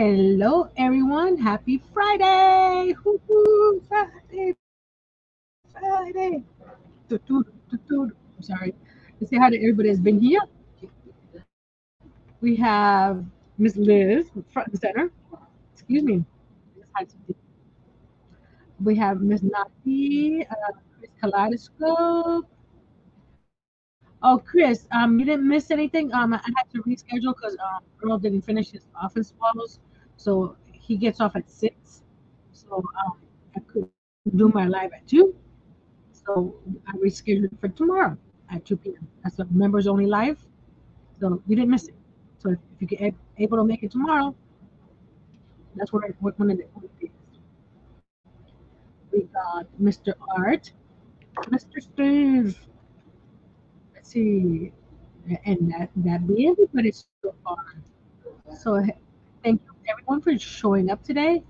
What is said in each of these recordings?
Hello, everyone. Happy Friday. Woo-hoo, Friday. Friday. I'm sorry. Let's say hi to everybody that's been here. We have Miss Liz, front and center. Excuse me. We have Miss Nati, uh, Chris Kaleidoscope. Oh, Chris, um, you didn't miss anything. Um, I had to reschedule because um, Earl didn't finish his office swallows, so he gets off at six. So um, I could do my live at two. So I rescheduled for tomorrow at 2 p.m. That's a members only live. So you didn't miss it. So if, you get able to make it tomorrow, that's what what one of the is. We got Mr. Art, Mr. Steve. Let's see, and that that be everybody so far. So everyone for showing up today.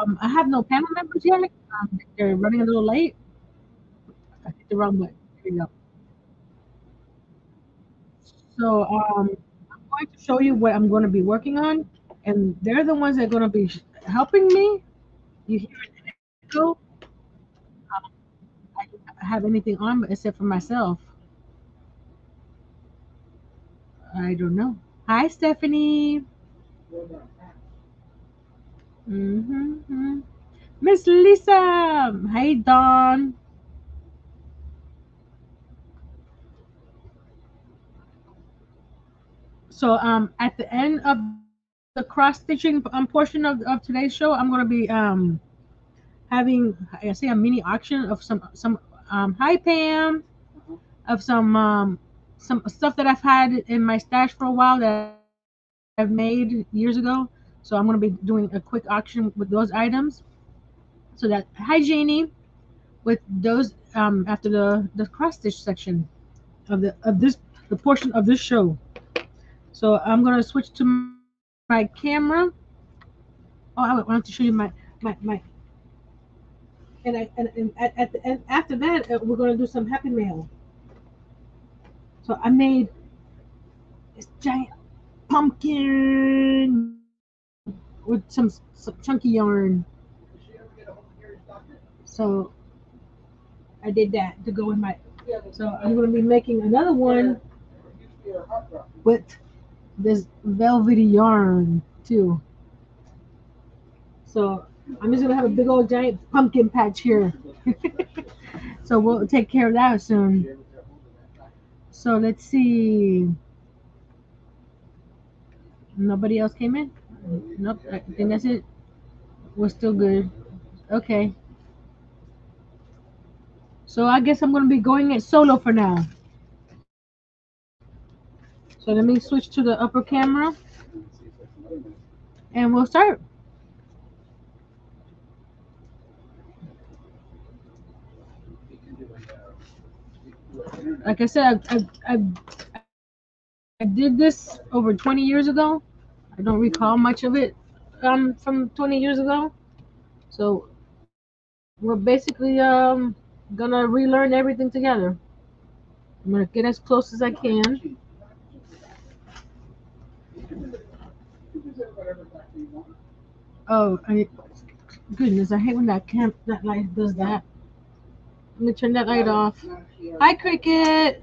Um, I have no panel members yet. Um, they're running a little late. I hit the wrong button. Here we go. So um, I'm going to show you what I'm going to be working on, and they're the ones that are going to be helping me. You hear it echo? Um, I don't have anything on except for myself. I don't know. Hi, Stephanie. Mm-hmm. Miss Lisa. Hey, Dawn. So um, at the end of the cross stitching um, portion of, of today's show, I'm gonna be um having I say a mini auction of some some um hi Pam of some um some stuff that I've had in my stash for a while that I've made years ago. So I'm gonna be doing a quick auction with those items. So that hi Janie, with those um after the the cross stitch section of the of this the portion of this show. So I'm going to switch to my camera. Oh, I want to show you my, my, my, and, I, and, and at, at the, and after that, uh, we're going to do some happy mail. So I made this giant pumpkin with some, some chunky yarn. So I did that to go with my, so I'm going to be making another one with this velvety yarn too. So I'm just gonna have a big old giant pumpkin patch here. so we'll take care of that soon. So let's see. Nobody else came in? Nope, I think that's it. We're still good. Okay. So I guess I'm gonna be going it solo for now. So let me switch to the upper camera and we'll start. Like I said, I, I, I, I did this over 20 years ago. I don't recall much of it um, from 20 years ago. So we're basically um, gonna relearn everything together. I'm gonna get as close as I can. Oh, I, goodness, I hate when that camp that light does that. Let me turn that light off. Hi, Cricket.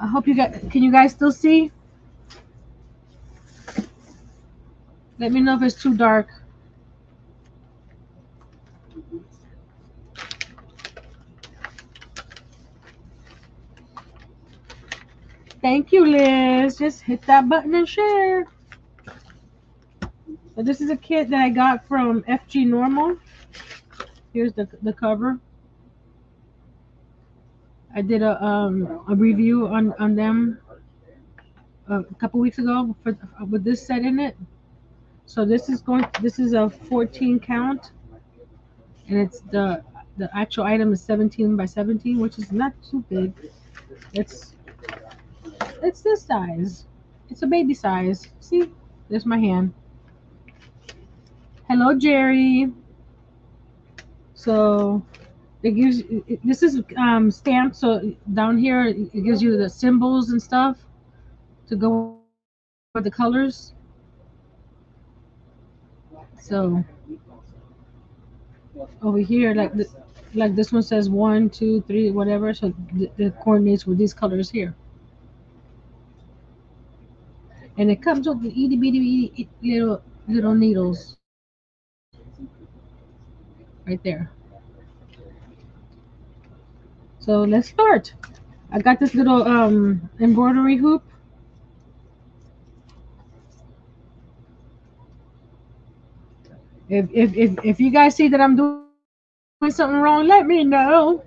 I hope you guys can you guys still see? Let me know if it's too dark. Thank you, Liz. Just hit that button and share. So this is a kit that I got from FG Normal. Here's the, the cover. I did a um, a review on, on them a couple weeks ago for with this set in it. So this is going this is a 14 count and it's the the actual item is 17 by 17 which is not too big. It's it's this size. It's a baby size. See? There's my hand. Hello, Jerry. So it gives it, this is um, stamped. So down here it gives you the symbols and stuff to go with the colors. So over here, like the, like this one says one, two, three, whatever. So the, the coordinates with these colors here. And it comes with the itty bitty little little needles right there. So let's start. I got this little um, embroidery hoop. If, if, if, if you guys see that I'm doing something wrong, let me know.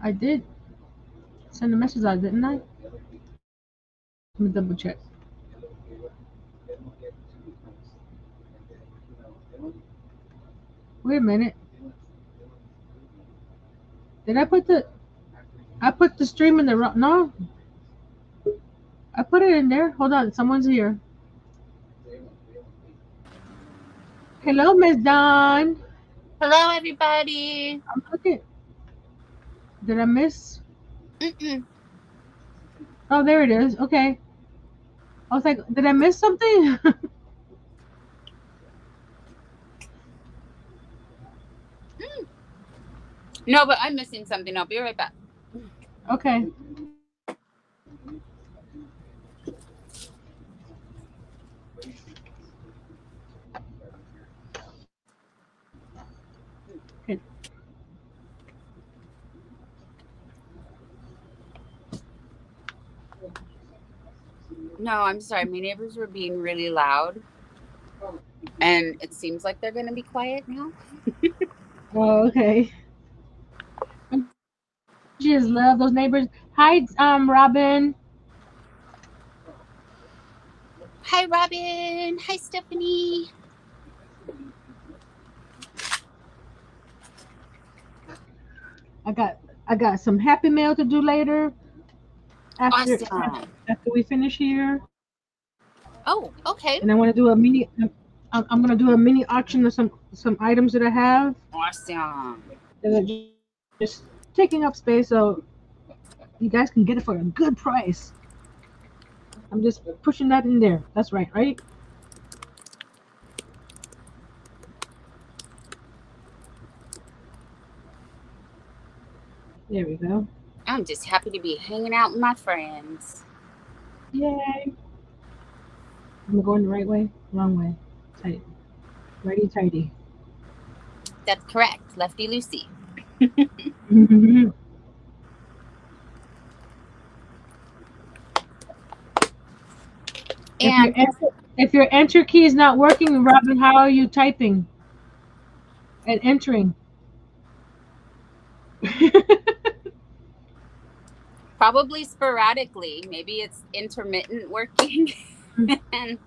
I did send a message out, didn't I? Let me double check. Wait a minute. Did I put the I put the stream in the wrong no? I put it in there. Hold on, someone's here. Hello, Miss Dawn. Hello, everybody. I'm looking. Did I miss? Mm-mm. Oh, there it is. Okay. I was like, did I miss something? Mm. No, but I'm missing something. I'll be right back. okay. No, I'm sorry. My neighbors were being really loud. And it seems like they're going to be quiet now. Oh, okay. Just love those neighbors. Hi, um, Robin. Hi, Robin. Hi, Stephanie. I got I got some happy mail to do later. After Awesome. After we finish here, Oh, okay. and I want to do a mini. I'm, I'm gonna do a mini auction of some some items that I have Awesome. that are ju- just taking up space, so you guys can get it for a good price. I'm just pushing that in there. That's right, right? There we go. I'm just happy to be hanging out with my friends. Yay. Am I going the right way? Wrong way. Tight. Righty tighty. That's correct. Lefty Lucy. if, And your enter, if your enter key is not working, Robin, how are you typing and entering? probably sporadically. Maybe it's intermittent working. and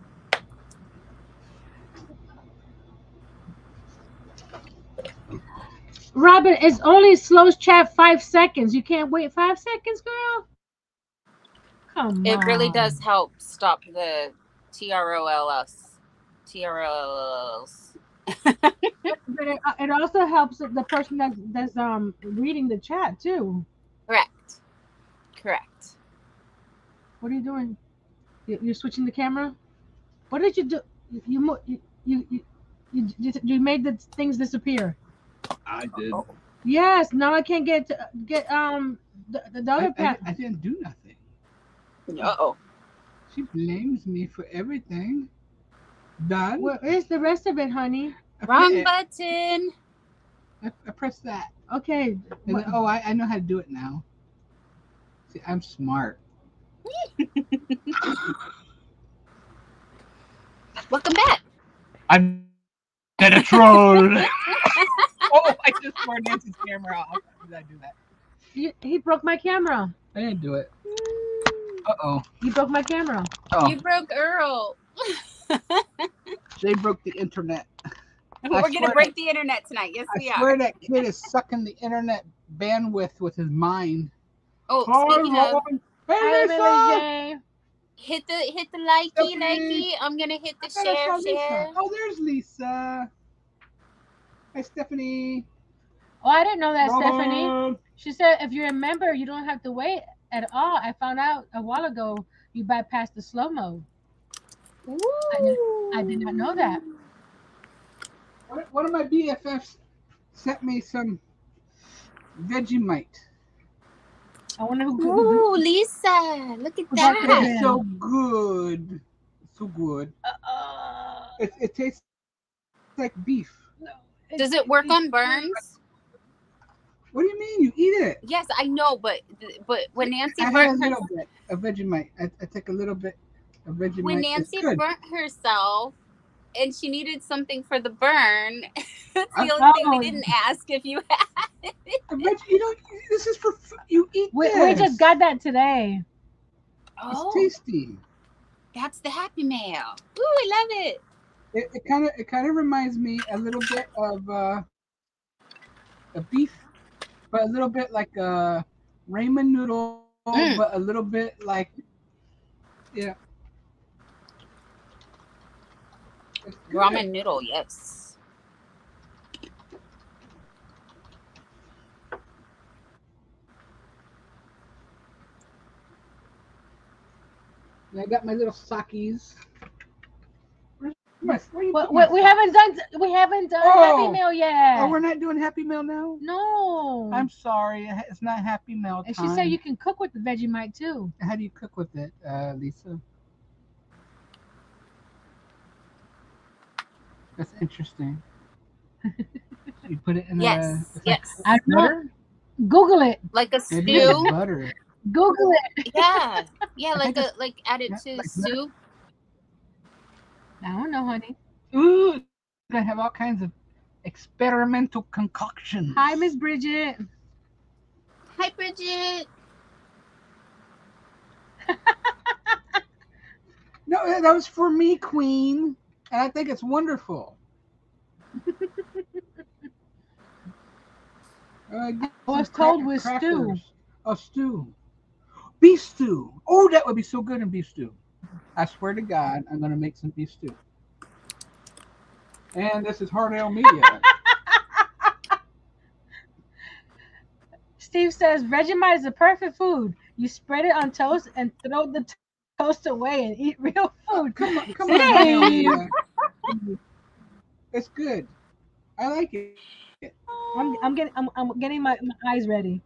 Robin, it's only slow chat five seconds. You can't wait five seconds, girl. Come on. it really does help stop the TROLS. TROLs. But it, uh, it also helps the person that's that's um reading the chat too. Correct. Correct. What are you doing? You, you're switching the camera. What did you do? You you you you, you, you, you, you made the things disappear. I did. Yes. Now I can't get to, get um the, the other I, path. I didn't do nothing. Uh oh. She blames me for everything. Done. Where is the rest of it, honey? Wrong press- button. I, I pressed that. Okay. And then, oh, I, I know how to do it now. See, I'm smart. Welcome back. I'm not a troll. oh, I just tore Nancy's camera off. How did I do that? He, he broke my camera. I didn't do it. Uh oh. He broke my camera. Oh, You broke Earl. Jay broke the internet. We're gonna break the internet tonight. Yes, we are. I swear that kid is sucking the internet bandwidth with his mind. Oh, Hi, speaking of, Robin. Hi, Hey, Lisa. Hit the hit the likey Stephanie. likey. I'm gonna hit the I share Lisa. share. Oh, there's Lisa. Hi, Stephanie. Oh, I didn't know that, Stephanie. She said if you're a member, you don't have to wait at all. I found out a while ago you bypass the slow mo. did- I did not know that. One one of my BFFs sent me some Vegemite. I wonder who. who, who Ooh, Lisa, look at Who's out there? that. It's so good. So good. Uh-oh. It, it tastes like beef. No. Does it work on burns? What do you mean? You eat it? Yes, I know, but but when Nancy I had a burnt her, little bit of Vegemite. I, I take a little bit of Vegemite. when It's Nancy burnt herself and she needed something for the burn, that's the I- only thing we didn't ask if you had. A veg- you know, this is for you eat We, this. we just got that today. Oh, It's tasty. that's the Happy Mail. Ooh, I love it. It, it kind of it kind of reminds me a little bit of uh, a beef, but a little bit like a ramen noodle, Mm. but a little bit like yeah. It's good. Ramen noodle, yes. And I got my little sakis. Where's my, you We, we, my we sake? haven't done we haven't done Oh. Happy Meal yet. Oh, we're not doing Happy Meal now. no. I'm sorry, it's not Happy Meal and she said you can cook with the Vegemite too. How do you cook with it, uh, Lisa? That's interesting. you put it in Yes, a it's like yes. I know. butter. Google it. Like a Maybe you stew. could butter it. Google it. yeah, yeah, like a like add it yeah, to like that. soup. I don't know, honey. Ooh, gonna have all kinds of experimental concoctions. Hi, Miss Bridget. Hi, Bridget. No, that that was for me, Queen, and I think it's wonderful. Uh, I was told with stew. Oh, stew. Beef stew. Oh, that would be so good in beef stew. I swear to God, I'm gonna make some beef stew. And this is Harneal Media. Steve says Vegemite is the perfect food. You spread it on toast and throw the t- toast away and eat real food. come on, come on, Harneal Media. It's good. I like it. I'm, I'm getting I'm, I'm getting my, my eyes ready.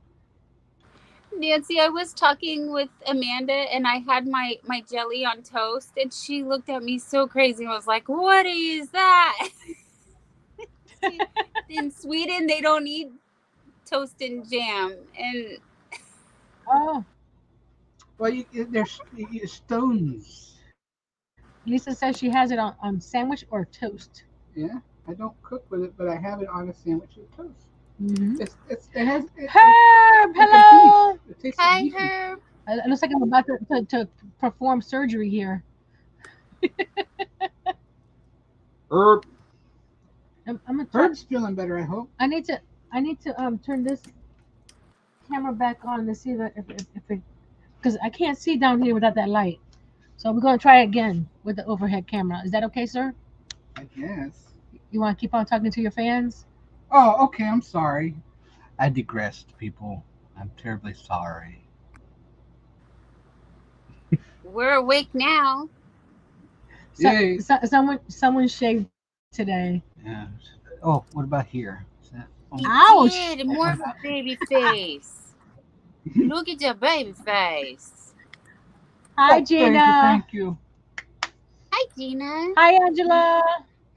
Nancy, I was talking with Amanda and I had my my jelly on toast and she looked at me so crazy and was like, "What is that?" In Sweden, they don't eat toast and jam, and Oh, Well, you, you- there's you- you- stones. Lisa says she has it on, on sandwich or toast. Yeah, I don't cook with it, but I have it on a sandwich with toast. Mm-hmm. It's, it's, it has. It, Herb, it's hello. It hi, beef. Herb. Uh, It looks like I'm about to, to, to perform surgery here. Herb. I'm, I'm gonna try, Herb's feeling better. I hope. I need to I need to um turn this camera back on to see that if, if, if it because I can't see down here without that light. So we're gonna try again with the overhead camera. Is that okay, sir? I guess. You want to keep on talking to your fans? Oh, okay. I'm sorry. I digressed, people. I'm terribly sorry. We're awake now. So, Yay. so, someone someone shaved today. Yeah. Oh, what about here? Is that? He Oh, Ouch. did. More of a baby face. Look at your baby face. Hi, oh, thank you, Gina. Thank you, Hi, Gina. Hi, Angela.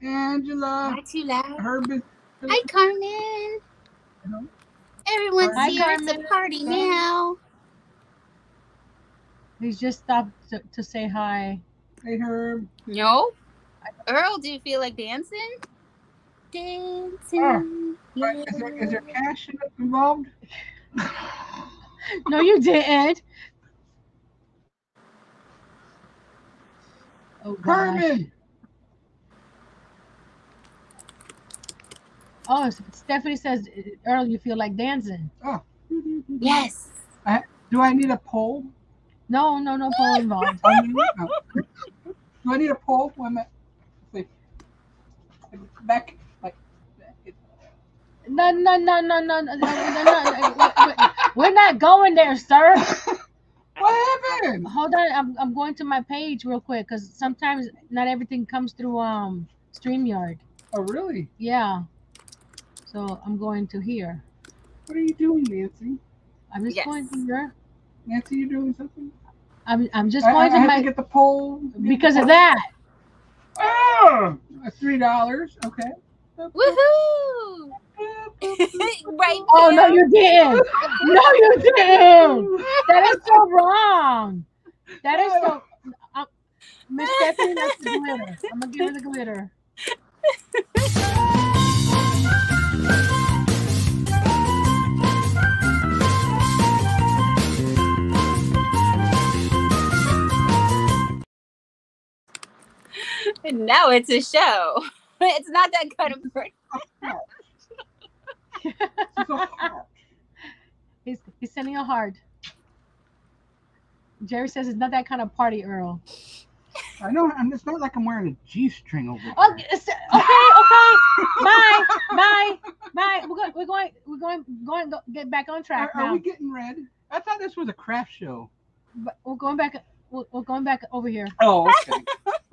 Angela. Hi, too loud. Herb. Hi, Carmen. Hello. Everyone's Hi, here. It's a Carmen. party now. He's just stopped to, to say hi. Hey, Herb. No. Earl, do you feel like dancing? Dancing. What, Is there, is there cash involved? No, you didn't. Oh, gosh. Carmen. Oh, Stephanie says, uh, Earl, you feel like dancing. Oh. yes. Do I need a pole? No, no, no pole involved. You need- no. Do I need a pole? Wait a minute. Back, like, no, no, no, no, no, no, no, no. We're not going there, sir. What happened? Hold on, I'm, I'm going to my page real quick because sometimes not everything comes through um Streamyard. Oh really? Yeah. So I'm going to here. What are you doing, Nancy? I'm just yes. going to here. Nancy, you doing something? I'm I'm just going to my to get the poll because the poll. of that. Oh, three dollars. Okay. Woohoo! right. Oh no, you didn't. No, you didn't. That is so wrong. That is so. Uh, Miss Stephanie, that's the glitter. I'm gonna give her the glitter. And now it's a show. It's not that kind of party. A. He's he's sending a heart. Jerry says it's not that kind of party, Earl. I know. I'm, it's not like I'm wearing a G-string over. Oh, here. it's- okay, okay. Bye, bye, bye. We're going, we're going, we're going, going, go, get back on track are now. we getting red? I thought this was a craft show. But we're going back. We're, we're going back over here. Oh, okay.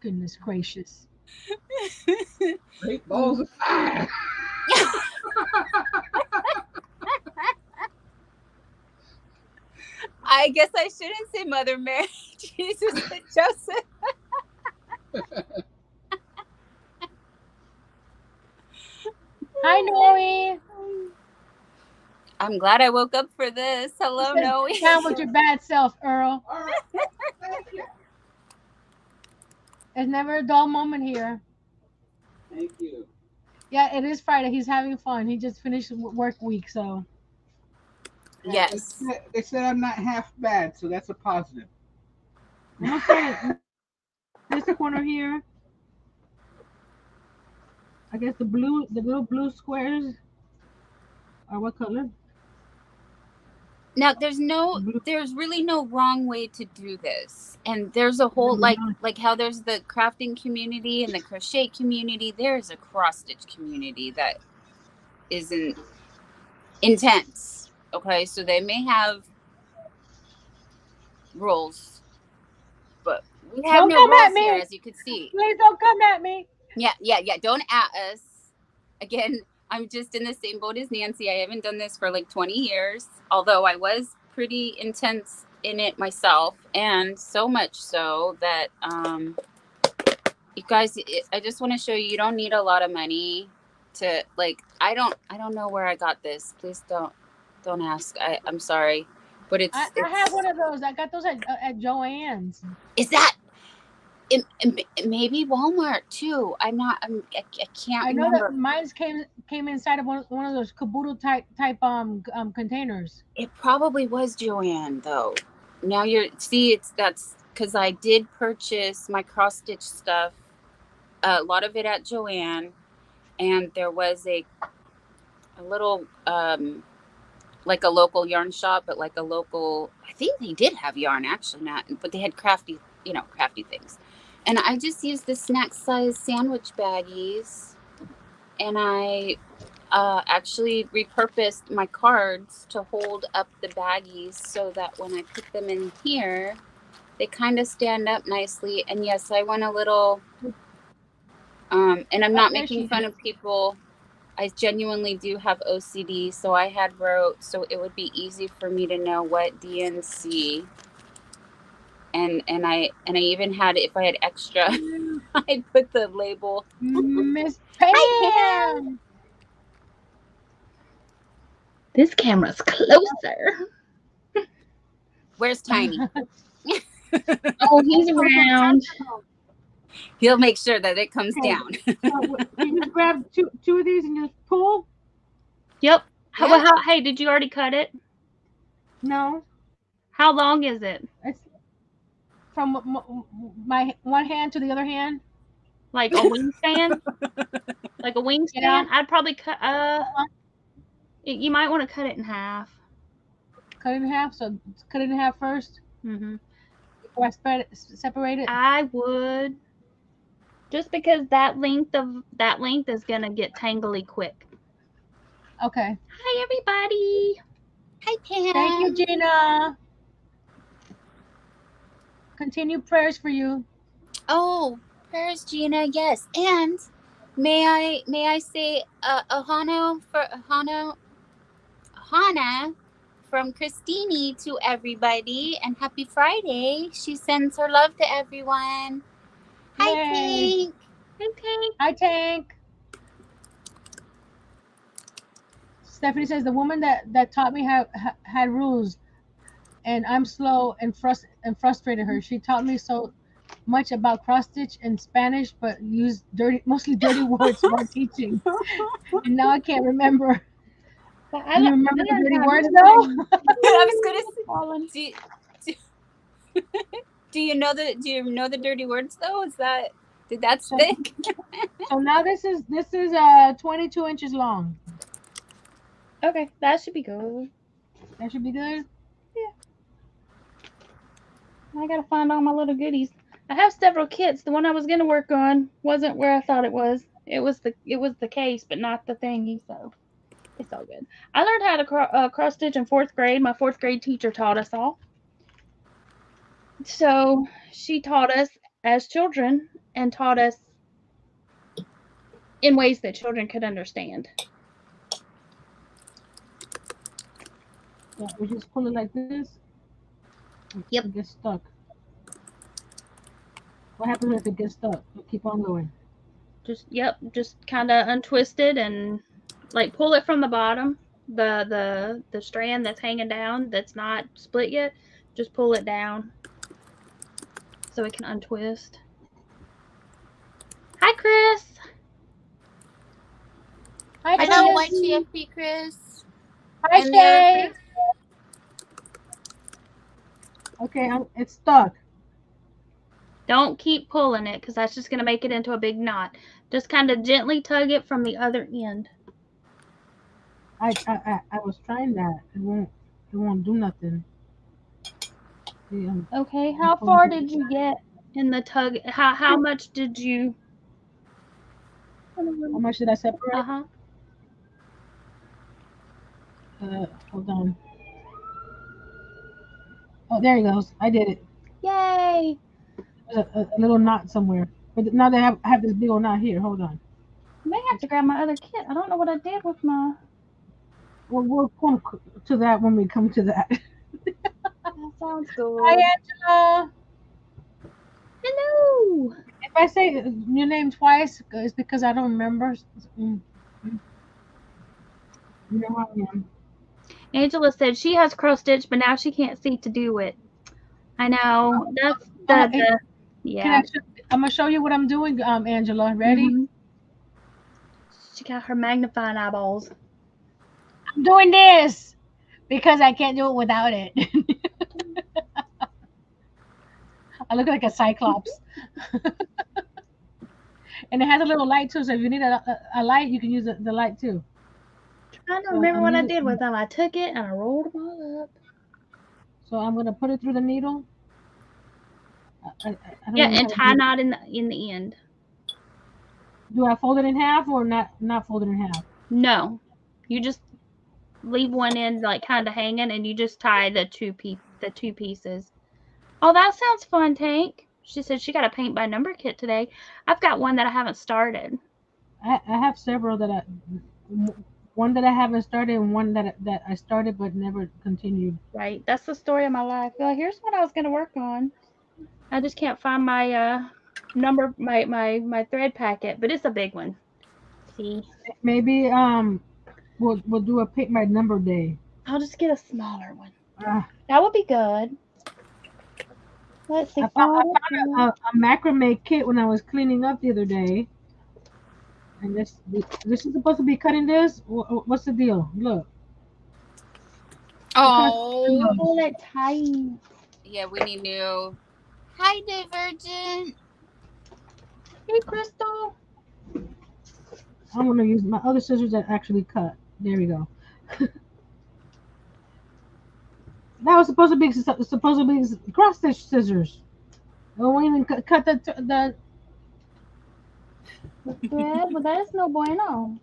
Goodness gracious. Great balls of fire. I guess I shouldn't say Mother Mary, Jesus, and Joseph. Hi, Noe. I'm glad I woke up for this. Hello, Sit Noe. Down with your bad self, Earl. All right. Thank you. There's never a dull moment here. Thank you. Yeah, it is Friday. He's having fun. He just finished work week, so They Yes. said, they said I'm not half bad, so that's a positive. okay. this corner here. I guess the blue, the little blue squares are what color? Now there's no mm-hmm. there's really no wrong way to do this. And there's a whole like like how there's the crafting community and the crochet community, there's a cross stitch community that isn't intense. Okay, so they may have rules, but we have Don't no come at rules here, me. as you can see. Please don't come at me. Yeah, yeah, yeah. Don't at us. Again, I'm just in the same boat as Nancy. I haven't done this for like 20 years, although I was pretty intense in it myself, and so much so that um, you guys, it, I just want to show you. You don't need a lot of money to like. I don't. I don't know where I got this. Please don't. Don't ask. I, I'm sorry, but it's. I, I have one of those. I got those at, at Joann's. Is that? It, it, maybe Walmart too. I'm not. I'm. I, I can't I know remember. that mine's came came inside of one, one of those caboodle type type um um containers. It probably was Joann though. Now you're see it's that's because I did purchase my cross stitch stuff, a lot of it at Joann, and there was a a little um like a local yarn shop, but like a local. I think they did have yarn actually, not but they had crafty you know crafty things, and I just used the snack size sandwich baggies, and I uh, actually repurposed my cards to hold up the baggies so that when I put them in here, they kind of stand up nicely. And yes, I went a little, um, and I'm Oh, not making fun of people. I genuinely do have OCD, so I had wrote so it would be easy for me to know what DMC. And and I and I even had if I had extra, I'd put the label Miss Pam. This camera's closer. Where's Tiny? Oh, he's around. He'll make sure that it comes Okay. down. So, you just grab two two of these and just pull. Yep. How, Yeah. how, hey, did you already cut it? No, How long is it? it's from m- m- my one hand to the other hand. Like a wing stand? like a wing Yeah. stand? I'd probably cut. Uh, y- you might want to cut it in half. Cut it in half. So cut it in half first mm-hmm. before I spread it, separate it. I would. Just because that length of that length is gonna get tangly quick. Okay. Hi everybody. Hi, Pam. Thank you, Gina. Continue prayers for you. Oh, prayers, Gina. Yes, and may I may I say uh, ahano for ahano, Hana from Christine to everybody, and happy Friday. She sends her love to everyone. Hi, Yay. Pink. Hey, Pink. Hi, Tank. Stephanie says the woman that that taught me how ha, had rules, and I'm slow and frust and frustrated her. She taught me so much about cross stitch in Spanish, but used dirty, mostly dirty words while teaching, and now I can't remember. But Do you learned- remember the dirty words do though? I was gonna say, do you, do, do you know the do you know the dirty words though? Is that did that stick? So now this is this is uh 22 inches long. Okay, that should be good. That should be good. I gotta find all my little goodies. I have several kits. The one I was gonna work on wasn't where I thought it was. It was the it was the case, but not the thingy. So it's all good. I learned how to cro- uh, cross stitch in fourth grade. My fourth grade teacher taught us all. So she taught us as children and taught us in ways that children could understand. Yeah, we just pull it like this. Yep. It gets stuck. What happens if it gets stuck? You keep on going. just yep just kind of untwist it and like pull it from the bottom the the the strand that's hanging down that's not split yet just pull it down so it can untwist hi chris Hi, I know Chris. YTFP, Chris. Hi, uh, Shay. Okay, I'm, it's stuck. don't keep pulling it because that's just going to make it into a big knot just kind of gently tug it from the other end I, I I I was trying that. It won't it won't do nothing. Um, okay how far did you get in the tug how how much did you how much did I separate? uh-huh Uh, hold on. Oh, there he goes. I did it. yay There's a, a, little knot somewhere. But now they have I have this big old knot here. Hold on. I may have to grab my other kit. I don't know what I did with my. We'll, we'll come to that when we come to that. That sounds good. Hi, Angela. Hello. If I say your name twice, it's because I don't remember. Mm. You know how I am. Angela said she has cross stitch, but now she can't see to do it. I know. That's the, Uh, the Can yeah. I I'm gonna show you what I'm doing, um, Angela. Ready? Mhm. She got her magnifying eyeballs. I'm doing this because I can't do it without it. I look like a cyclops. and it has a little light too, so if you need a, a, a light, you can use the, the light too. To So remember what I did with them. I took it and I rolled them all up. So I'm gonna put it through the needle. I, I, I Yeah, and tie knot in the in the end. do I fold it in half or not? Not fold it in half. No, you just leave one end like kind of hanging, and you just tie the two piece the two pieces. Oh, that sounds fun, Tank. She said she got a paint by number kit today. I've got one that I haven't started. I, I have several that I, one that I haven't started and one that that I started but never continued. Right, that's the story of my life. Well, here's what I was gonna work on. I just can't find my uh number my my my thread packet, but it's a big one. See, Maybe um, we'll we'll do a pick my number day. I'll just get a smaller one. Uh, That would be good. Let's see. I found, I found a, a macrame kit when I was cleaning up the other day. And this this is supposed to be cutting this. What's the deal? Look. Oh, Pull it tight. yeah, we need new. Hi, Divergent. Hey, Crystal. I'm gonna use my other scissors that actually cut. There we go. that was supposed to be supposed to be cross stitch scissors. Oh, I won't even cut, cut the the. The but that is no bueno.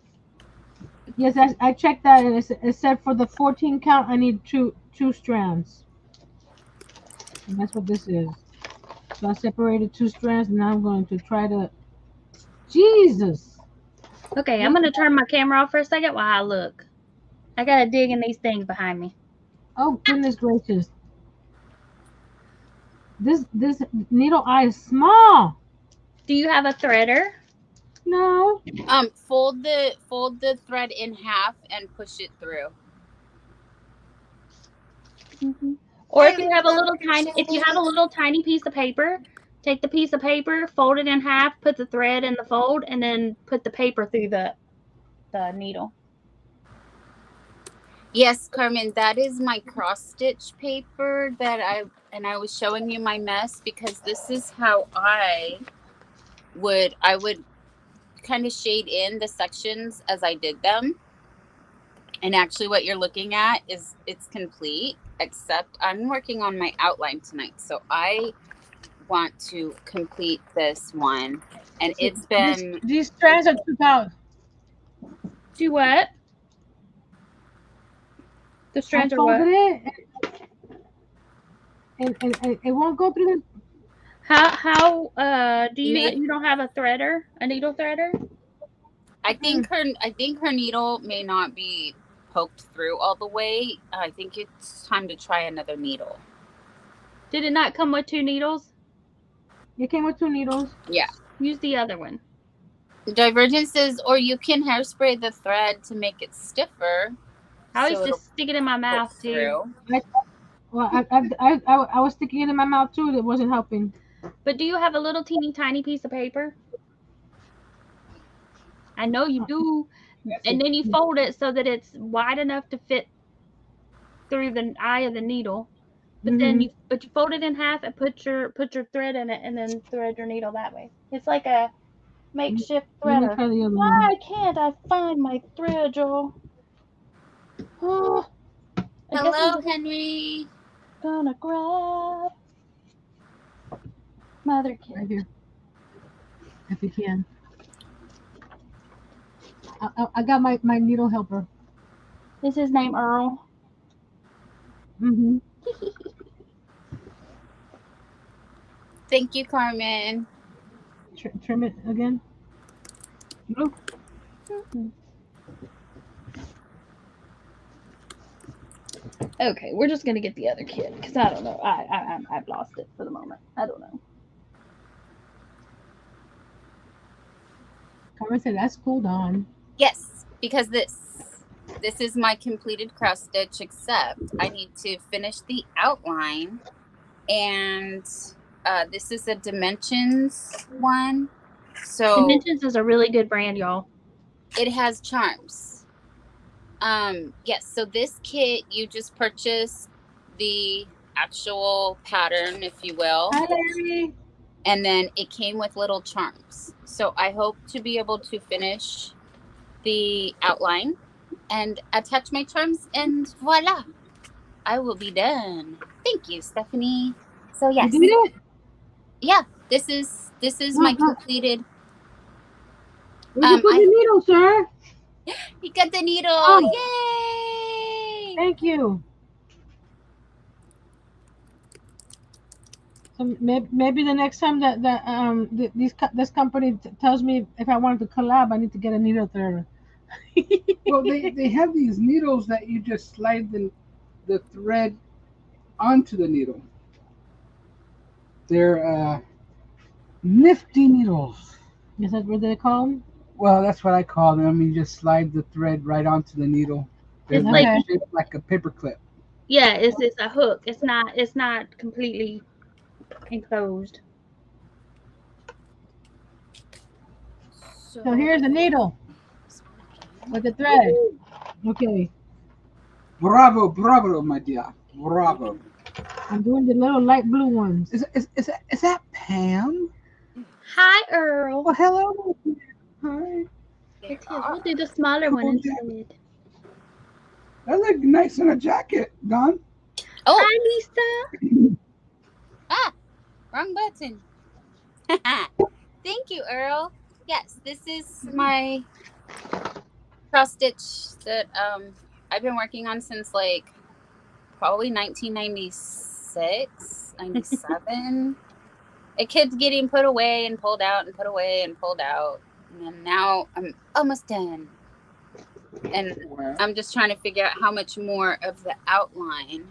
Yes, I, I checked that and it, it said for the 14 count, I need two two strands. And that's what this is. So I separated two strands and now I'm going to try to. Jesus! Okay, I'm gonna turn my camera off for a second while I look. I gotta dig in these things behind me. Oh goodness gracious! This this needle eye is small. Do you have a threader? No. Um, fold the fold the thread in half and push it through. Or if you have a little tiny, if you have a little tiny piece of paper, take the piece of paper, fold it in half, put the thread in the fold, and then put the paper through the the needle. Yes, Carmen, that is my cross stitch paper that I and I was showing you my mess because this is how I would I would kind of shade in the sections as I did them. And actually what you're looking at is it's complete except I'm working on my outline tonight. So I want to complete this one and it's been These, these strands are too out. Do what? The strands are what? folded it, and, and, and it won't go through the. How how uh do you Me? you don't have a threader, a needle threader? I think her I think her needle may not be poked through all the way. I think it's time to try another needle. Did it not come with two needles? It came with two needles. Yeah. Use the other one. Divergence says, or you can hairspray the thread to make it stiffer. I always so just stick it in my mouth too. through. Well, I, I, I, I, I was sticking it in my mouth too. It wasn't helping. But do you have a little teeny tiny piece of paper? I know you do. And then you fold it so that it's wide enough to fit through the eye of the needle. But then Mhm. you but you fold it in half and put your put your thread in it and then thread your needle that way. It's like a makeshift Let me threader. try the other Why one. can't I find my thread, Joel? Oh, I guess I'm Hello, Henry. gonna grab mother kit. Right here. If you can. I, I, I got my, my needle helper. This is his name Earl? Mm-hmm. Thank you, Carmen. Tr- trim it again. No. Okay, we're just gonna get the other kid because I don't know. I, I I've lost it for the moment. I don't know. Carmen said that's cool, Dawn. Yes, because this this is my completed cross stitch, except I need to finish the outline. And uh, this is a dimensions one. So Dimensions is a really good brand, y'all. it has charms. Um, yes, so this kit you just purchased the actual pattern, if you will, Hi, Larry. And then it came with little charms. So I hope to be able to finish the outline and attach my charms, and voila, I will be done. Thank you, Stephanie. So yes, You yeah, this is this is my Uh-huh. completed. Where'd you Um, put I- the needle, sir? You got the needle! Oh. Yay! Thank you. So maybe, maybe the next time that that um th- these this company t- tells me if I wanted to collab, I need to get a needle threader. Well, they, they have these needles that you just slide the, the thread onto the needle. They're uh, nifty needles. Is that what they call them? Well, that's what I call them. You just slide the thread right onto the needle. They're It's like, like- shaped like a paper clip. Yeah, it's it's a hook. It's not it's not completely enclosed. So here's the needle with the thread. Okay, Bravo, bravo, my dear. Bravo. I'm doing the little light blue ones. Is, is, is, that, is that Pam? Hi, Earl. Oh, hello. Hi. There It is. are. We'll do the smaller one instead. That look nice in a jacket, Don. Oh, Hi, Lisa. ah, wrong button. Thank you, Earl. Yes, this is my cross stitch that um I've been working on since like probably 1996, 97. it keeps getting put away and pulled out and put away and pulled out. And now I'm almost done. And I'm just trying to figure out how much more of the outline.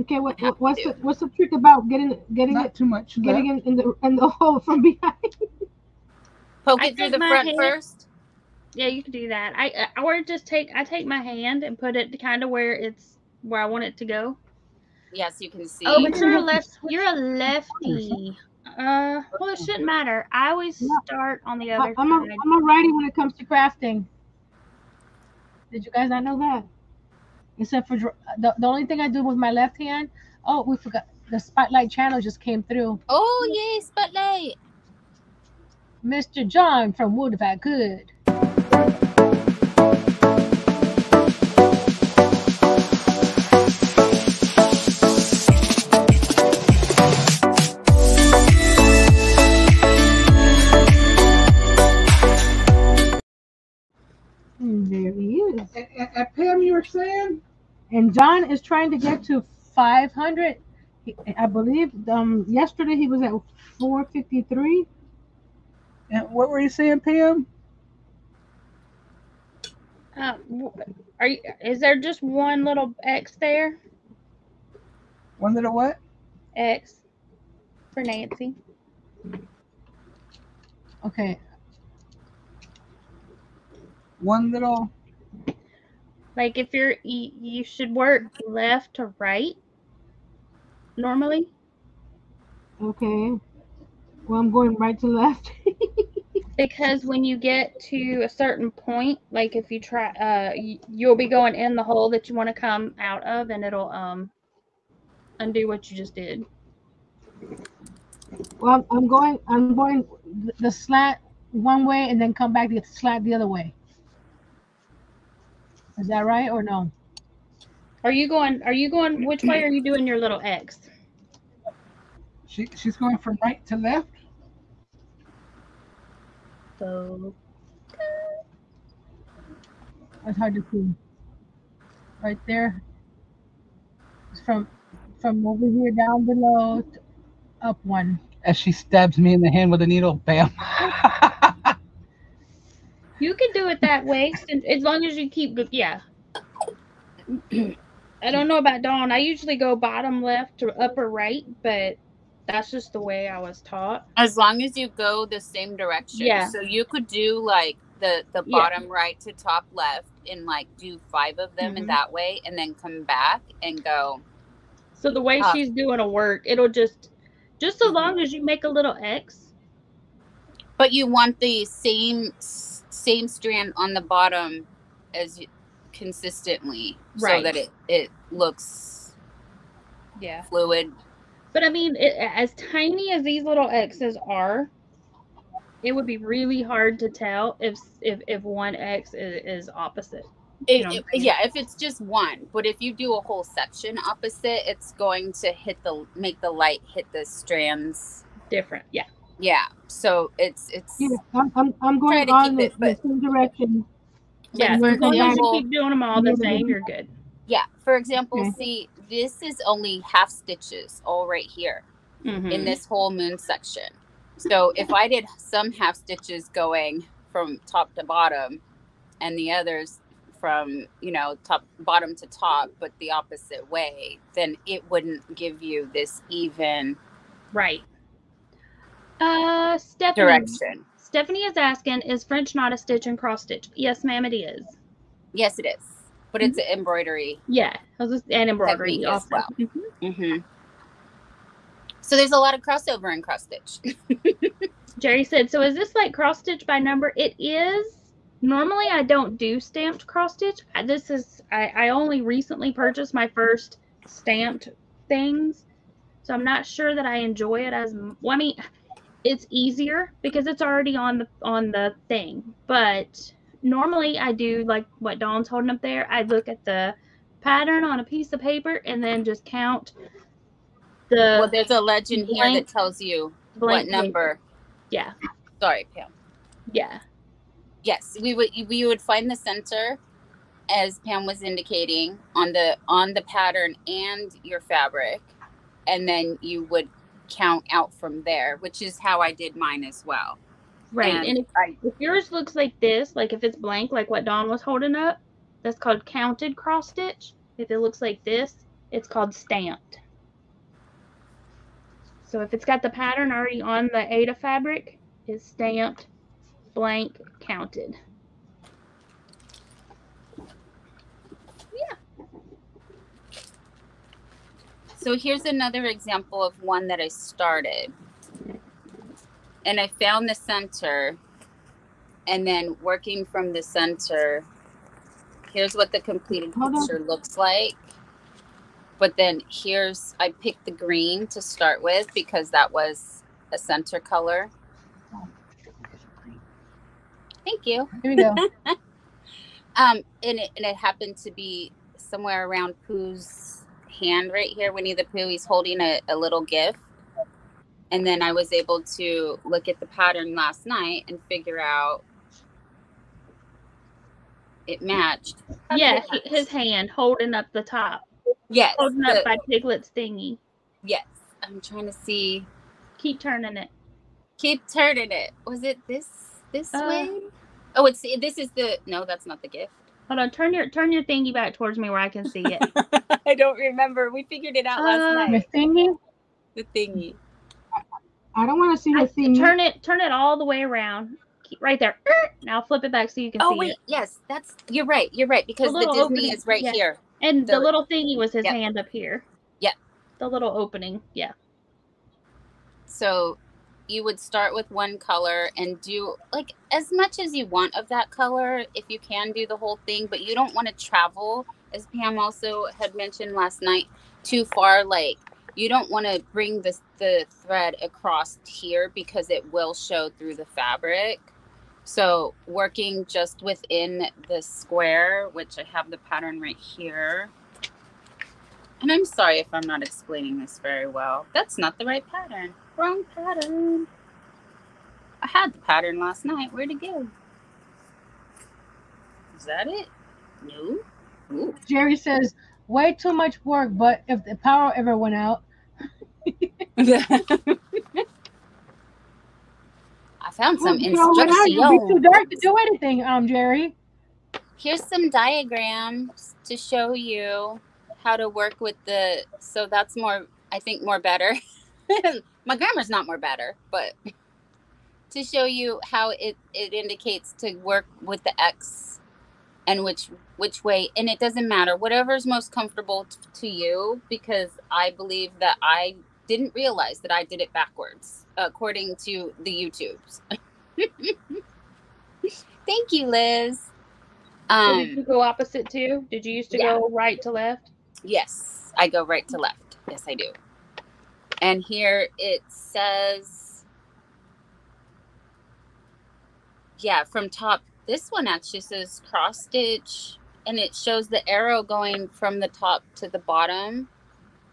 Okay, what, what's the what's the trick about getting getting Not it too much getting left. it in the in the hole from behind? Poke I it through the front hand- first. Yeah, you can do that. I I or just take I take my hand and put it kind of where it's where I want it to go. Yes, you can see. Oh, but you're a left. You're a lefty. Uh, well, it shouldn't matter. I always No. start on the other I'm a side. I'm a righty when it comes to crafting. Did you guys not know that? Except for the, the only thing I do with my left hand. Oh, we forgot the spotlight channel just came through. oh yay, spotlight. Mr. John from Wood I And John is trying to get to 500. I believe um yesterday he was at 453. And what were you saying, Pam? Uh, are you? Is there just one little X there? One little what? X for Nancy. Okay, One little. Like if you're, you, you should work left to right. Normally, okay. Well, I'm going right to left. because when you get to a certain point, like if you try, uh, you'll be going in the hole that you want to come out of, and it'll um undo what you just did. well, I'm going. I'm going the slant one way and then come back the slant the other way. Is that right or no? Are you going? Are you going? Which way are you doing your little X? She, she's going from right to left. So That's hard to see. Right there. It's from from over here down below to up one. As she stabs me in the hand with a needle, bam. you can do it that way, as long as you keep. Yeah. I don't know about Dawn. I usually go bottom left to upper right, but that's just the way I was taught. As long as you go the same direction. Yeah. So you could do like the the Yeah. bottom right to top left and like do five of them in Mhm. that way and then come back and go So the way she's doing a work, it'll just just so long as you make a little X. but you want the same same strand on the bottom as you, consistently so that it it looks Yeah. fluid But I mean, it, as tiny as these little X's are, it would be really hard to tell if if if one X is, is opposite. It- You know what it- yeah if it's just one but if you do a whole section opposite it's going to hit the make the light hit the strands Different. Yeah. Yeah so it's it's Yeah, I'm, I'm, I'm going to on keep the, it, but- the same direction. Yeah. for As long as you example- keep doing them all the Yeah. same, you're good. Yeah. For example, Okay. see, this is only half stitches all right here Mhm. in this whole moon section. So if I did some half stitches going from top to bottom and the others from, you know, top bottom to top, but the opposite way, then it wouldn't give you this even Right. Uh, Stephanie. direction. Stephanie is asking, is French knot a stitch and cross stitch? Yes, ma'am, it is. Yes, it is. But it's an embroidery. Yeah, I was just, and embroidery Technique as also. well. Mhm. hmm So there's a lot of crossover in cross stitch. Jerry said, so is this like cross stitch by number? It is. Normally, I don't do stamped cross stitch. This is, I, I only recently purchased my first stamped things. So I'm not sure that I enjoy it as, well, I mean, it's easier because it's already on the, on the thing. But normally I do like what Dawn's holding up there. I look at the pattern on a piece of paper and then just count the well, there's a legend here that tells you blank what paper. number. Yeah. Sorry, Pam. Yeah. Yes, we would we would find the center as Pam was indicating on the on the pattern and your fabric and then you would count out from there, which is how I did mine as well. Right. And And, if, I- if yours looks like this, like if it's blank, like what Dawn was holding up, that's called counted cross stitch. If it looks like this, it's called stamped. So if it's got the pattern already on the Aida fabric, it's stamped, blank, counted. So here's another example of one that I started. And I found the center and then working from the center, here's what the completed picture looks like. But then here's I picked the green to start with because that was a center color. Thank you. Here we go. Um, and it, and it happened to be somewhere around Pooh's hand right here. Winnie the Pooh, he's holding a, a little gift. And then I was able to look at the pattern last night and figure out it matched. Yeah, his hand holding up the top, Yes. holding up by Piglet's thingy. yes. I'm trying to see. Keep turning it. Keep turning it. Was it this this Uh. way? Oh, it's this is the no, that's not the gift. Hold on, turn your turn your thingy back towards me where I can see it. I don't remember. We figured it out last Uh, The thingy. The thingy. I don't want to see I- the thingy. turn it turn it all the way around. Keep right there. Now flip it back so you can Oh see Oh wait, it. yes, that's you're right. You're right because the, little Disney opening, is right yeah. here. And the the- little thingy was his Yep. hand up here. Yep. The little opening. Yeah. So you would start with one color and do like as much as you want of that color if you can do the whole thing, but you don't want to travel as Pam also had mentioned last night too far like you don't want to bring this the thread across here because it will show through the fabric. So working just within the square, which I have the pattern right here. And I'm sorry if I'm not explaining this very well. That's not the right pattern. Wrong pattern. I had the pattern last night. Where'd it go? Is that it? No. Ooh. Jerry says, way too much work, but if the power ever went out, I found some you know, it'd be too instructions. dark to do anything, um, Jerry. Here's some diagrams to show you how to work with the. So that's more, I think, more better. My grammar's not more better, but to show you how it it indicates to work with the X and which which way, and it doesn't matter whatever's most comfortable t- to you because I believe that I didn't realize that I did it backwards according to the YouTubes. Thank you, Liz. So did Um, you go opposite too? Did you used to yeah. go right to left? yes, I go right to left. Yes, I do. And here it says, yeah, from top. This one actually says cross stitch, and it shows the arrow going from the top to the bottom,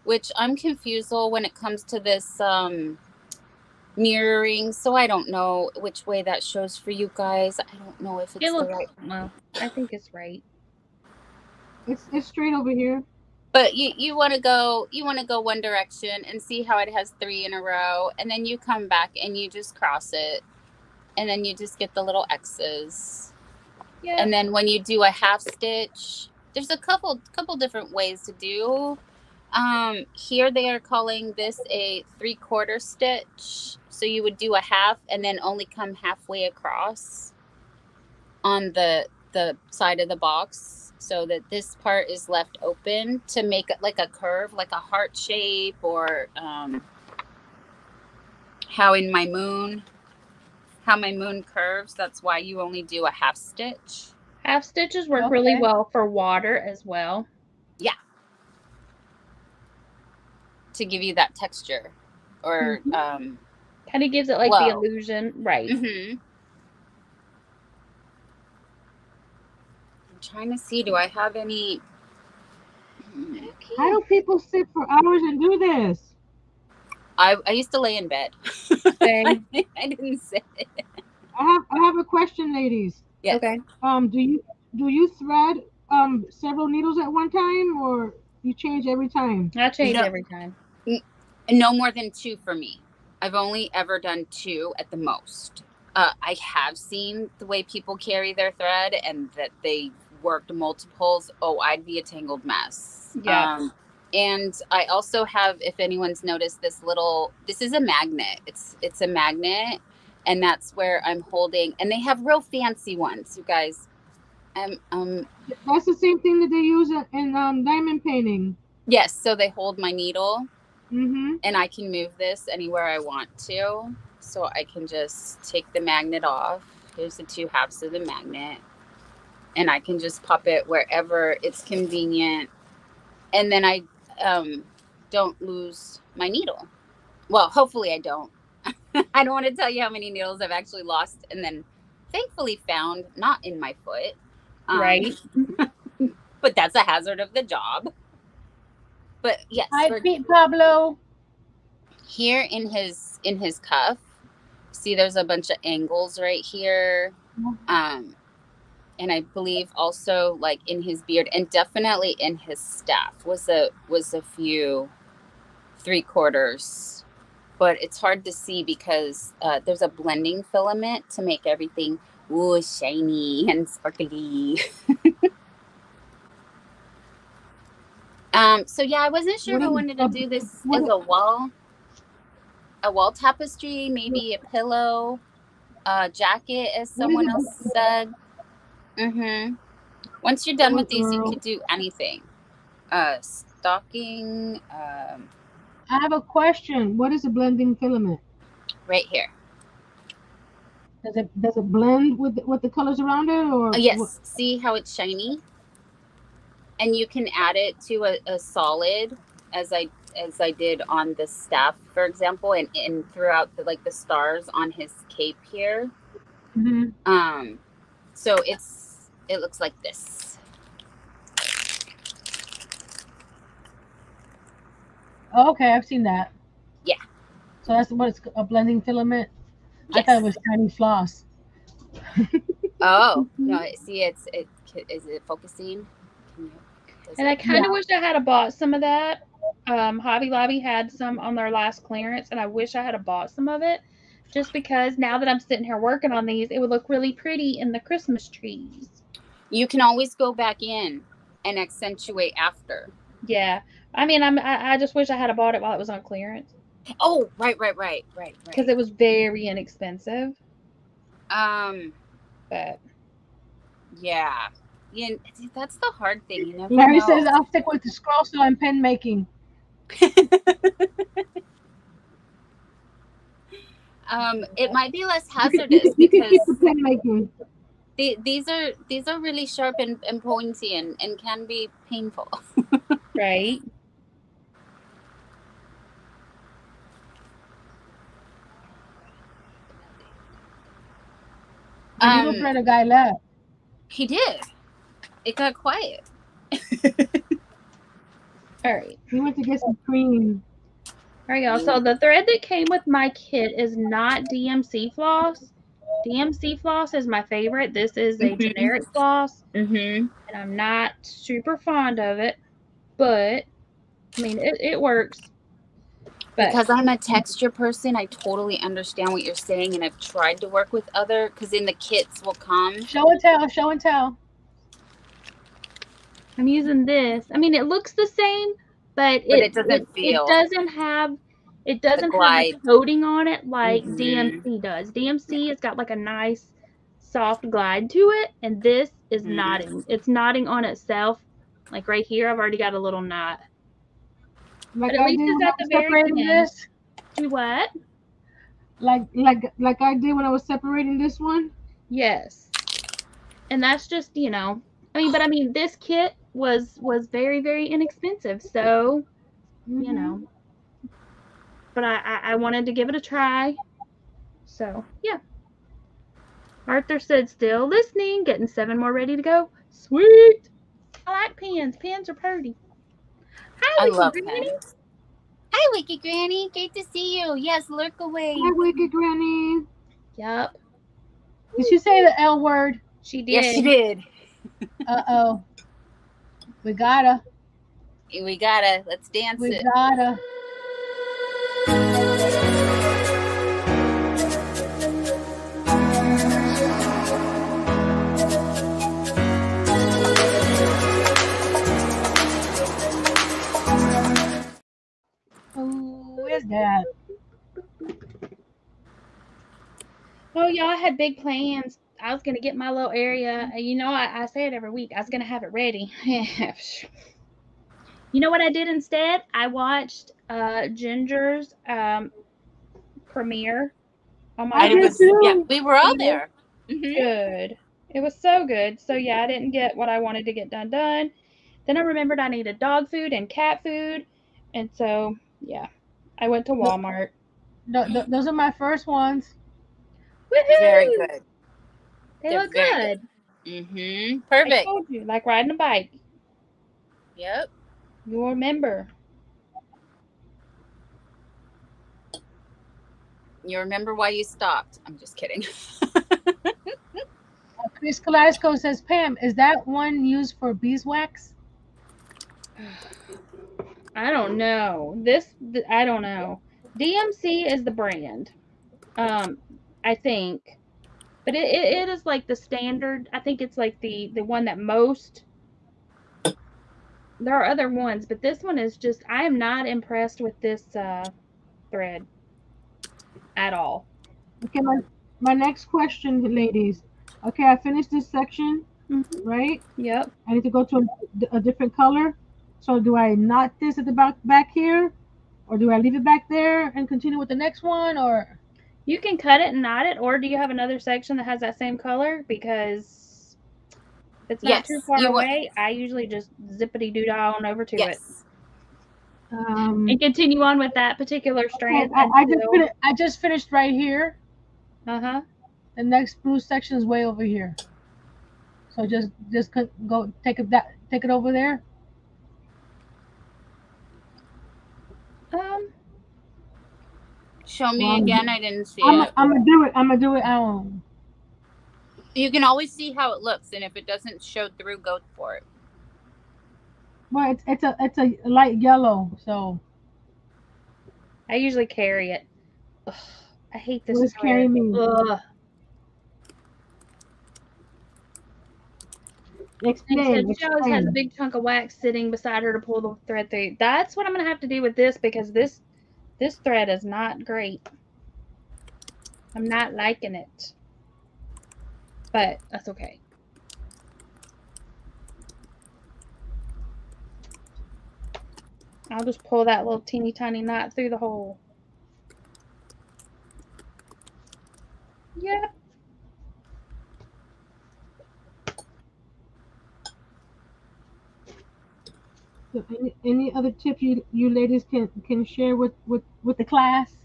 which I'm confused when it comes to this um, mirroring. So I don't know which way that shows for you guys. I don't know if it's It the right well. I think it's right. It's it's straight over here. But you you want to go you want to go one direction and see how it has three in a row and then you come back and you just cross it and then you just get the little x's. Yeah. and then when you do a half stitch there's a couple couple different ways to do. Um here they are calling this a three quarter stitch so you would do a half and then only come halfway across on the the side of the box so that this part is left open to make it like a curve like a heart shape or um how in my moon how my moon curves that's why you only do a half stitch Half stitches work really well for water as well. Yeah. To give you that texture or Mhm. um Kind of gives it like the illusion, right? mhm. Trying to see do i have any Hmm. How do people sit for hours and do this? I, I used to lay in bed Same. i didn't say. I have I have a question, ladies. Yes. Okay. Um, do you do you thread um several needles at one time, or you change every time? I change No. every time. no more than two for me. I've only ever done two at the most. Uh, I have seen the way people carry their thread and that they worked multiples. Oh, I'd be a tangled mess. Yeah. Um, and I also have, if anyone's noticed, this little. This is a magnet. It's it's a magnet, and that's where I'm holding. And they have real fancy ones, you guys. Um, um, That's the same thing that they use in- um diamond painting. yes. So they hold my needle. Mm-hmm. and I can move this anywhere I want to. So I can just take the magnet off. Here's the two halves of the magnet. And I can just pop it wherever it's convenient. And then I um, don't lose my needle. Well, hopefully I don't. I don't want to tell you how many needles I've actually lost and then thankfully found not in my foot. Um, Right. But that's a hazard of the job. But yes, I we're- Pablo. here in his in his cuff see there's a bunch of angles right here um and i believe also like in his beard and definitely in his staff was a was a few three quarters but it's hard to see because uh, there's a blending filament to make everything ooh shiny and sparkly. Um so yeah i wasn't sure if i wanted to do this as a wall a wall tapestry maybe a pillow a jacket as someone else said mm-hmm. Once you're done Oh, with these you can do anything. Uh stocking um I have a question. What is a blending filament? right here. Does it does it blend with the, with the colors around it, or Uh, yes. see how it's shiny? And you can add it to a, a solid as i as i did on the staff for example and, and throughout the like the stars on his cape here. Mhm. um so it's it looks like this Oh, okay, I've seen that. Yeah. So that's what it's a blending filament. I thought it was shiny floss. oh no see it's it is it focusing Can you, is And I kind of wish I had a bought some of that. Um, Hobby Lobby had some on their last clearance, and I wish I had a bought some of it, just because now that I'm sitting here working on these, it would look really pretty in the Christmas trees. You can always go back in and accentuate after Yeah, I mean, I'm I, I just wish I had a bought it while it was on clearance oh right right right right right. because right it was very inexpensive. um But yeah yeah that's the hard thing you never Larry know. says I'll stick with the scroll saw and pen making. um it might be less You can- hazardous you can because keep the pen making. The, these are these are really sharp and, and pointy and, and can be painful right, Um, thread a guy left. he did it got quiet all right. He went to get some cream. All right, y'all. So the thread that came with my kit is not DMC floss. DMC floss is my favorite. This is a Mhm. generic floss, mm-hmm. and I'm not super fond of it, but I mean it, it works. But because i'm a texture person i totally understand what you're saying and i've tried to work with other because in the kits will come Show and tell. Show and tell. I'm using this. I mean, it looks the same, but, But it doesn't feel- It doesn't have. It doesn't have a coating on it like Mhm. DMC does. DMC has got like a nice soft glide to it, and this is Mhm. knotting. It's knotting on itself. Like right here, I've already got a little knot. Like But at I least did it's at the very separating end. this. Do what? Like like like I did when I was separating this one. Yes. And that's just you know. I mean, but I mean, this kit was was very very inexpensive, so you Mhm. know. But I, I, I wanted to give it a try. So, yeah. Arthur said, still listening, getting seven more ready to go. Sweet. I like pens. Pens are pretty. Hi, i Wiki love Granny. pens hi wiki granny great to see you yes lurk away Hi, wicked granny. Yep. Did she say the L word? She did. Yes, she did. Uh oh. We gotta. We gotta. Let's dance We it. gotta. Who is that? Oh, y'all had big plans. I was gonna get my little area. You know, I, I say it every week. I was gonna have it ready. you know what I did instead? I watched uh Ginger's um premiere on my I was, yeah, we were all there. Mhm. good. It was so good. So yeah, I didn't get what I wanted to get done done. Then I remembered I needed dog food and cat food, and so yeah, I went to Walmart. Th- th- those are my first ones. Woohoo! Very good. They They're look very good. Mm-hmm. I Perfect. told you, like riding a bike. Yep. You'll remember. You remember why you stopped? I'm just kidding. Chris Kalesko says, Pam, is that one used for beeswax? I don't know. This I don't know. DMC is the brand. Um, I think, but it, it, it is like the standard. I think it's like the the one that most. There are other ones, but this one is just. I am not impressed with this uh, thread at all. Okay, my, my next question, ladies. Okay, I finished this section, Mhm. right? Yep. I need to go to a, a different color. So do I knot this at the back back here, or do I leave it back there and continue with the next one, or You can cut it and knot it, or do you have another section that has that same color? Because if it's not Yes, too far you would. away, I usually just zippity doo dah on over to it yes. um? and continue on with that particular okay, strand. I, I just finished, I just finished right here. uh huh. The next blue section is way over here. So just just go take it that take it over there. Um, Show me Well, again. I didn't see I'm it. I'm gonna do it. I'm gonna do it. Um, You can always see how it looks, and if it doesn't show through, go for it. well, it's it's a it's a light yellow. So I usually carry it. Ugh, I hate this. What does carry thread. mean? Ugh. Because she always has a big chunk of wax sitting beside her to pull the thread through. That's what I'm gonna have to do with this because this this thread is not great. I'm not liking it. But that's okay. I'll just pull that little teeny tiny knot through the hole. Yep. So any, any other tip you you ladies can can share with with with the class?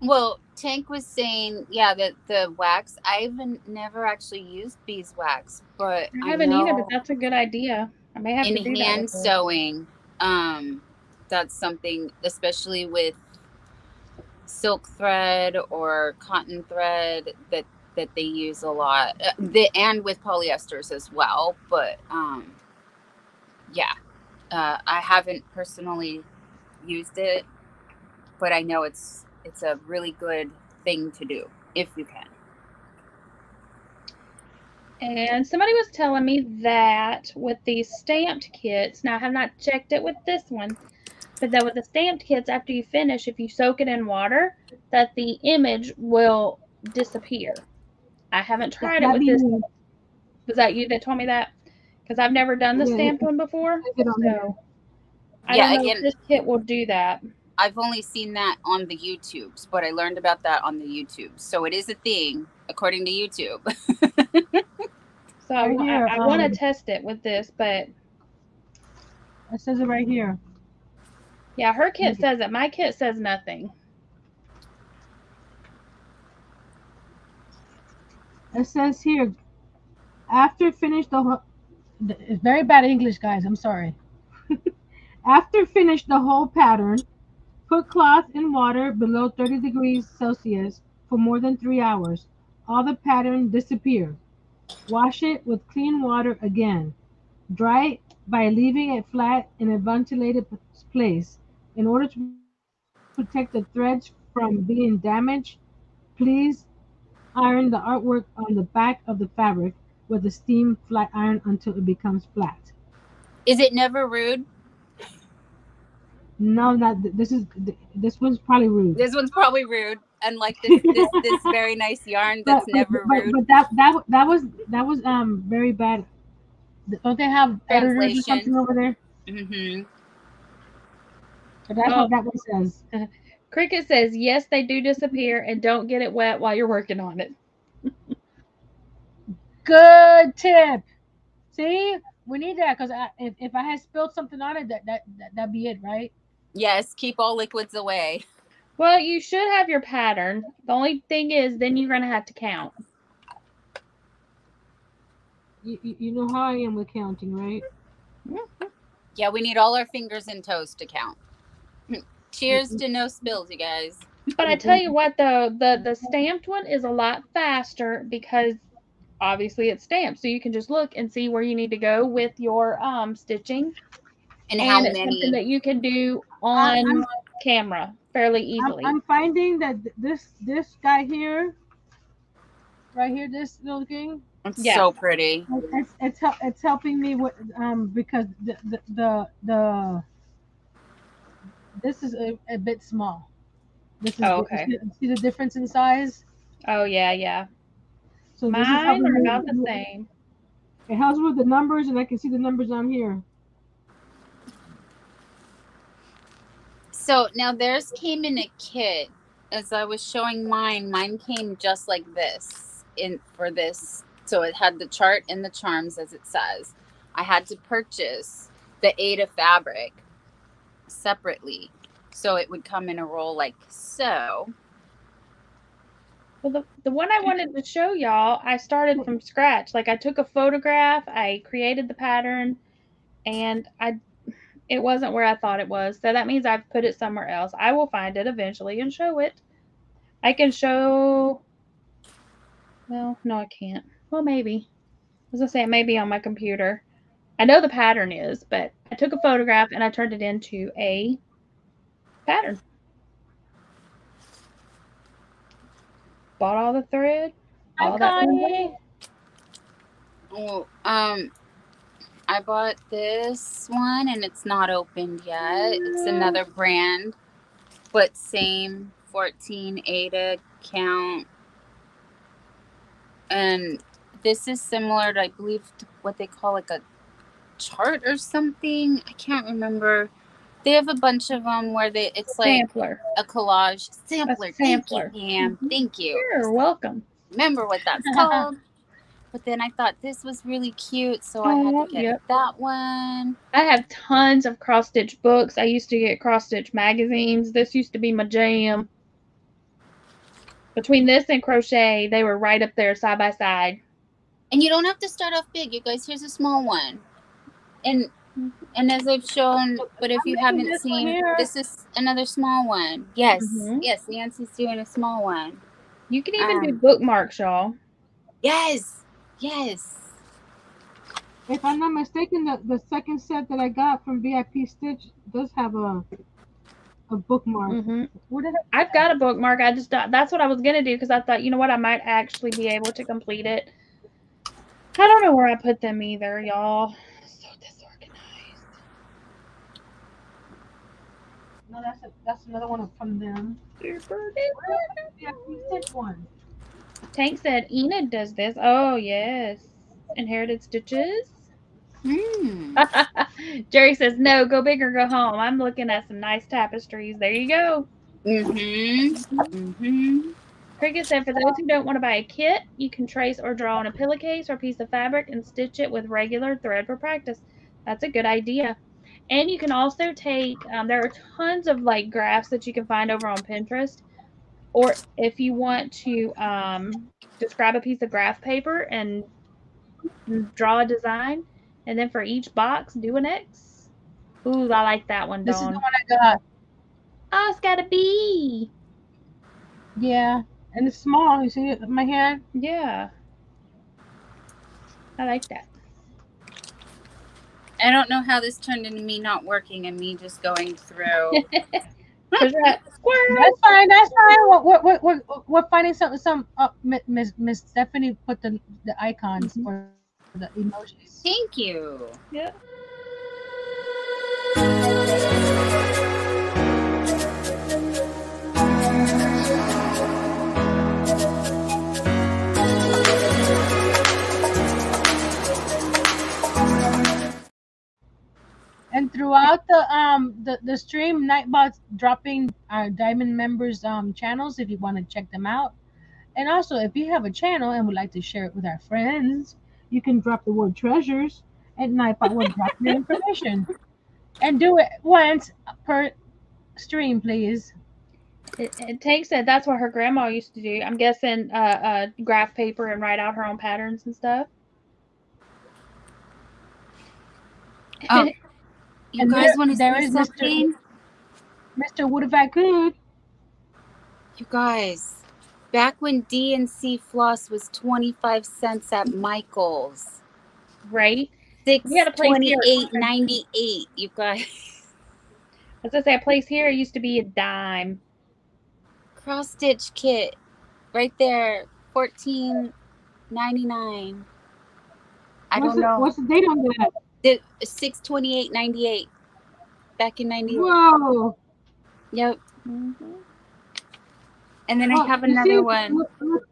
Well, Tank was saying, yeah, that the wax. I've never actually used beeswax, but I haven't know either, but that's a good idea. I may have to do in that hand sewing, um, that's something, especially with silk thread or cotton thread, that that they use a lot. Uh, the and with polyesters as well, but um, yeah, uh, I haven't personally used it, but I know it's it's a really good thing to do if you can. And somebody was telling me that with these stamped kits, now I have not checked it with this one, but that with the stamped kits, after you finish, if you soak it in water, that the image will disappear. I haven't tried it That'd with be this. Was that you that told me that? Because I've never done the Yeah, stamped one before. Check it on. So I Yeah, don't know again- if this kit will do that. I've only seen that on the YouTubes, but I learned about that on the YouTube. So it is a thing according to YouTube. So I, Right wa- here, I, want to um, test it with this, but It says it right here. yeah, her kit says it. My kit says nothing. It says here, after finish the whole, it's very bad English, guys. I'm sorry. after finish the whole pattern, put cloth in water below 30 degrees Celsius for more than three hours. All the pattern disappear. Wash it with clean water again. Dry it by leaving it flat in a ventilated place. In order to protect the threads from being damaged, please iron the artwork on the back of the fabric with a steam flat iron until it becomes flat. Is it never rude? No, not th- this is th- this one's probably rude. This one's probably rude, unlike this this, this very nice yarn that's but, never but, rude. But that that that was that was um very bad. Don't they have editors or something over there? Mm-hmm. But that's Oh. what that one says. Cricket says yes, they do disappear, and don't get it wet while you're working on it. Good tip. See, we need that because if, if I had spilled something on it, that that that that'd be it, right? Yes, keep all liquids away. Well, you should have your pattern. The only thing is, then you're gonna have to count. You, you you know how I am with counting, right? Mm-hmm. Yeah, we need all our fingers and toes to count. Cheers to no spills, you guys. But I tell you what, though, the the stamped one is a lot faster because obviously it's stamped, so you can just look and see where you need to go with your um stitching, And, and, how it's something many? that you can do I'm- on camera fairly I'm, easily. I'm finding that this this guy here, right here, this little thing, It's Yeah. so pretty. it's it's hel- it's helping me with um because the the the, the this is a, a bit small. This is Oh, okay. see, see the difference in size. oh yeah, yeah. So this is Mine are me about the same. It helps with the numbers, and I can see the numbers on here. So now theirs came in a kit. As I was showing mine, mine came just like this in for this. So it had the chart and the charms as it says. I had to purchase the Aida fabric separately. So it would come in a roll like so. Well, the, the one I wanted to show y'all, I started from scratch. Like I took a photograph, I created the pattern, and I it wasn't where I thought it was. So that means I've put it somewhere else. I will find it eventually and show it. I can show well, no I can't. Well maybe. As I say, it may be on my computer. I know the pattern is, but I took a photograph and I turned it into a pattern. Bought all the thread. all that Connie. Oh, um, I bought this one and it's not opened yet. It's another brand, but same 14 Aida count. And this is similar to, I believe, to what they call like a chart or something. I can't remember. They have a bunch of them where they it's like sampler. a collage sampler. sampler. Thank you, Pam. Mhm. Thank you You're welcome. remember what that's called. But then I thought this was really cute, so I had Oh, to get yep. that one. I have tons of cross stitch books. I used to get cross stitch magazines. This used to be my jam. Between this and crochet, they were right up there side by side. And you don't have to start off big, you guys. Here's a small one. And and as I've shown, but if you I'm making haven't seen, this is another small one. Yes, Mhm. yes, Nancy's doing a small one. You can even do Um, bookmarks, y'all. Yes, yes. If I'm not mistaken, the, the second set that I got from VIP Stitch does have a a bookmark. hmm Where did I I've got a bookmark. I just that's what I was gonna do because I thought, you know what, I might actually be able to complete it. I don't know where I put them either, y'all. So disorganized. No, that's a, that's another one from them. Super Yeah, we sent one. Tank said Enid does this. Oh yes. Inherited stitches. Hmm. Jerry says, no, go big or go home. I'm looking at some nice tapestries. There you go. Mm-hmm. Mm-hmm. Cricket said, for those who don't want to buy a kit, you can trace or draw on a pillowcase or piece of fabric and stitch it with regular thread for practice. That's a good idea. And you can also take, um, there are tons of like graphs that you can find over on Pinterest. Or if you want to um, just grab a piece of graph paper and draw a design, and then for each box, do an X. Ooh, I like that one, This is the one I got. Oh, it's got a bee. Yeah, and it's small. You see it, my hand? Yeah. I like that. I don't know how this turned into me not working and me just going through. Cause you're at squirrel. That's fine. That's fine. We're, we're, we're, we're finding some some. Uh, Miss Miss Stephanie put the the icons Mhm. or the emojis. Thank you. Yeah. Throughout the um the, the stream, Nightbot's dropping our Diamond members um channels if you want to check them out. And also, if you have a channel and would like to share it with our friends, you can drop the word treasures, and Nightbot will drop your information. And do it once per stream, please. It, it takes. That's what her grandma used to do. I'm guessing uh, uh, graph paper and write out her own patterns and stuff. Oh, You And guys there- want to there see is Mr. something? Mr. What if I could? You guys, back when DMC floss was 25 cents at Michael's. right? Six We had a place here. twenty-eight ninety-eight. You guys, As I say, a place here used to be a dime. cross stitch kit, right there, fourteen ninety-nine. I what's don't the, know. What's the date on that? The six twenty-eight ninety-eight. Back in ninety. Whoa! Yep. Mm-hmm. And then Oh, I have another see, one. look- look-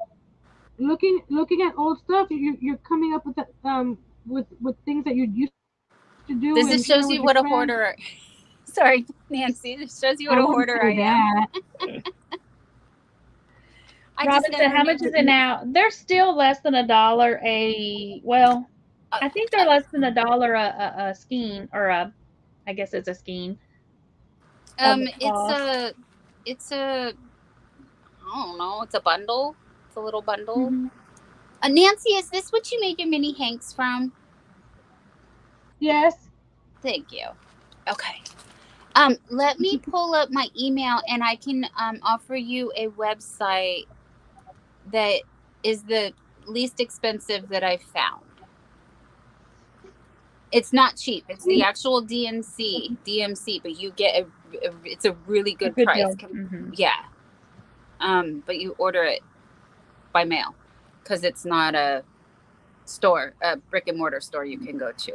Looking, looking at old stuff, you, you're coming up with the, um with with things that you used to do. This just shows you your what a hoarder. Sorry, Nancy. This shows you what a hoarder I say am. that. I Robinson, how much is it now? They're still less than a dollar a. Well, I think they're less than a dollar a, a, a skein or a. I guess it's a skein. Um, it's a, it's a, I don't know. It's a bundle. It's a little bundle. Mhm. Uh, Nancy, is this what you made your mini hanks from? Yes. Thank you. Okay. Um, let me pull up my email and I can um offer you a website that is the least expensive that I found. It's not cheap. It's the actual DNC, DMC, but you get a, a it's a really A good, good price. Mhm. Yeah. Um, but you order it by mail because it's not a store, a brick and mortar store you can go to.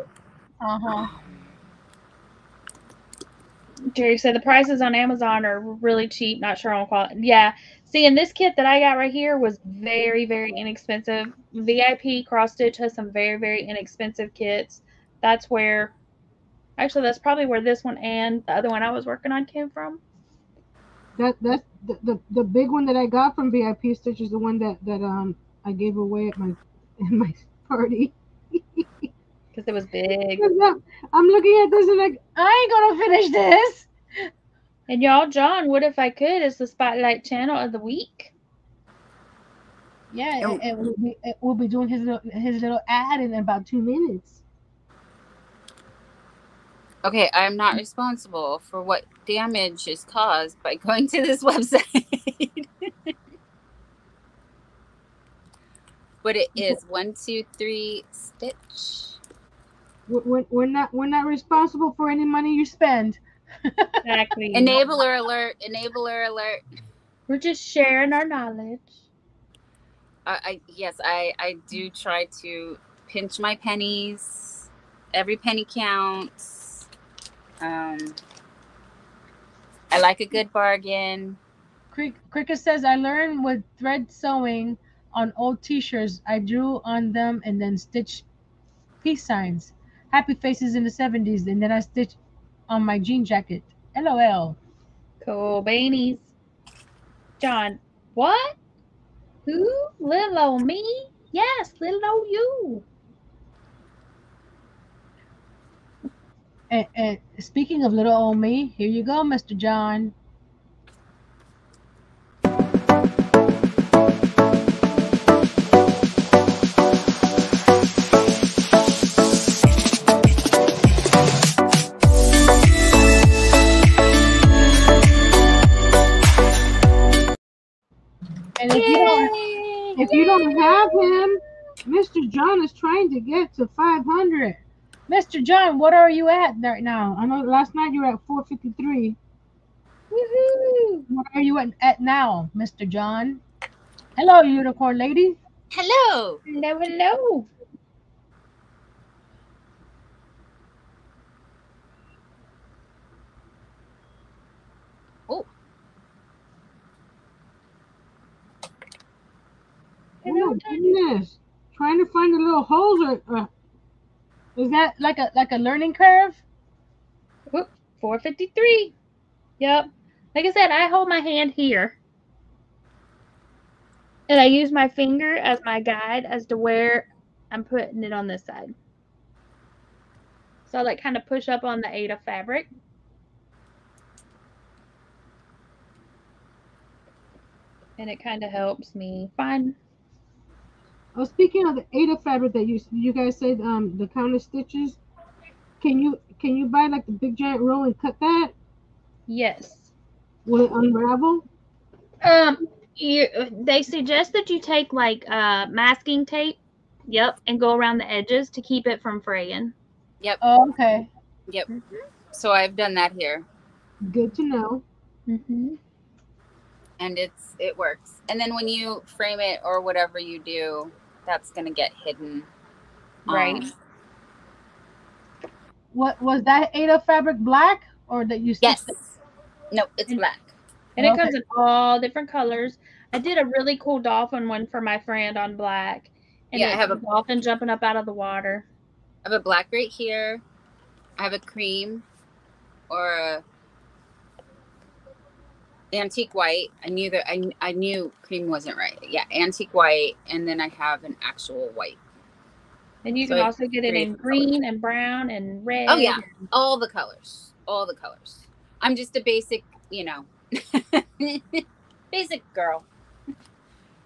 Uh huh. Jerry said the prices on Amazon are really cheap. Not sure on quality. Yeah. See, and this kit that I got right here was very, very inexpensive. VIP Cross Stitch has some very, very inexpensive kits. That's where, actually, that's probably where this one and the other one I was working on came from. That that's the, the the big one that I got from VIP Stitch is the one that that um I gave away at my at my party. Because it was big. I'm I'm looking at this and like I ain't gonna finish this. And y'all, John, what if I could is the Spotlight channel of the week. Yeah, Oh. and, and we'll be and we'll be doing his little his little ad in about two minutes. Okay, I'm not responsible for what damage is caused by going to this website. but it is one, two, three, stitch. We're, we're, we're not we're not responsible for any money you spend. Exactly. Enabler alert! Enabler alert! We're just sharing our knowledge. I, I yes, I I do try to pinch my pennies. Every penny counts. Um, I like a good bargain. Crick- Cricket says I learned with thread sewing on old T-shirts. I drew on them and then stitched peace signs, happy faces in the '70s, and then I stitched on my jean jacket. LOL. Cool beanies. John, what? Who? Little old me? Yes, little old you. And, and speaking of little old me, here you go, Mr. John. And if you don't Yay! if you don't have him, Mr. John is trying to get to 500. Mr. John, what are you at right now? I know last night you were at 453. Woohoo! What are you at, at now, Mr. John? Hello, unicorn lady. Hello. Hello, hello. Oh, Oh Hello, my goodness. Trying to find the little holes. Or, uh, is that like a like a learning curve? Whoop, 453. Yep. Like I said, I hold my hand here. And I use my finger as my guide as to where I'm putting it on this side. So I like kind of push up on the Aida fabric. And it kind of helps me find Oh, speaking of the Aida fabric that you you guys said um the counter stitches, can you can you buy like the big giant roll and cut that? yes. Will it unravel? Um, you they suggest that you take like uh masking tape, yep, and go around the edges to keep it from fraying. yep, Oh, okay. yep. So I've done that here, Good to know. Mm-hmm. and it's it works. And then when you frame it or whatever you do, that's gonna get hidden. Right. Um, What was that Aida fabric black or that you yes. stitched? No, it's And- black. And it comes in all different colors. I did a really cool dolphin one for my friend on black. And Yeah, I have a a- dolphin jumping up out of the water. I have a black right here. I have a cream or a antique white. I knew that I, I knew cream wasn't right. Yeah, antique white, and then I have an actual white. And you So can also get it in colors. green and brown and red. Oh yeah, all the colors, all the colors. I'm just a basic, you know, basic girl.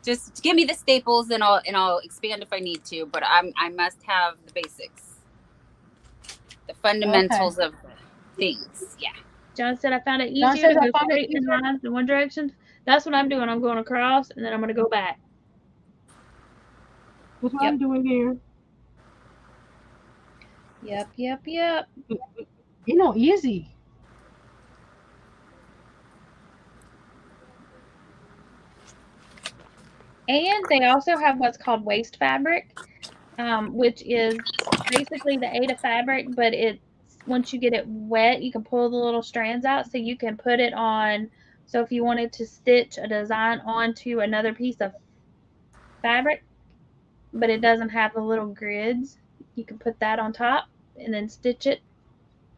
Just give me the staples, and I'll and I'll expand if I need to. But I'm I must have the basics, the fundamentals of things. Yeah. John said I found it easier to go straight in lines in one direction. That's what I'm doing. I'm going across and then I'm going to go back. That's what Yep. I'm doing here. Yep, yep, yep. You know, easy. And they also have what's called waste fabric, um, which is basically the Aida fabric, but it's once you get it wet, you can pull the little strands out so you can put it on. So if you wanted to stitch a design onto another piece of fabric, but it doesn't have the little grids, you can put that on top and then stitch it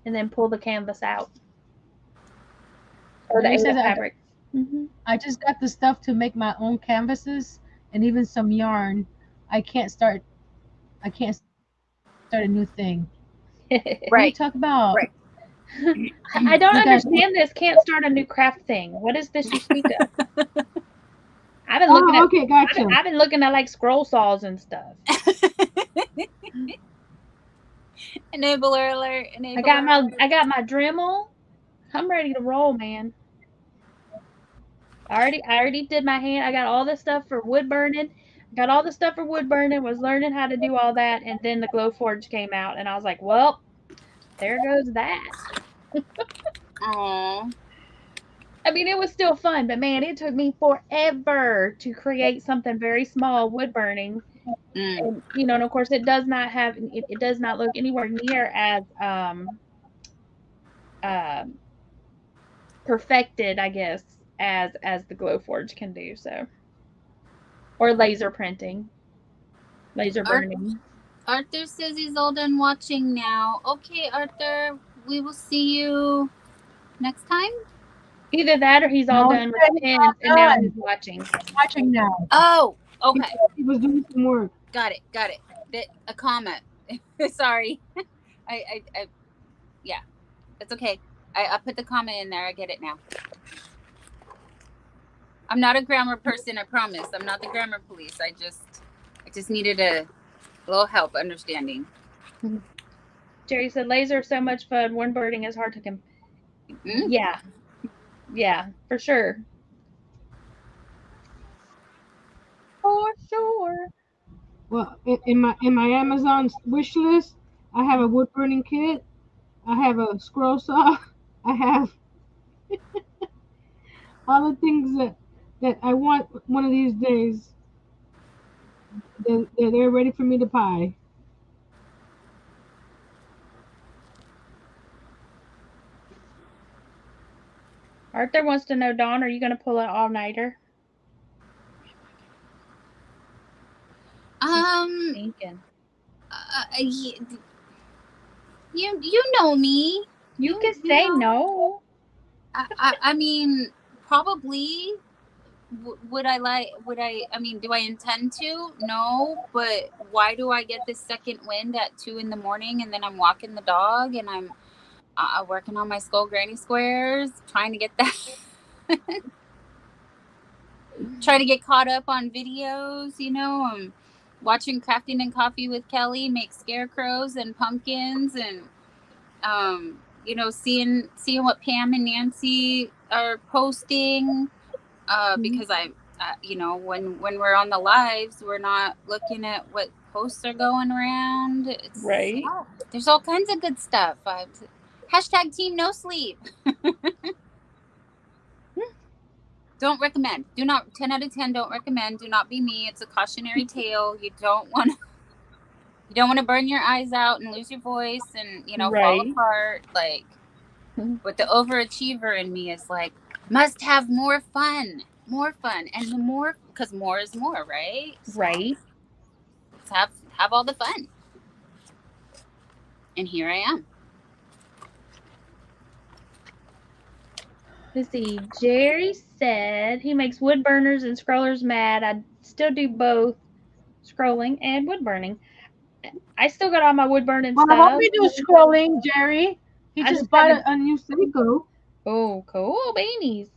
and then pull the canvas out. Or the You Aida said that- fabric. hmm I just got the stuff to make my own canvases and even some yarn. I can't start. I can't start a new thing. What are you Right. talk about? Right. I don't You guys- understand this. Can't start a new craft thing. What is this you speak of? I've been looking Oh, at. okay, I've gotcha. been, I've been looking at like scroll saws and stuff. Enabler alert. Enabler I got my alert. I got my Dremel. I'm ready to roll, man. I already I already did my hand. I got all the stuff for wood burning. Got all the stuff for wood burning. Was learning how to do all that, and then the Glowforge came out, and I was like, well, there goes that. Aw. I mean, it was still fun, but man, it took me forever to create something very small, wood burning. Mm. And, you know, and of course, it does not have, it, it does not look anywhere near as um, um perfected, I guess, as as the Glowforge can do. So, or laser printing, laser burning. Arthur says he's all done watching now. Okay, Arthur, we will see you next time. Either that, or he's all No, done with he's pins, and now he's watching. Watching now. Oh, okay. He was doing some work. Got it. Got it. That, a comment. Sorry. I, I, I, yeah, it's okay. I, I put the comment in there. I get it now. I'm not a grammar person. I promise. I'm not the grammar police. I just, I just needed a little help understanding. Jerry said, "Laser is so much fun. Wood burning is hard to com- Mm. Yeah, yeah, for sure. For sure. Well, in, in my in my Amazon wish list, I have a wood burning kit. I have a scroll saw. I have all the things that that I want one of these days. They're, they're, they're ready for me to buy. Arthur wants to know, Dawn, are you going to pull an all nighter? Um, Thinking. uh, you you know me. You You- can you say know- no. I, I, I mean, probably. Would I like? Would I? I mean, do I intend to? No, but why do I get this second wind at two in the morning and then I'm walking the dog and I'm uh, working on my skull granny squares, trying to get that. trying to get caught up on videos, you know. I'm watching crafting and coffee with Kelly make scarecrows and pumpkins and um, you know, seeing seeing what Pam and Nancy are posting, uh, because I, uh, you know, when when we're on the lives, we're not looking at what posts are going around. It's, Right. oh, there's all kinds of good stuff. Uh, hashtag Team No Sleep. don't recommend. Do not. Ten out of ten. Don't recommend. Do not be me. It's a cautionary tale. You don't want. to You don't want to burn your eyes out and lose your voice and you know fall Right. apart. Like, but the overachiever in me is like must have more fun, more fun, and the more because more is more, right? So Right. let's have have all the fun. And here I am. Let's see. Jerry said he makes wood burners and scrollers mad. I still do both scrolling and wood burning. I still got all my wood burning Well, I hope you do scrolling, Jerry. He I just just bought a, a new Seiko. Oh, cool beanies.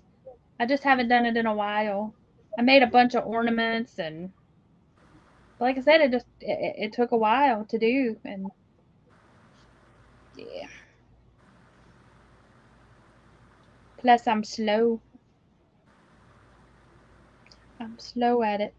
I just haven't done it in a while. I made a bunch of ornaments and like I said, it just it, it- it took a while to do and yeah. Plus I'm slow. I'm slow at it.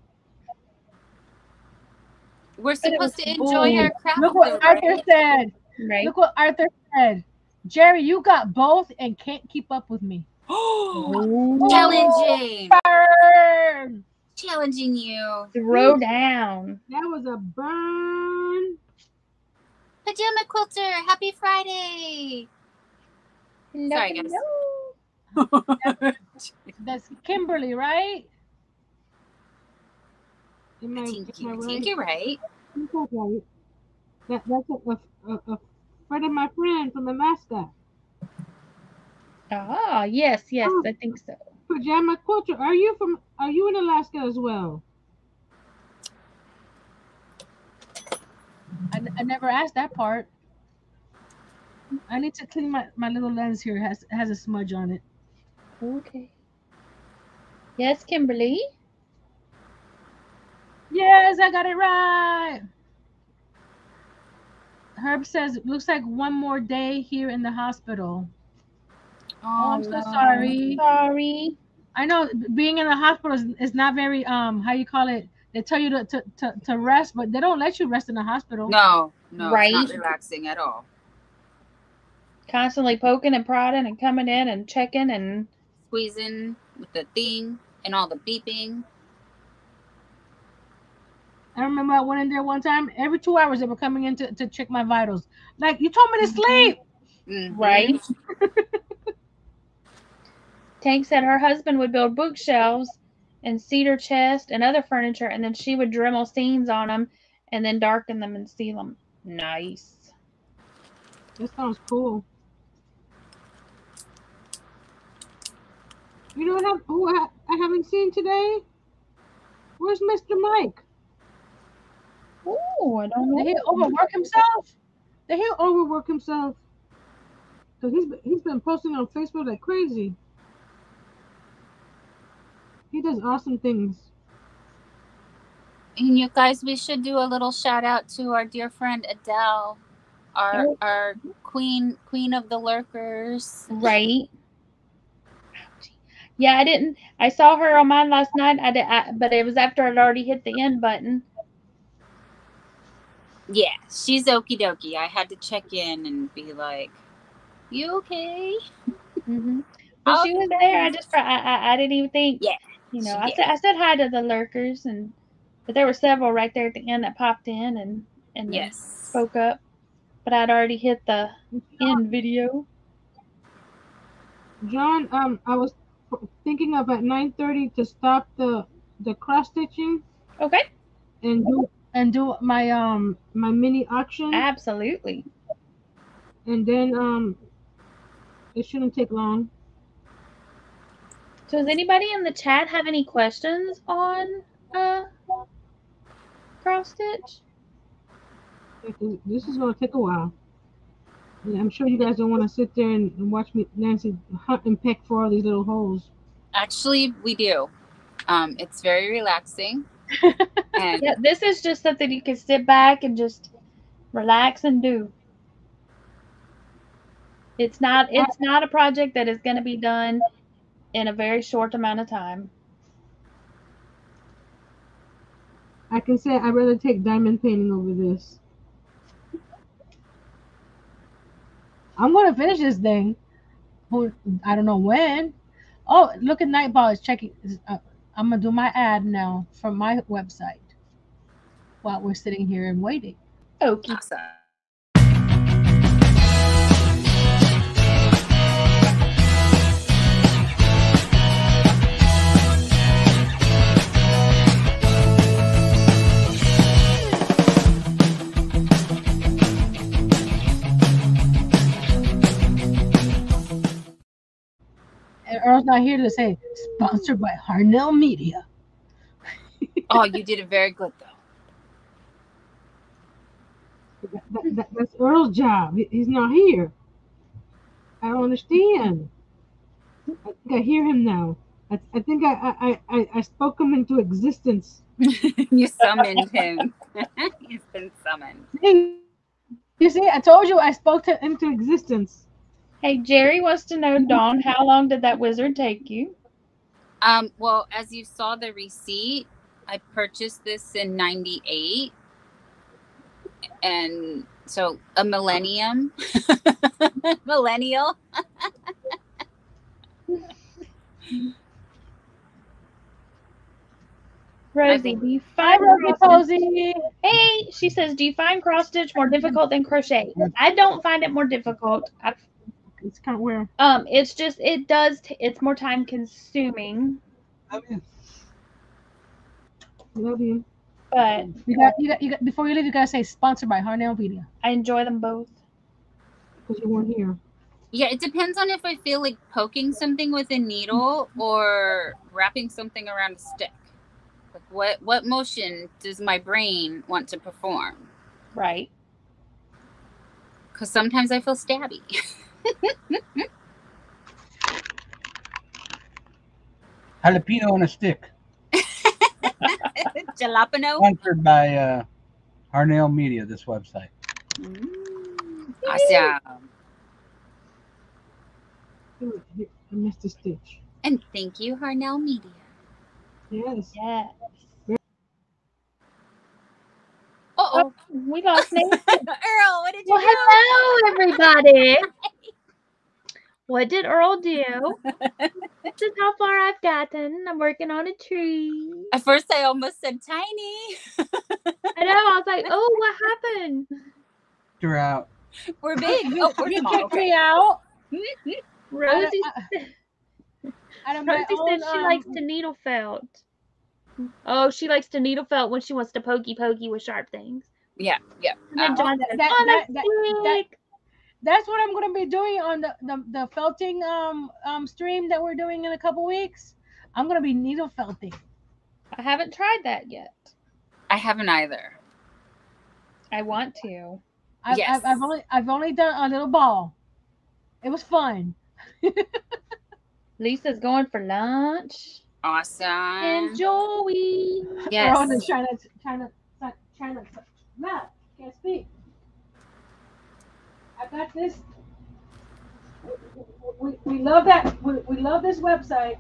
We're But it was supposed to enjoy cool. our craft. Look what though, Arthur right? said. Right? Look what Arthur said. Jerry, you got both and can't keep up with me. Ooh. Challenging, Burn! challenging you. Throw down. That was a burn. Pajama quilter, happy Friday. Hello, Sorry, guys. hello. That's Kimberly, right? Am I, I think, I you, I right? think you're right. I think that's right. That, that's a, a, a, a friend of my friend from Alaska. Ah, yes, yes, Oh. I think so. Pajama quilter. Are you from? Are you in Alaska as well? I, I never asked that part. I need to clean my, my little lens here. It has has a smudge on it. Okay. Yes, Kimberly. Yes, I got it right. Herb says looks like one more day here in the hospital. Oh, I'm so no. sorry. Sorry. I know being in the hospital is, is not very um how you call it. They tell you to, to, to, to rest, but they don't let you rest in the hospital. No, no, Right. not relaxing at all. Constantly poking and prodding and coming in and checking and Squeezing with the thing and all the beeping. I remember I went in there one time. Every two hours they were coming in to, to check my vitals. Like you told me to sleep. Mhm. right. Tank said her husband would build bookshelves and cedar chest and other furniture, and then she would dremel scenes on them and then darken them and seal them. Nice. That sounds cool. You know what? I, who I, I haven't seen today? Where's Mr. Mike? Oh, I don't Did he know. overwork himself? Did he overwork himself? Cause he's been, he's been posting on Facebook like crazy. He does awesome things. And you guys, we should do a little shout out to our dear friend Adele, our Oh. our queen queen of the lurkers. Right. Yeah, I didn't. I saw her on mine last night. I did, I, but it was after I'd already hit the end button. Yeah, she's okie dokie. I had to check in and be like, "You okay?" hmm But Oh, she was there. I just, I, I, I didn't even think. Yeah, You know, she I did. said, I said hi to the lurkers, and but there were several right there at the end that popped in and and Yes. spoke up. But I'd already hit the end video. John, um, I was thinking of at nine thirty to stop the the cross stitching Okay, and do and do my um my mini auction, absolutely. and then um, it shouldn't take long. So, does anybody in the chat have any questions on uh cross stitch? This is gonna take a while. And I'm sure you guys don't want to sit there and, and watch me, Nancy, hunt and peck for all these little holes. Actually, we do. Um, it's very relaxing. And Yeah, this is just something you can sit back and just relax and do. It's not it's not a project that is going to be done in a very short amount of time. I can say I'd rather take diamond painting over this. I'm gonna finish this thing. Who I don't know when. Oh, look at Nightball is checking. Uh, I'm gonna do my ad now from my website while we're sitting here and waiting. Okay. awesome. Earl's not here to say sponsored by Harneal Media. Oh, you did it very good though. That, that- that- that's Earl's job. He's not here. I don't understand. I think I hear him now. I, I think I, I, I, I spoke him into existence. you summoned him. He's been summoned. You see, I told you I spoke to into existence. Hey, Jerry wants to know, Dawn, how long did that wizard take you? Um, well, as you saw the receipt, I purchased this in 98. And so a millennium. Millennial. Rosie, do you find Rosie. Hey, she says, do you find cross stitch more difficult than crochet? I don't find it more difficult. I, It's kind of weird. um, it's just it does. T- it's more time consuming, I mean, Love you. but You got, you got, you got. Before you leave, you gotta say sponsored by Harneal Media I enjoy them both. because you weren't here. Yeah, it depends on if I feel like poking something with a needle or wrapping something around a stick. Like what what motion does my brain want to perform? Right. Because sometimes I feel stabby. jalapeno on a stick, Jalapeno. sponsored by uh, Harneal Media. This website. Mm, awesome. Here, here, I missed a stitch. And thank you, Harneal Media. Yes. Yeah. Uh oh. We lost Nancy. Earl, what did you well, do? hello, everybody. What did Earl do? this is how far I've gotten. I'm working on a tree. At first, I almost said tiny. I know. I was like, oh, what happened? You're out. We're big. Oh, we're you small. kicked me out. Rosie, Out of my Rosie said she um, likes to needle felt. Oh, she likes to needle felt when she wants to pokey pokey with sharp things. Yeah, yeah. And then Uh, John that- says, that- "On that- that- that- stick." That's what I'm gonna be doing on the, the, the felting um um stream that we're doing in a couple weeks. I'm gonna be needle felting. I haven't tried that yet. I haven't either. I want to. I've, Yes. I've, I've only I've only done a little ball. It was fun. Lisa's going for lunch. Awesome. and Joey. Yes. We're on the China China China. No, can't speak. I got this. We, we, we love that. We, we love this website.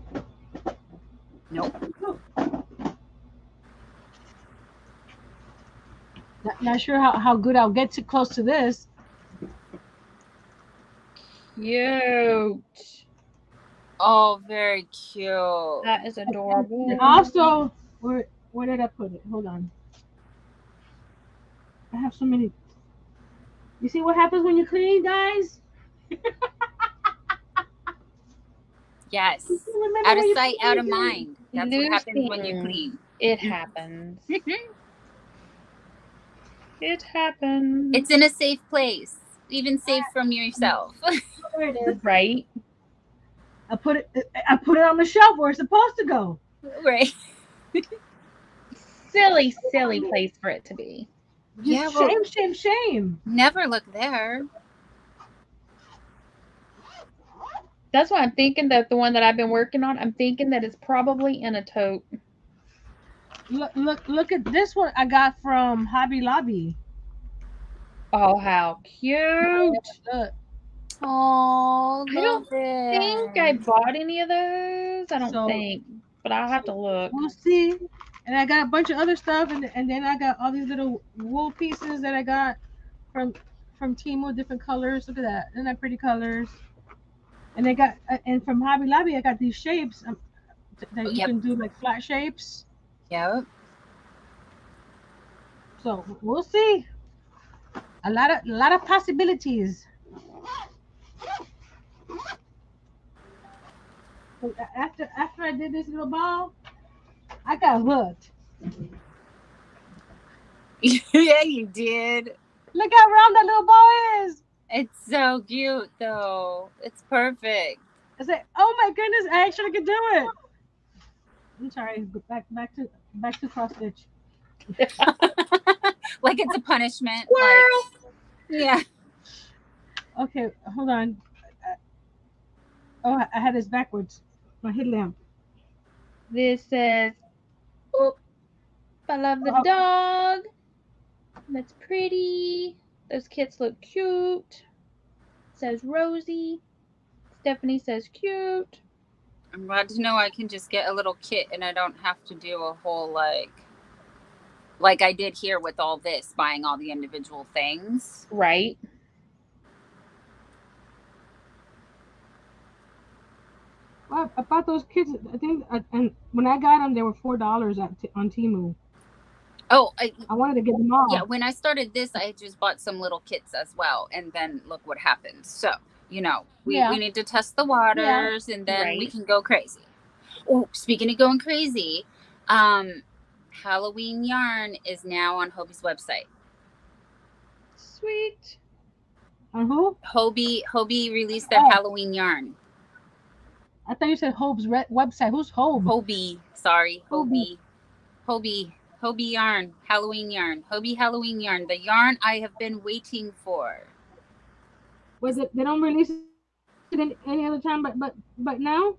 Nope. Not, not sure how, how good I'll get to close to this. Cute. Oh, very cute. That is adorable. And also, where where did I put it? Hold on. I have so many. You see what happens when you clean, guys? Yes. Out of sight, out of mind. That's what happens when you clean. It happens. It happens. It's in a safe place, even safe from yourself. There it is. right. I put it. I put it on the shelf where it's supposed to go. right. Silly, silly place for it to be. Just Yeah, well- shame, shame, shame. Never look there. That's why I'm thinking that the one that I've been working on, I'm thinking that it's probably in a tote. Look, look, look at this one I got from Hobby Lobby. Oh, how cute. Look, Oh, I don't it. think I bought any of those. I don't So- think, but I'll have to look. we'll see. And I got a bunch of other stuff, and and then I got all these little wool pieces that I got from from Temu, different colors. Look at that, isn't that pretty colors? And they got uh, and from Hobby Lobby, I got these shapes um, that you Yep. can do like flat shapes. Yep. So we'll see. A lot of a lot of possibilities. After after I did this little ball, I got hooked. yeah, you did. Look how round that little ball is. It's so cute, though. It's perfect. I said, "Oh my goodness, I actually could do it." I'm sorry. Back back to back to cross stitch. like it's a punishment. Squirrel. Like, yeah. Okay, hold on. Oh, I- I had this backwards. My headlamp. This says, "Oop, I love the Oh. dog. That's pretty. Those kits look cute." says Rosie. Stephanie says cute. I'm glad to know I can just get a little kit and I don't have to do a whole like like I did here with all this, buying all the individual things. Right. Well, I bought those kids. I think, I, and when I got them, they were four dollars at T- on Temu. Oh, I, I wanted to get them all. yeah, when I started this, I just bought some little kits as well. And then look what happened. So, you know, we, Yeah. we need to test the waters and then we can go crazy. Oh, speaking of going crazy, um, Halloween yarn is now on Hobbii's website. Sweet. On who? Hobbii Hobbii released their Oh. Halloween yarn. I thought you said Hobe's re- website. Who's Hobe? Hobbii, sorry, Hobbii. Hobbii, Hobbii, Hobbii yarn, Halloween yarn, Hobbii Halloween yarn, the yarn I have been waiting for. Was it? They don't release it in any other time, but but but now.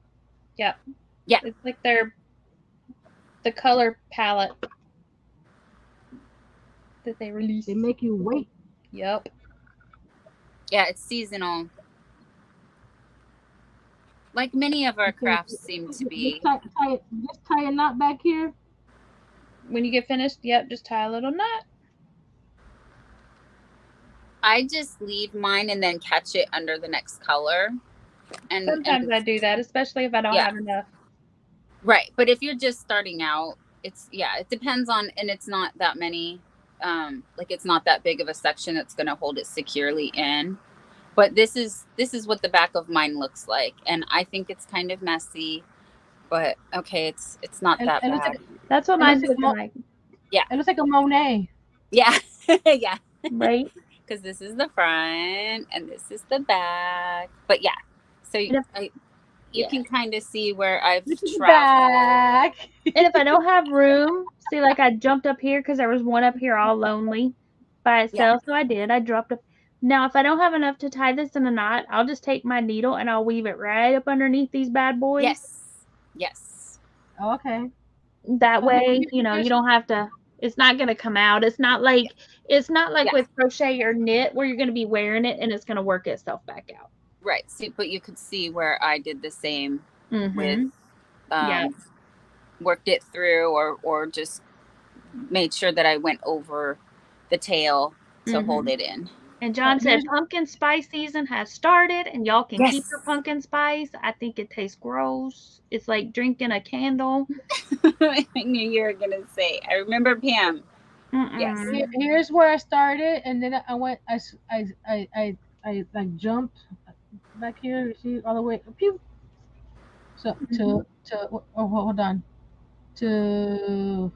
Yep. Yeah. It's like their the color palette that they released. They make you wait. Yep. Yeah, it's seasonal. Like many of our crafts seem to be. Just tie, tie it. Just tie a knot back here. When you get finished, yep, just tie a little knot. I just leave mine and then catch it under the next color. And, Sometimes and I do that, especially if I don't Yeah. have enough. Right. But if you're just starting out, it's yeah, it depends on and it's not that many um like it's not that big of a section that's going to hold it securely in. But this is this is what the back of mine looks like and I think it's kind of messy, but okay, it's it's not And- that and bad. That's what it's looking mo- like, yeah It looks like a Monet. Yeah. yeah. right? Cuz this is the front and this is the back. But yeah. So you, I, you yeah. can kind of see where I've traveled. back. and if I don't have room, see, like I jumped up here because there was one up here all lonely by itself. So I did. I dropped up. Now, if I don't have enough to tie this in a knot, I'll just take my needle and I'll weave it right up underneath these bad boys. Yes. Yes. Oh, okay. That Okay, way, you you know, you don't have to. It's not gonna come out. It's not like it's not like Yeah. with crochet or knit where you're gonna be wearing it and it's gonna work itself back out. Right. See, but you could see where I did the same Mm-hmm. with um, Yeah. worked it through or or just made sure that I went over the tail to Mhm. hold it in. And John said pumpkin spice season has started, and y'all can keep your pumpkin spice. I think it tastes gross. It's like drinking a candle. I knew you were gonna say. I remember Pam. Yes. Mm-mm. Here- here's where I started, and then I went. I, I, I, I, I like jumped back here. You see all the way. Pew. So to mm-hmm. to oh hold on, to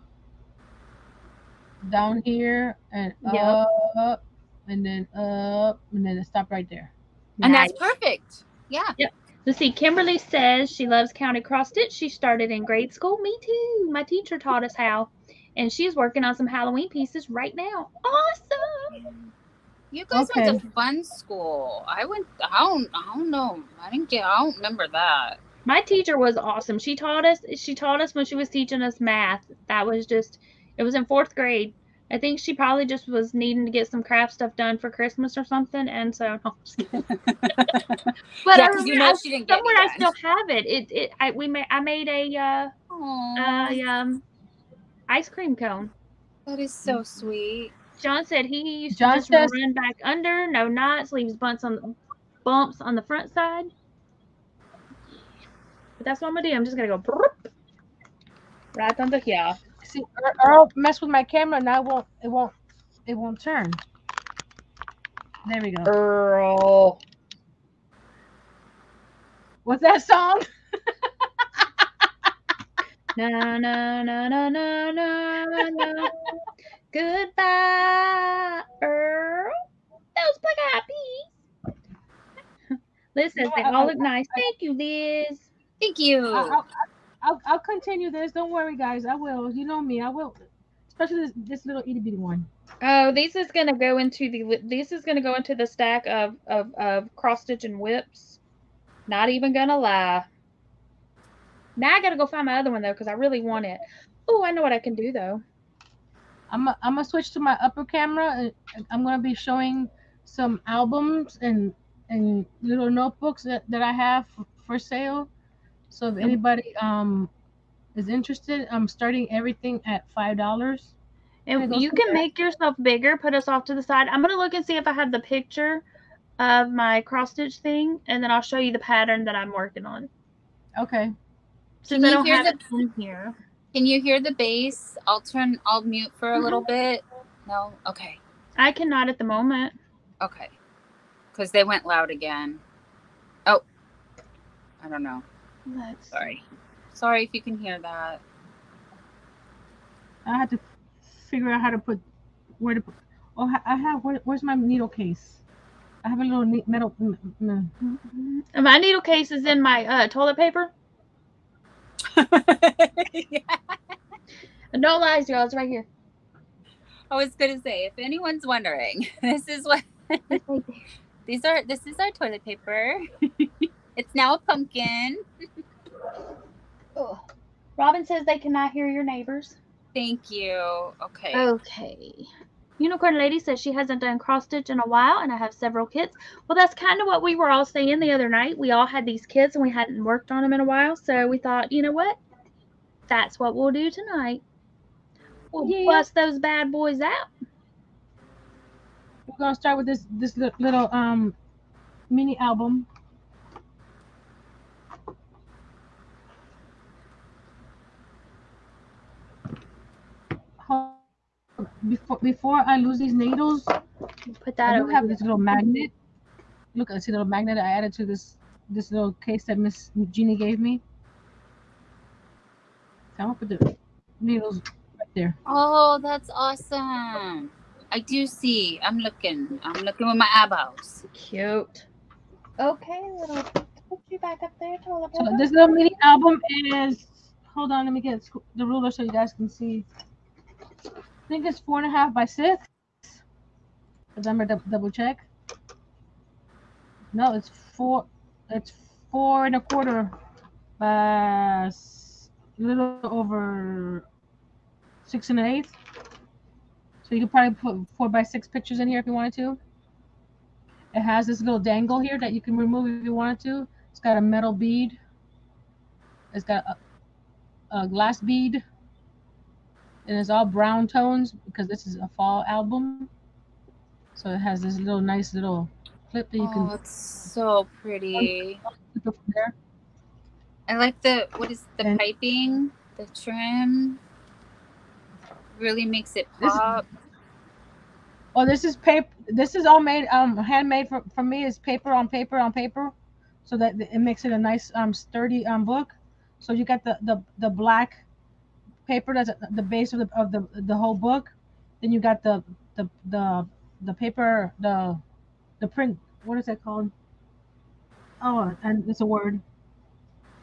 down here and Yep. up, and then up, and then it stopped right there. And that's perfect. Yeah. Yep. Let's see. Kimberly says she loves counted cross stitch. She started in grade school. Me too. My teacher taught us how, and she's working on some Halloween pieces right now. Awesome. You guys went to fun school. I went I don't I don't know. I didn't get I don't remember that. My teacher was awesome. She taught us. She taught us when she was teaching us math. That was just. It was in fourth grade. I think she probably just was needing to get some craft stuff done for Christmas or something, and so. no, I'm just kidding. but Yeah, I 'cause you know I- she didn't get somewhere any I still have it. It it I we made I made a uh, Aw, uh um ice cream cone. that is so sweet. John said he used John to just says- run back under, no knots, leaves bumps on the bumps on the front side. But that's what I'm gonna do. I'm just gonna go broop, right under here. See, Earl messed with my camera. Now it won't. It won't. It won't turn. There we go. Earl. What's that song? Na na na na na na na. Goodbye, Earl. Those black eyed peas. Liz says they all look nice. Thank you, Liz. Thank you. I'll, I'll, I'll, I'll continue this. Don't worry, guys. I will. You know me. I will. Especially this, this little itty bitty one. Oh, this is gonna go into the this is gonna go into the stack of of, of cross stitch and WIPs. Not even gonna lie. Now I gotta go find my other one though because I really want it. Oh, I know what I can do though. I'm i I'm gonna switch to my upper camera. I'm gonna be showing some albums and and little notebooks that, that I have for sale. So if anybody um is interested, I'm starting everything at five dollars. And you can there. make yourself bigger. Put us off to the side. I'm gonna look and see if I have the picture of my cross stitch thing, and then I'll show you the pattern that I'm working on. Okay. Since Can I you don't hear have the- it in here. Can you hear the bass? I'll turn I'll mute for a Mm-hmm. little bit. No? Okay. I cannot at the moment. Okay. Because they went loud again. Oh. I don't know. Let's Sorry. Sorry if you can hear that. I had to figure out how to put where to put. Oh, I have. Where, where's my needle case? I have a little ne- metal. My needle case is in my uh, toilet paper. No lies, y'all. It's right here. I was gonna say, if anyone's wondering, this is what these are. This is our toilet paper. It's now a pumpkin. Ugh. Robin says they cannot hear your neighbors. Thank you. Okay. Okay. Unicorn Lady says she hasn't done cross stitch in a while and I have several kits. Well, that's kind of what we were all saying the other night. We all had these kits and we hadn't worked on them in a while. So we thought, you know what? That's what we'll do tonight. We'll Yeah. bust those bad boys out. We're gonna start with this this little um mini album. Hold- Before before I lose these needles, We'll put I do have here. this little magnet. Look, I see the little magnet I added to this this little case that Miss Jeannie gave me. So I'm gonna put the needles right there. Oh, that's awesome. I do see. I'm looking. I'm looking with my eyeballs. Cute. Okay, little. Put you back up there, toilet So paper. this little mini album is. Hold on, let me get the ruler so you guys can see. Think it's four and a half by six. But I'm gonna double check. No, it's four. It's four and a quarter by a little over six and an eighth. So you could probably put four by six pictures in here if you wanted to. It has this little dangle here that you can remove if you wanted to. It's got a metal bead. It's got a, a glass bead. And it's all brown tones because this is a fall album. So it has this little nice little clip that you oh, can it's so pretty. clip it from there. I like the what is the And- piping, the trim. Really makes it This pop. Oh, this is paper. This is all made um handmade for, for me. Is paper on paper on paper, so that it makes it a nice um sturdy um book. So you got the the, the black paper that's at the base of the of the the whole book. Then you got the the the the paper the the print. What is that called? Oh, and it's a word.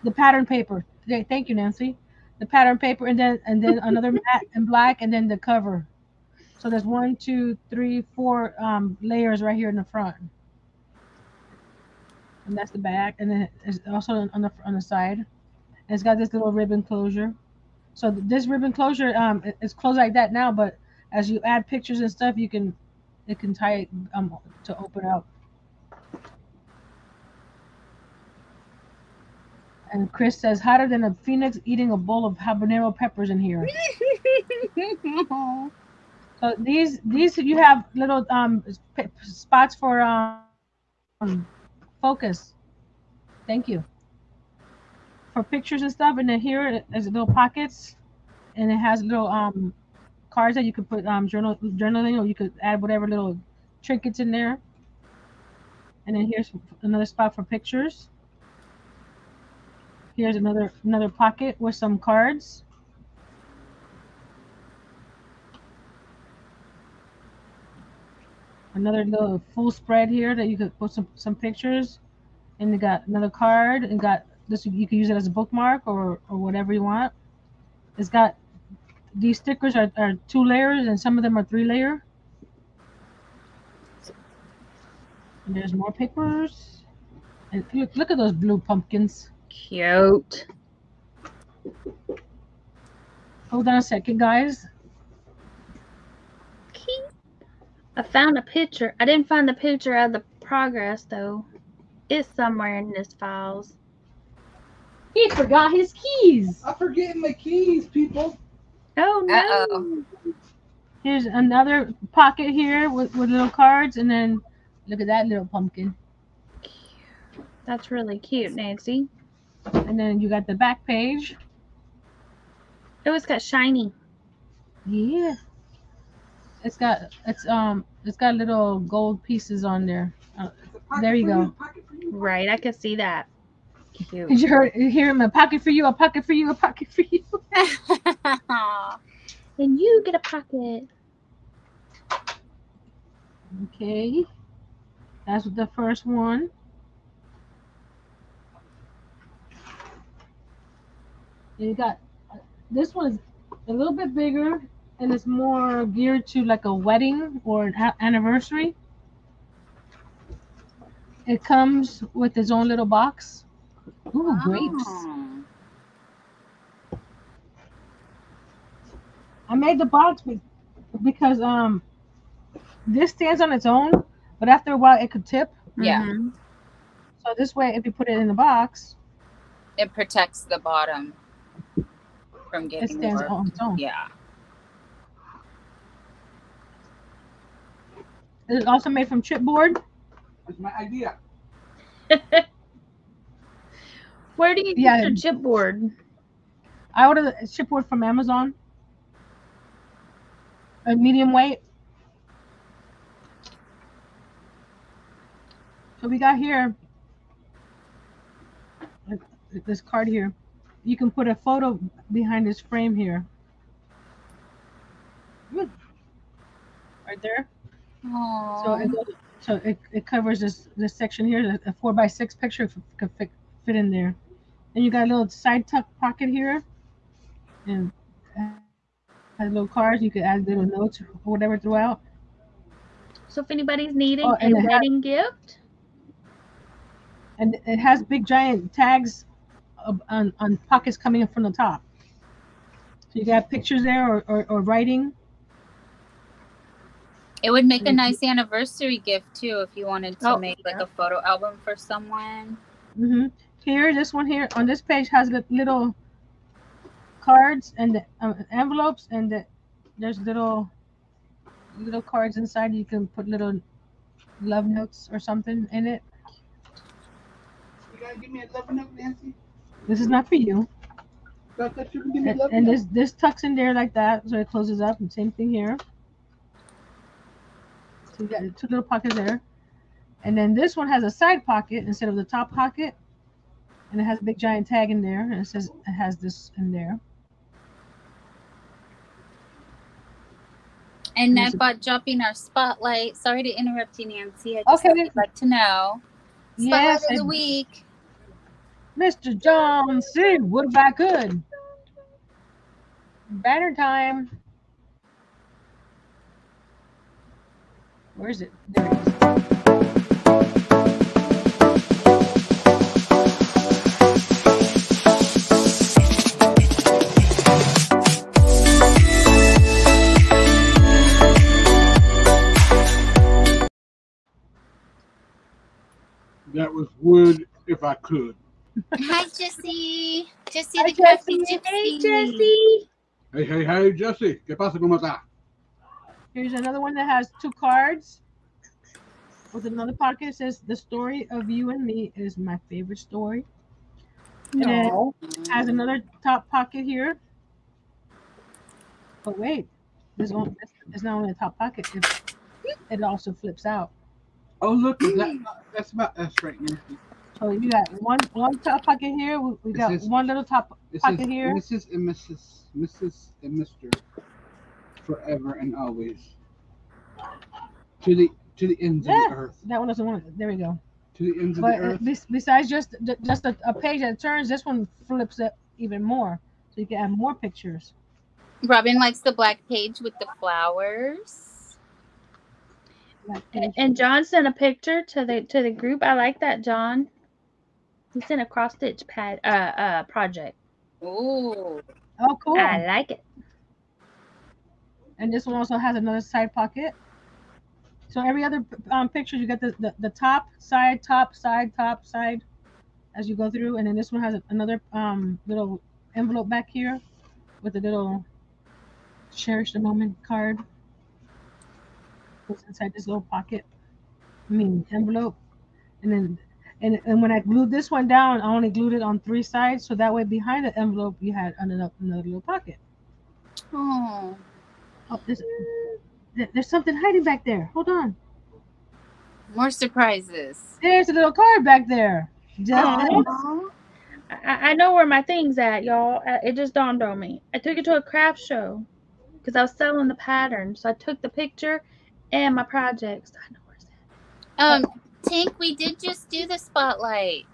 The pattern paper. Th- Thank you, Nancy. The pattern paper, and then and then another matte and black, and then the cover. So there's one, two, three, four um, layers right here in the front, and that's the back, and then it's also on the on the side. And it's got this little ribbon closure. So this ribbon closure um it's closed like that now, but as you add pictures and stuff, you can it can tie it um to open up. And Chris says, hotter than a phoenix eating a bowl of habanero peppers in here. So these these you have little um spots for um focus. Thank you. For pictures and stuff, and then here there's little pockets, and it has little um cards that you could put um journal journaling, or you could add whatever little trinkets in there. And then here's another spot for pictures. Here's another another pocket with some cards. another little full spread here that you could put some some pictures and you got another card and got this you can use it as a bookmark or or whatever you want it's got these stickers are, are two layers and some of them are three layer and there's more papers and look, look at those blue pumpkins Cute. hold on a second guys I found a picture. I didn't find the picture of the progress though. It's somewhere in this files. He forgot his keys I'm forgetting my keys, people. Oh no. Uh-oh. here's another pocket here with, with little cards and then look at that little pumpkin That's really cute, Nancy. and then you got the back page Oh, it's got shiny. Yeah. It's got it's um it's got little gold pieces on there. Uh, It's a pocket There you go. pocket you. Right, I can see that. Cute. did you hear you hear him? A pocket for you, a pocket for you, a pocket for you. And you get a pocket. Okay. That's the first one. And you got uh, this one is a little bit bigger and it's more geared to like a wedding or an a- anniversary. It comes with its own little box. Ooh, grapes. Oh. I made the box because um this stands on its own, but after a while it could tip. Yeah. Mhm. So this way, if you put it in the box, It protects the bottom from getting it getting stands warped. on its own. Yeah. It's also made from chipboard. That's my idea. Where do you get Yeah. your chipboard? I ordered a chipboard from Amazon. A medium weight. So we got here this card here. You can put a photo behind this frame here. Right there. So Oh. it goes, so it, it covers this this section here. A four by six picture could fit, fit in there. And you got a little side tuck pocket here, and uh, has little cards. You could add little notes or whatever throughout. So if anybody's needing Oh, a and it has- wedding gift, And it has big giant tags on on pockets coming in from the top. So you got pictures there or, or, or writing. It would make a nice anniversary gift too if you wanted to Oh, make like yeah. a photo album for someone. hmm Here, this one here on this page has little cards and the um, envelopes and the, there's little little cards inside. You can put little love notes or something in it. You gotta give me a love note, Nancy. This is not for you. You could give me a And, and this this tucks in there like that, so it closes up. And same thing here. So you got two little pockets there, and then this one has a side pocket instead of the top pocket, and it has a big giant tag in there, and it says it has this in there. And Yes. Nightbot dropping our spotlight. Sorry to interrupt you, Nancy. I just Okay. would like to know. Spotlight Yes, of the week. Mr. John C. What I could? Banner time. Where is it? There it is. That was would if I could. Hi, Jesse. Jesse Hi, the crafty Jessie. gypsy. Hey, Jesse. Hey, hey, hey, Jesse, ¿qué pasa? ¿Cómo está? Here's another one that has two cards with another pocket. It says, The story of you and me is my favorite story. And No. it has another top pocket here. But wait, there's only, it's not only a top pocket, it, it also flips out. Oh look, that that's about us right now. So you got one one top pocket here. We, we got says- one little top. Pocket is here. Mrs. and Mrs. Mrs. and Mr. Forever and always. To the to the ends of the earth. That one doesn't want it. There we go. To the ends of But the uh, earth. bes- besides just just a, a page that turns, this one flips it even more, so you can add more pictures. Robin likes the black page with the flowers. Like, And, and John sent a picture to the to the group. I like that, John. He sent a cross stitch pad uh uh project. Ooh. oh, cool. I like it. and this one also has another side pocket. So every other um, picture, you get the, the, the top, side, top, side, top, side as you go through. And then this one has another um, little envelope back here with a little cherish the moment card. Goes inside this little pocket. I mean, envelope. And then, and, and when I glued this one down, I only glued it on three sides. So that way behind the envelope, you had another, another little pocket. Oh. Oh, there's, there's something hiding back there. Hold on. More surprises. There's a little card back there. Just Aw. I, I know where my thing's at, y'all. Uh, It just dawned on me. I took it to a craft show because I was selling the pattern. So I took the picture and my projects. I know where it's at. Um, Tink, we did just do the spotlight.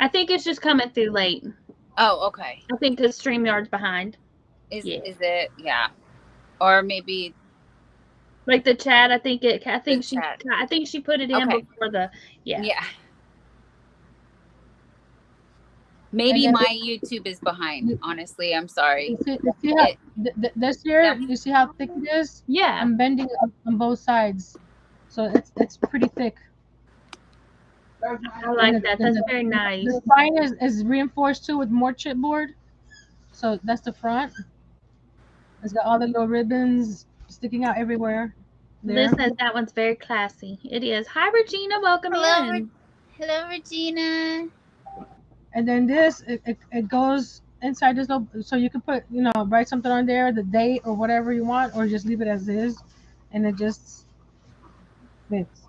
I think it's just coming through late. Oh, okay. I think the StreamYard's behind. Is Yeah. is it? Yeah. Or maybe Like the chat, I think it. I think she. chat. I think she put it in Okay. before the. Yeah. yeah. Maybe then- my YouTube is behind. Honestly, I'm sorry. you see, you see how It- th- th- this here? Yeah. You see how thick it is? Yeah. I'm bending it up on both sides, so it's it's pretty thick. That's I my- like the- that. That's the- very nice. The spine is, is reinforced too with more chipboard, so that's the front. It's got all the little ribbons sticking out everywhere. There. Liz says that one's very classy. It is. Hi, Regina. Welcome Hello, in. Hello, Regina. And then this, it, it, it goes inside this little, so you can put, you know, write something on there, the date or whatever you want, or just leave it as is, and it just fits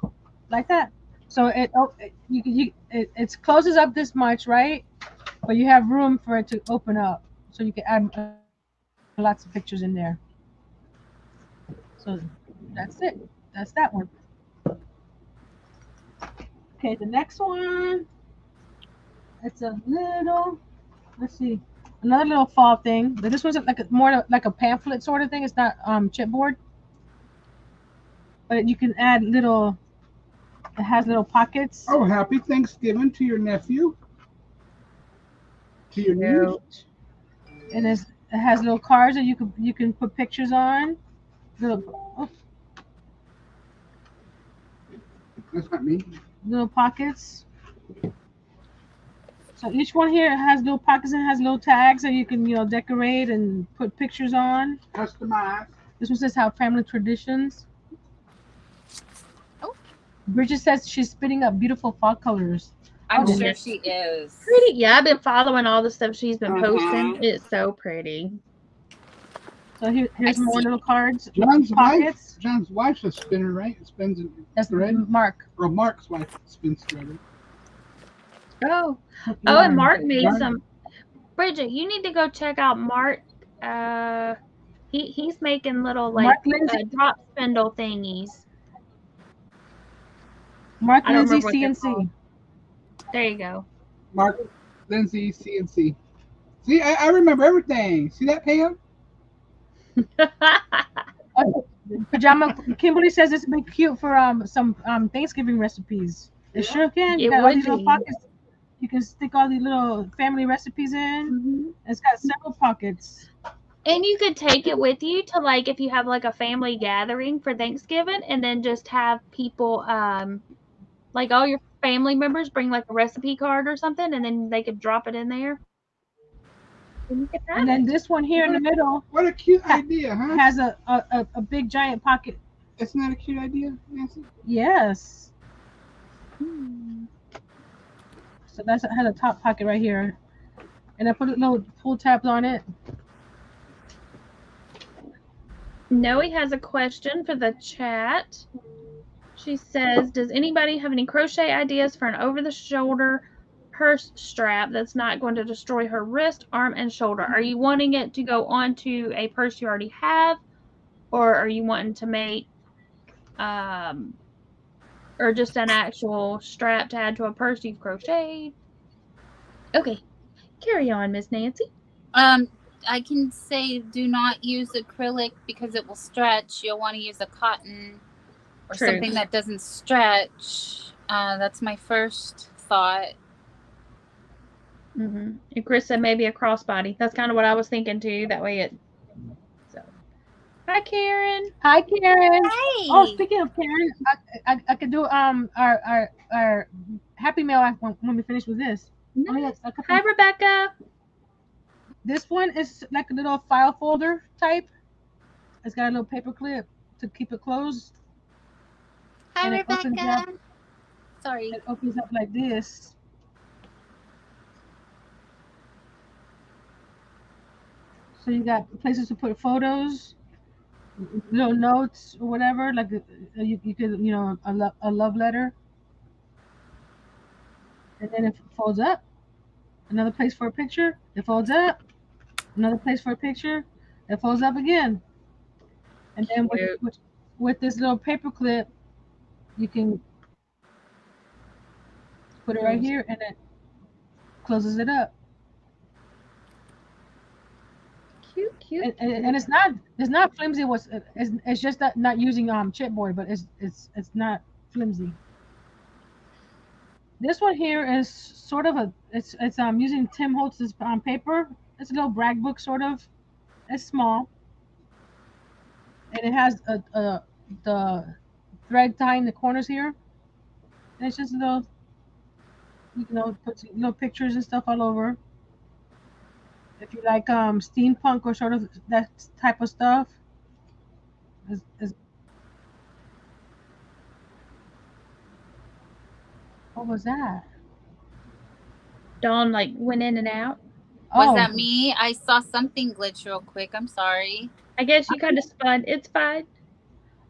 like that. So it, oh, it you you, it, it closes up this much, right? But you have room for it to open up, so you can add lots of pictures in there. So that's it. That's that one. Okay, the next one. It's a little, let's see, another little fall thing. But this one's like a, more like a pamphlet sort of thing. It's not um chipboard, but you can add little. It has little pockets. Oh, happy Thanksgiving to your nephew. To your niece. and it's, it has little cards that you can you can put pictures on. Little oh, That's not me. little pockets. So each one here has little pockets and has little tags that you can, you know, decorate and put pictures on. Customized. This one says how family traditions. Oh. Bridget says she's spitting up beautiful fall colors. I'm Oh. sure she is. Pretty. Yeah, I've been following all the stuff she's been Uh-huh. posting. It's so pretty. So here, here's I more see. little cards. John's wife. Pockets. John's wife's a spinner, right? It spins in That's thread. Mark. Or Mark's wife spins thread. Right? Oh. Oh, and Mark made Mark- some. Bridget, you need to go check out Mark. Uh, he he's making little like Mark uh, drop spindle thingies. Mark Lindsay remember what they're CNC. There you go. Mark Lindsay CNC. See, I, I remember everything. See that, Pam? Pajama. Kimberly says this would be cute for um some um Thanksgiving recipes. It sure can. You It got all would these little be. pockets. You can stick all these little family recipes in. It's got several pockets. And you could take it with you to like if you have like a family gathering for Thanksgiving and then just have people um like all your family members bring like a recipe card or something and then they could drop it in there. And you could have And then it. this one here in the middle What a cute idea, huh? has a, a, a, a big giant pocket. Isn't that a cute idea, Nancy? Yes. Hmm. So that's it has a top pocket right here. And I put a little pull tabs on it. Noe has a question for the chat. She says, Does anybody have any crochet ideas for an over the shoulder purse strap that's not going to destroy her wrist, arm, and shoulder? Are you wanting it to go onto a purse you already have? Or are you wanting to make um or just an actual strap to add to a purse you've crocheted? Okay. Carry on, Miss Nancy. Um, I can say do not use acrylic because it will stretch. You'll want to use a cotton or True. something that doesn't stretch. Uh, that's my first thought. Mm-hmm. And Chris said maybe a crossbody. That's kind of what I was thinking too. That way it. So, hi Karen. Hi, Karen. Hey. Oh, speaking of Karen, I, I, I could do um our our, our happy mail when, when we finish with this. Only a- a Hi Rebecca. This one is like a little file folder type. It's got a little paper clip to keep it closed. Hi, and it opens Rebecca. Sorry. It opens up like this. So you got places to put photos, little notes or whatever. Like uh, you, you could, you know, a, lo- a love letter. And then it folds up. Another place for a picture. It folds up. Another place for a picture. It folds up again. And then with, with, with this little paper clip, you can put it right here and it closes it up. Cute. And, and, and it's not it's not flimsy. What's it's, it's just that not using um chipboard, but it's it's it's not flimsy. This one here is sort of a it's it's um using Tim Holtz's um paper. It's a little brag book sort of. It's small. And it has a, a the thread tying the corners here. And it's just a little you know, put little pictures and stuff all over. If you like um steampunk or sort of that type of stuff. Is, is what was that? Dawn like went in and out. Was Oh, that me? I saw something glitch real quick. I'm sorry. I guess you kind of spun. It's fine.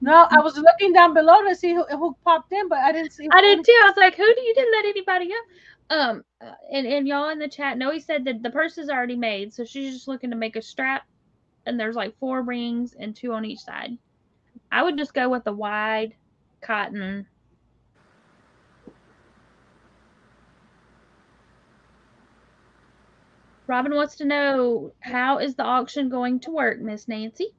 No, I was looking down below to see who, who popped in, but I didn't see. I did too. I was like, who do you didn't let anybody up? Um, uh, and and y'all in the chat, know he said that the purse is already made, so she's just looking to make a strap, and there's like four rings and two on each side. I would just go with the wide cotton. Robin wants to know how is the auction going to work, Miss Nancy?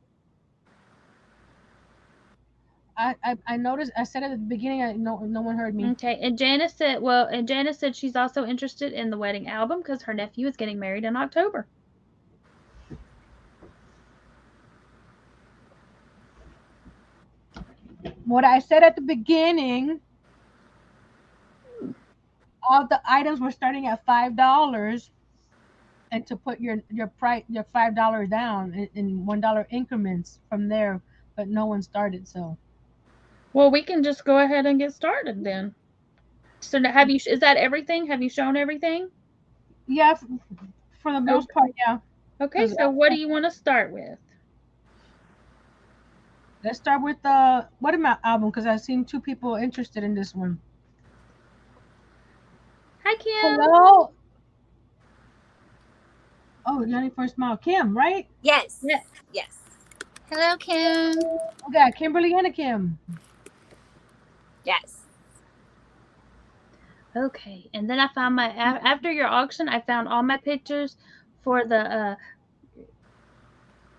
I, I I noticed. I said at the beginning. I no no one heard me. Okay, and Janice said, well, and Janice said she's also interested in the wedding album because her nephew is getting married in October. What I said at the beginning all the items were starting at five dollars, and to put your your price your five dollars down in, in one dollar increments from there, but no one started. So Well, we can just go ahead and get started then. So have you? Is that everything? Have you shown everything? yeah, for the most part, yeah. Okay. So what do you want to start with? Let's start with the what about album because I've seen two people interested in this one. Hi, Kim. Hello. Oh, Johnny First Smile, Kim, right? Yes. Yes. Yes. Hello, Kim. We got Kimberly and a Kim. Yes. Okay, and then I found my after your auction, I found all my pictures for the uh,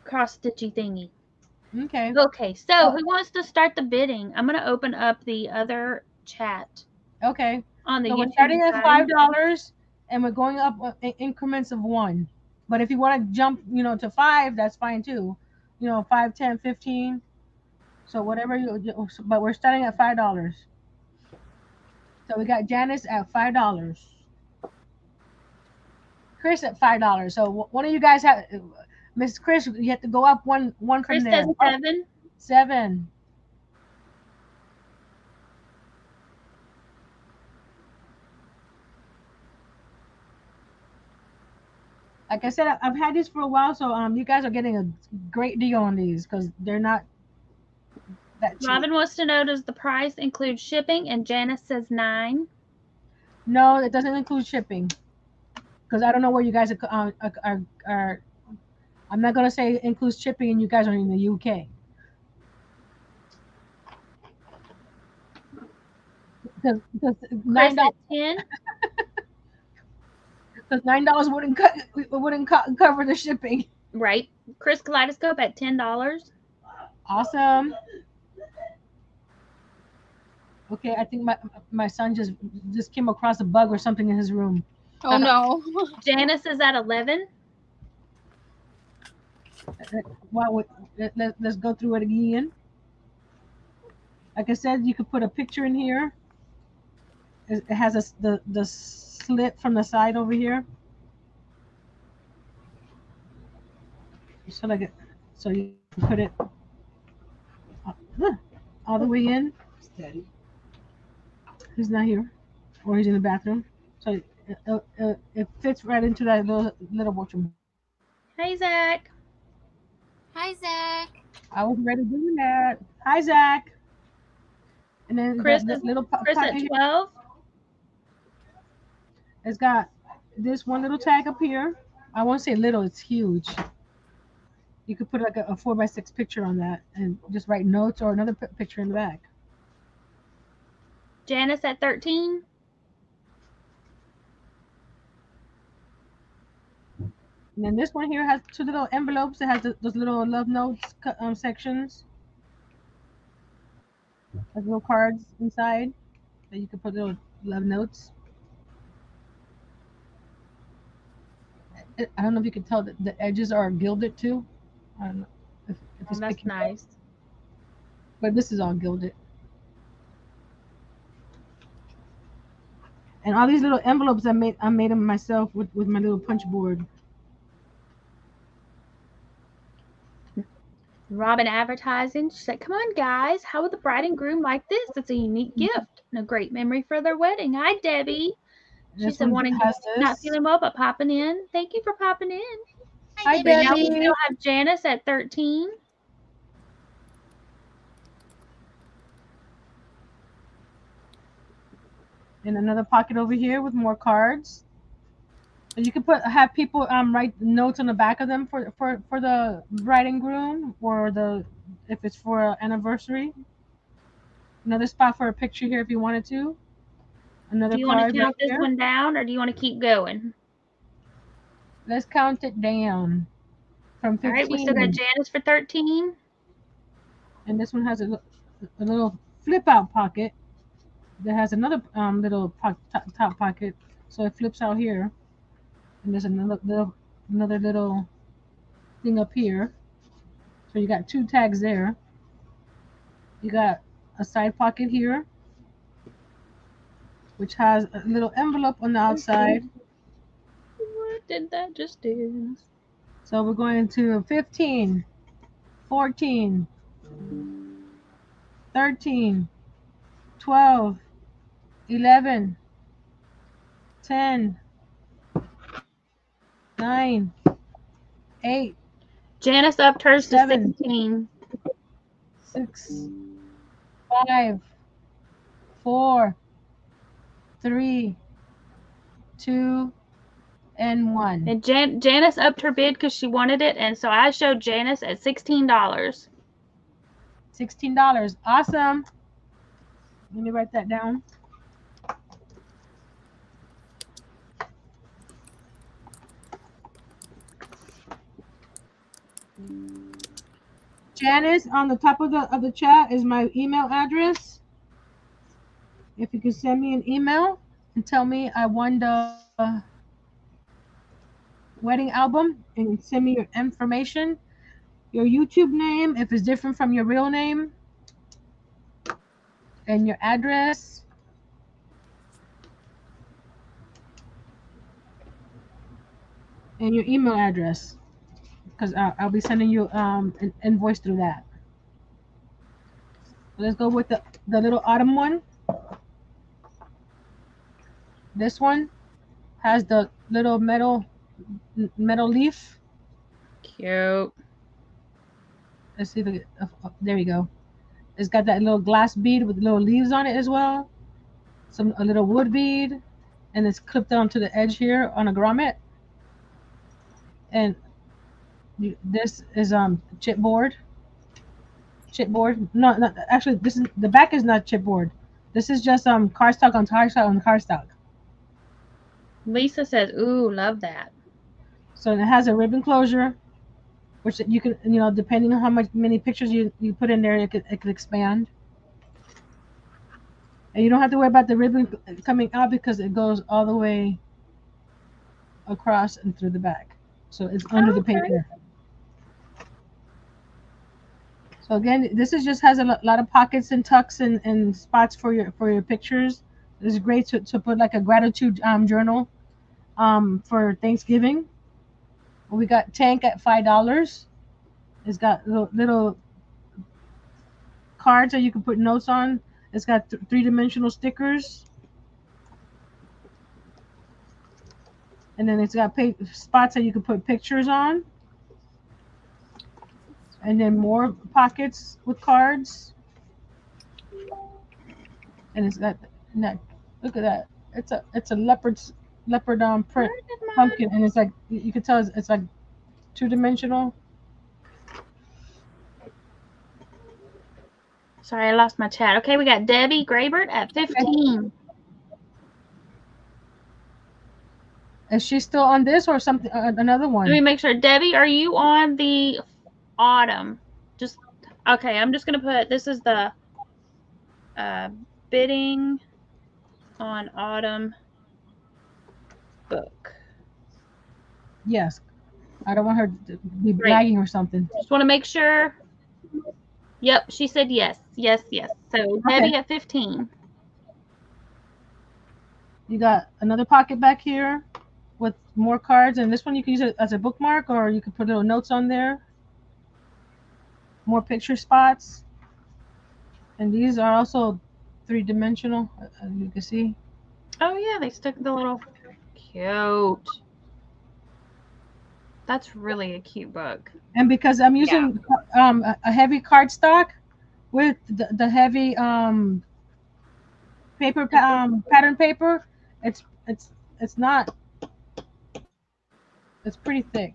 cross stitchy thingy. Okay. Okay, so who wants to start the bidding? I'm gonna open up the other chat Okay. on the So we're YouTube starting at five dollars, and we're going up uh, in increments of one. But if you want to jump, you know, to five, that's fine too. You know, five, ten, fifteen. So whatever you. But we're starting at five dollars. So we got Janice at five dollars. Chris at five dollars. So one of you guys have, Miss Chris, you have to go up one one Chris from there. says seven. Seven. Like I said, I've had these for a while, so um, you guys are getting a great deal on these because they're not that cheap. Robin wants to know does the price include shipping? And Janice says nine. No, it doesn't include shipping because I don't know where you guys are, uh, are, are, are. I'm not gonna say it includes shipping, and you guys are in the UK. Because, because nine dollars because nine dollars wouldn't cut wouldn't co- cover the shipping. Right. Chris Kaleidoscope at ten dollars. Awesome. Okay, I think my my son just just came across a bug or something in his room. Oh no. Janice is at eleven. Wow, what- let, let, let's go through it again. Like I said, you could put a picture in here. It, it has a, s- the the slit from the side over here. So like it, so you can put it uh, all the way in. Steady. He's not here, or he's in the bathroom. So it, it, it, it fits right into that little little washroom. Hey Zach. Hi, Zach. I was ready doing that. Hi, Zach. And then Chris that, is- that little po- Chris at twelve. it's got this one little tag up here. I won't say little; it's huge. You could put like a, a four by six picture on that, and just write notes or another pi- picture in the back. Janice at thirteen. And then this one here has two little envelopes that has the, those little love notes um, sections. Like little cards inside that you can put little love notes. I- don't know if you can tell that the edges are gilded too. I don't know if, if Oh, that's picking up, nice. but this is all gilded. And all these little envelopes I made I made them myself with, with my little punch board. Robin Advertising. She said, Come on, guys. How would the bride and groom like this? It's a unique mm-hmm. gift and a great memory for their wedding. Hi, Debbie. She This said, wanting has Not feeling well, but popping in. Thank you for popping in. Hi, So now we Debbie. still have Janice at 13. And another pocket over here with more cards. And you can put have people um write notes on the back of them for for for the bride and groom or the if it's for an anniversary. Another spot for a picture here if you wanted to. Another Do you want card to count this here. one down or do you want to keep going? Let's count it down from All 15. right, we still got Janice for 13. and this one has a, a little flip out pocket that has another um, little po- top, top pocket. So it flips out here. And there's another little another little thing up here. So you got two tags there. You got a side pocket here which has a little envelope on the outside. What did that just do? So we're going to 15, 14, 13, 12, 11, 10, 9, 8, Janice upped hers to Seven. 16. 6, 5, 4, 3, 2, and 1. And Jan- Janice upped her bid because she wanted it, and so I showed Janice at sixteen dollars. $16. Awesome. Let me write that down. Janice, on the top of the of the chat is my email address. If you could send me an email and tell me I won the wedding album and send me your information, your YouTube name if it's different from your real name, and your address. And your email address, because I'll, I'll be sending you um, an invoice through that. Let's go with the, the little autumn one. This one has the little metal metal leaf. Cute. Let's see the uh, uh, there you go. It's got that little glass bead with little leaves on it as well. Some a little wood bead, and it's clipped onto the edge here on a grommet. And you, this is um chipboard. Chipboard. No, not actually. This is the back is not chipboard. This is just um cardstock on cardstock on cardstock. Lisa says, "Ooh, love that." So it has a ribbon closure, which you can, you know, depending on how much many pictures you, you put in there, it could, it could expand. And you don't have to worry about the ribbon coming out because it goes all the way across and through the back. So it's under the paper. So again, this is just has a lot of pockets and tucks and, and spots for your for your pictures. It's great to, to put like a gratitude um, journal um, for Thanksgiving. We got Tank at five dollars. It's got little, cards that you can put notes on. It's got th- three dimensional stickers. And then it's got spots that you can put pictures on. And then more pockets with cards. And it's that. Look at that. It's a it's a leopard's leopard um print Where did mine- pumpkin, and it's like you you can tell it's, it's like two dimensional. Sorry, I lost my chat. Okay, we got Debbie Grabert at 15. Is she still on this or something? Uh, another one? Let me make sure. Debbie, are you on the autumn? Just okay. I'm just gonna put this is the uh, bidding on autumn book. Yes. I don't want her to be bragging or something. Just want to make sure. Yep, she said yes, yes, yes. So Debbie at 15. You got another pocket back here with more cards, and this one you can use it as a bookmark, or you can put little notes on there. More picture spots, and these are also three dimensional. uh, As you can see. Oh yeah, they stuck the little cute. That's really a cute book. And because I'm using um, a, a heavy cardstock with the, the heavy um, paper um, pattern paper, it's it's it's not. It's pretty thick.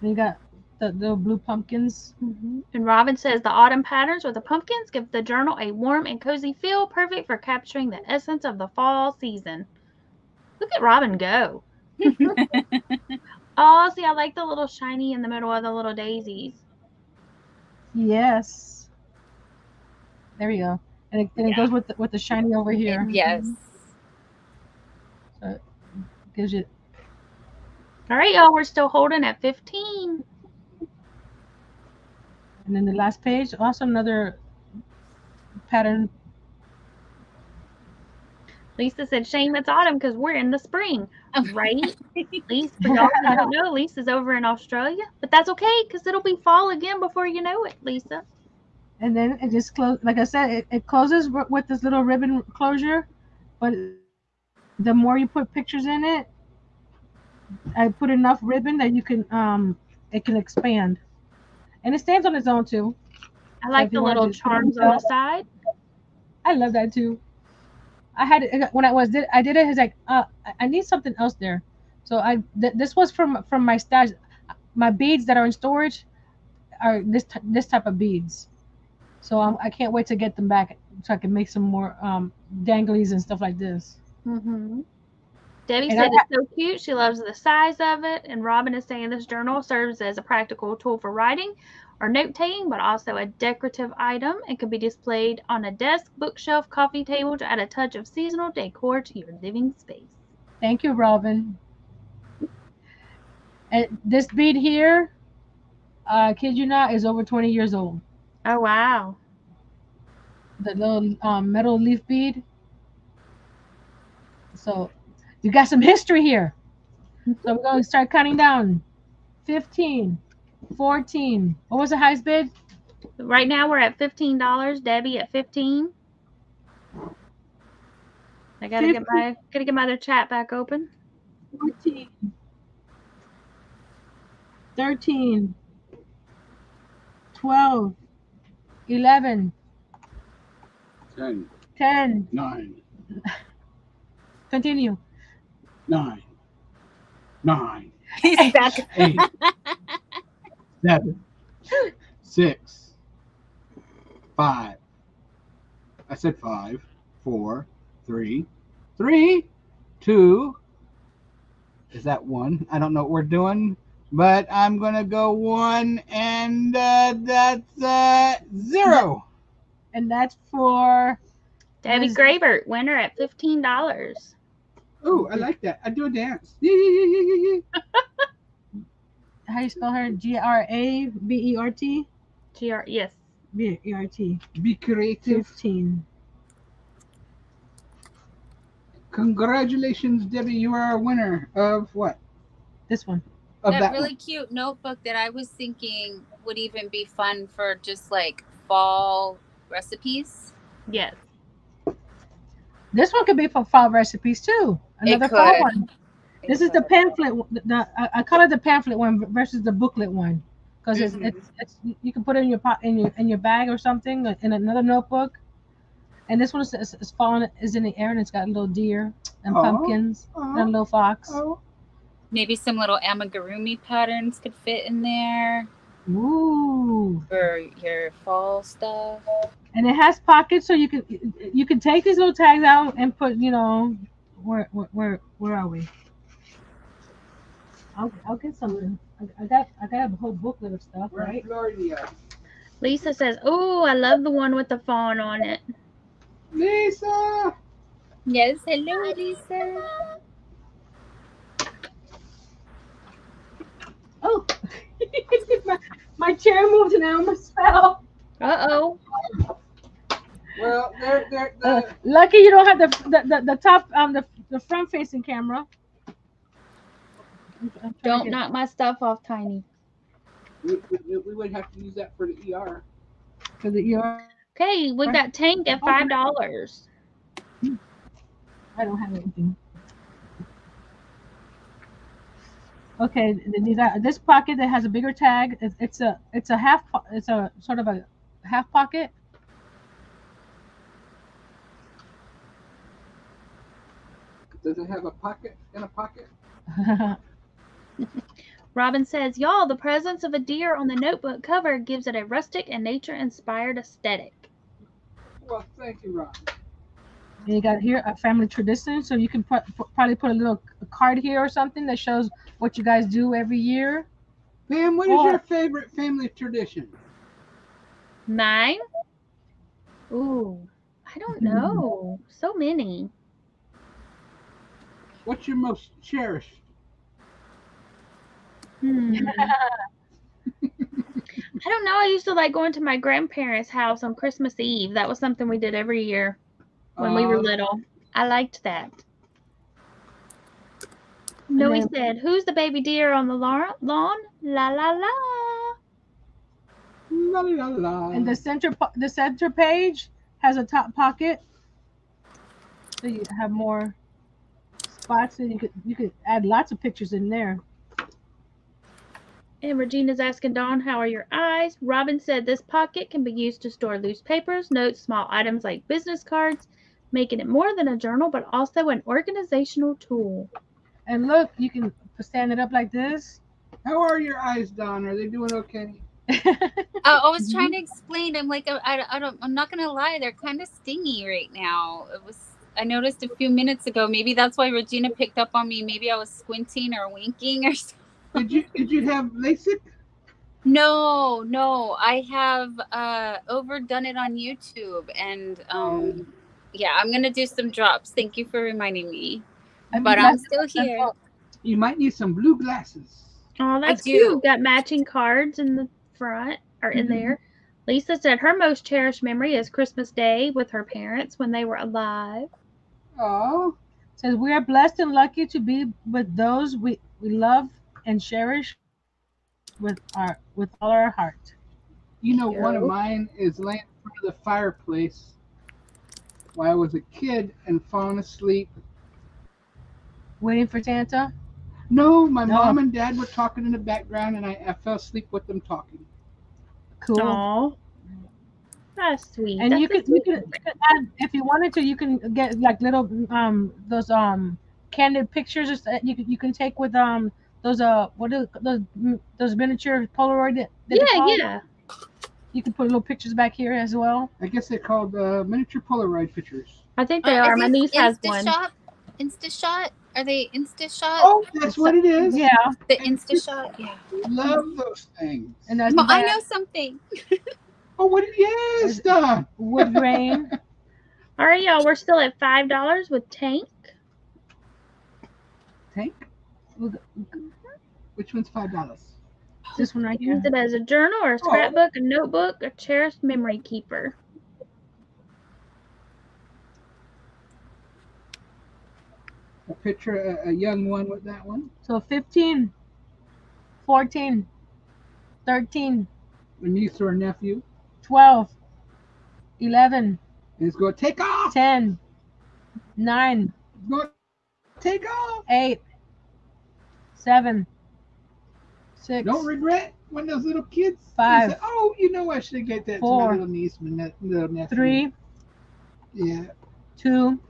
And you got the little blue pumpkins. Mm-hmm. And Robin says the autumn patterns with the pumpkins give the journal a warm and cozy feel, perfect for capturing the essence of the fall season. Look at Robin go. Oh, see, I like the little shiny in the middle of the little daisies. Yes. There we go. And it, and it goes with the, with the shiny over here. Yes. Mm-hmm. Gives you All right, y'all, we're still holding at 15. And then the last page, also another pattern Lisa said, "Shame it's autumn because we're in the spring, right?" Lisa, for y'all don't know, Lisa's over in Australia, but that's okay because it'll be fall again before you know it, Lisa. and then it just close. Like I said, it, it closes with this little ribbon closure, but the more you put pictures in it, I put enough ribbon that you can um it can expand, and it stands on its own too. I like the little charms on the side. I love that too. I had it when I was did I did it. It's like uh, I- need something else there, so I th- this was from from my stash. My beads that are in storage are this t- this type of beads, so I can't wait to get them back so I can make some more um danglies and stuff like this. hmm Debbie And said it's so cute. She loves the size of it. And Robin is saying this journal serves as a practical tool for writing or note taking, but also a decorative item. It can be displayed on a desk, bookshelf, coffee table to add a touch of seasonal decor to your living space. Thank you, Robin. And this bead here, uh, kid you not, is over 20 years old. Oh, wow. the little um, metal leaf bead. So you got some history here. So we're going to start cutting down. 15, 14. What was the highest bid? Right now we're at $15. Debbie at 15 I gotta get my gotta get my other chat back open. 14, 13, 12, 11, 10, 10. 9, Continue. 9, 9, He's back. 8, 7, 6, 5. I said 5, 4, 3, 3, 2. Is that 1? I don't know what we're doing, but I'm going to go 1, and uh, that's uh, 0. And that's for Debbie Yes. Grabert, winner at fifteen dollars. Oh, I like that. I do a dance. Yeah, yeah, yeah, yeah, yeah. how you spell her? G R A B E R T? GR yes. B E R T. Be creative. 15. Congratulations, Debbie. You are a winner of what? This one. Of that, that, really cute notebook that I was thinking would even be fun for just like fall recipes. Yes. This one could be for fall recipes too. Another fall could. one. This is the pamphlet. one- The, the, I I call it the pamphlet one versus the booklet one, because it's, Mhm. it's it's you can put it in your pot in your in your bag or something uh, in another notebook. And this one is, is, is falling is in the air and it's got little deer and Aw. pumpkins and a Oh, little fox. oh. Maybe some little amigurumi patterns could fit in there Ooh. for your fall stuff. And it has pockets so you can you can take these little tags out and put you know where where where, where are we? I'll, I'll get some. of them. I, I got I got a whole booklet of stuff, We're right? Florida. Lisa says, "Oh, I love the one with the fawn on it." Lisa. Yes, hello, Lisa. Oh, my, my chair moved and I almost fell. Uh oh. Well, they're, they're, Uh, lucky you don't have the the, the, the top um the, the front facing camera. I'm trying to Don't get- knock my stuff off, Tiny. we, we, we would have to use that for the ER. for the ER. Okay, we got Tank at five dollars. I don't have anything. Okay, these are, this pocket that has a bigger tag. It's, it's a it's a half. po- It's a sort of a half pocket. Does it have a pocket in a pocket? Robin says, "Y'all, the presence of a deer on the notebook cover gives it a rustic and nature-inspired aesthetic." Well, thank you, Ron. And you got here a family tradition, so you can put, put- probably put a little card here or something that shows what you guys do every year. Pam, what is Or- your favorite family tradition? Mine? Ooh, I don't know. So many. What's your most cherished? Hmm. I don't know. I used to like going to my grandparents' house on Christmas Eve. That was something we did every year when we were little. I liked that. Noe then- said, "Who's the baby deer on the lawn?" La la la. La, la, la. And the center po- the center page has a top pocket, so you have more spots, and you could you could add lots of pictures in there. And Regina's asking Dawn, "How are your eyes?" Robin said, "This pocket can be used to store loose papers, notes, small items like business cards, making it more than a journal, but also an organizational tool." And look, you can stand it up like this. How are your eyes, Dawn? Are they doing okay? I, I was trying to explain. I'm like, I, I, I don't. I'm not gonna lie. They're kind of stingy right now. It was. I noticed a few minutes ago. Maybe that's why Regina picked up on me. Maybe I was squinting or winking or something. Did you did you have LASIK? No, no. I have uh overdone it on YouTube, and um, yeah, I'm gonna do some drops. Thank you for reminding me. I But I'm still here. all. You might need some blue glasses. Oh, that's do. cute. Got matching cards in the front or in Mhm. there. Lisa said her most cherished memory is Christmas Day with her parents when they were alive. Oh, says we are blessed and lucky to be with those we, we love and cherish with our with all our heart. you know, one of mine is laying in front of the fireplace while I was a kid and falling asleep. Waiting for Santa. No, my No. mom and dad were talking in the background, and I, I fell asleep with them talking. Cool. Oh, that's sweet. and That's you a could you could, you could add if you wanted to you can get like little um those um candid pictures or s- you can you can take with um those uh what are those mm, those miniature Polaroid that, that Yeah, yeah. You can put little pictures back here as well. I guess they're called uh, miniature Polaroid pictures. I think they Uh, are. is My this niece has one. InstaShot? InstaShot? Are they InstaShot? Oh, that's what it is. Yeah, The InstaShot? Yeah. Love those things. and that's Well, I know something. Oh, what? Yes, Dawn. wood grain. All right, y'all. We're still at five dollars with Tank. Tank. Which one's five dollars? This one right Use it as a journal or a oh. scrapbook, a notebook, a cherished memory keeper. A picture, a, a young one with that one. So 15, 14, 13, A niece or a nephew. 12, 11, And it's going to take off. 10, 9, It's going to take off. 8, 7, 6, Don't regret when those little kids they Five. say, "Oh, you know, I should get that to my little niece, my ne- little nephew." 3, Yeah. 2,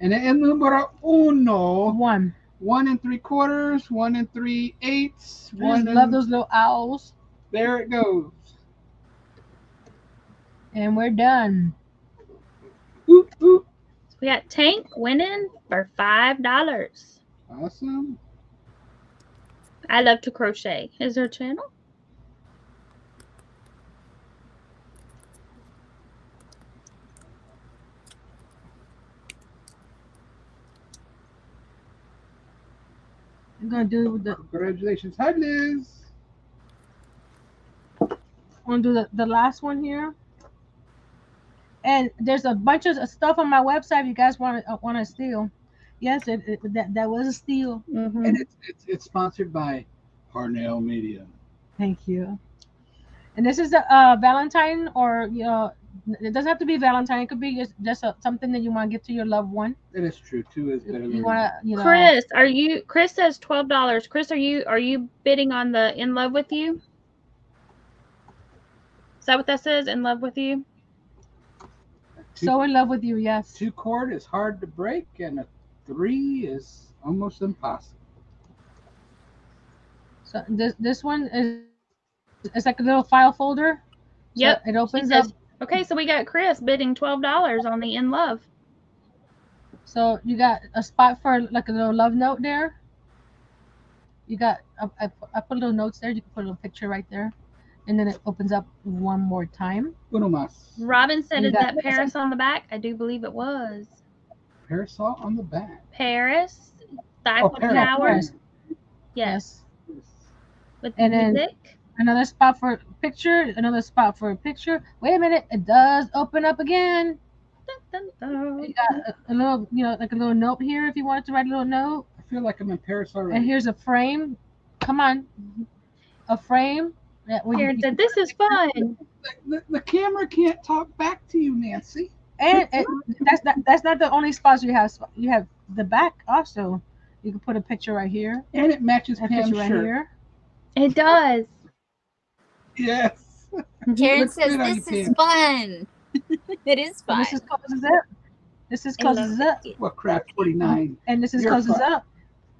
And el número uno, 1. one and three quarters, one and three eighths, I one. just love those little owls. There it goes. And we're done. Oop, oop. We got Tank winning for five dollars. Awesome. I love to crochet. Is there a channel? I'm going to do with the Congratulations. Hi, Liz. I'm gonna do the, the last one here. And there's a bunch of stuff on my website if you guys want to uh, want to steal. Yes, it, it, that that was a steal. Mm-hmm. And it's, it's it's sponsored by Harneal Media. Thank you. And this is a uh, Valentine, or you know, it doesn't have to be Valentine. It could be just just a, something that you want to give to your loved one. That is true. Two is better You want to, you know, Chris, are you? Chris says twelve dollars. Chris, are you? Are you bidding on the "In Love with You"? Is that what that says? "In Love with You"? so in love with you. Yes. Two chord is hard to break, and a three is almost impossible. So this this one is it's like a little file folder. So Yep. It She opens up. okay, so we got Chris bidding twelve dollars on the "In Love." So you got a spot for like a little love note there. You got I, I, I put little notes there. You can put a little picture right there, and then it opens up one more time. Uno más. Robin said, You "Is that Paris on the back?" I do believe it was Parasol on the back. Paris. The Oh, Eiffel Paris, Tower. Paris. Yes, with the And then- music. Another spot for a picture. Another spot for a picture. Wait a minute, it does open up again. dun, dun. You got a, a little, you know, like a little note here if you wanted to write a little note. I feel like I'm in Paris already. And here's a frame. Come on, a frame. That where you- "This is fun." The, the, the camera can't talk back to you, Nancy. And, and that's not that's not the only spots you have. You have the back also. You can put a picture right here. And it matches A Pam's picture right shirt. here. It does. Yes. Karen says this you, is fun. it is So fun. this is closes up. This is I love closes up, it. Well, crap, 49. and this is You're closes fine. up.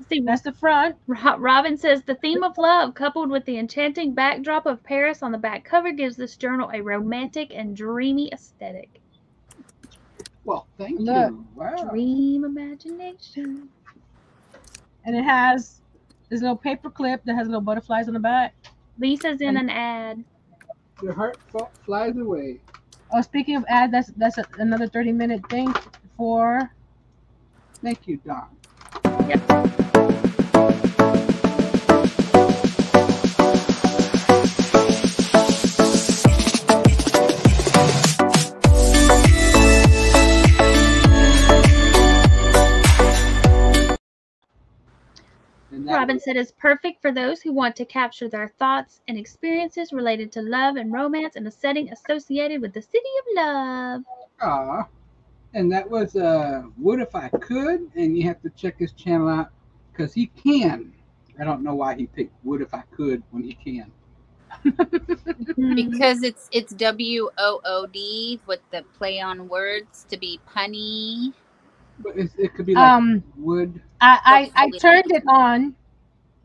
See, That's the front. Robin says the theme of love, coupled with the enchanting backdrop of Paris on the back cover, gives this journal a romantic and dreamy aesthetic. Well, thank Look. you. Wow. Dream imagination. and it has this little paper clip that has little butterflies on the back. Lisa's in And- an ad. Your heart flies away. Oh, speaking of ad, that's that's a, another thirty minute thing for. Thank you, Dawn. And that Robin said it's perfect for those who want to capture their thoughts and experiences related to love and romance in a setting associated with the city of love. Aw. And that was uh, What If I Could? And you have to check his channel out because he can. I don't know why he picked What If I Could when he can. Because it's it's W O O D with the play on words to be punny. But it's, it could be like Um, wood. I, I I turned it on.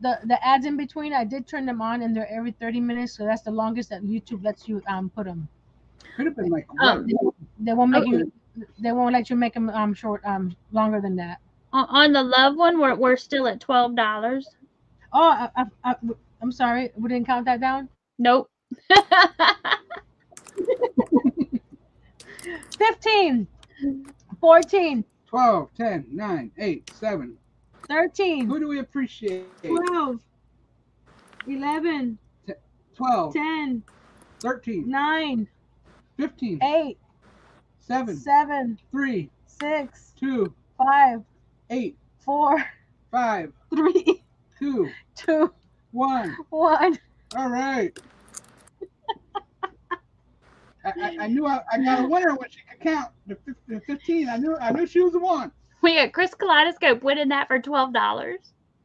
The the ads in between, I did turn them on, and they're every thirty minutes, so that's the longest that YouTube lets you um put them. Could have been like Oh. wood. They won't make Okay. you. They won't let you make them um short um longer than that. On- on the love one, we're, we're still at twelve dollars. Oh, I, I, I, I'm sorry, we didn't count that down. Nope. 15, 14, 12, 10, 9, 8, 7. 13, Who do we appreciate? 12, 11, 12, 10, 13, 9, 15, 8, 7, 7, 3, 6, 2, 5, 8, 4, 5, 3, 2, 2, 1. 1. All right. I, I, I knew I, I got a winner when she could count. The 15. I knew I knew she was the one. We got Chris Kaleidoscope winning that for twelve dollars.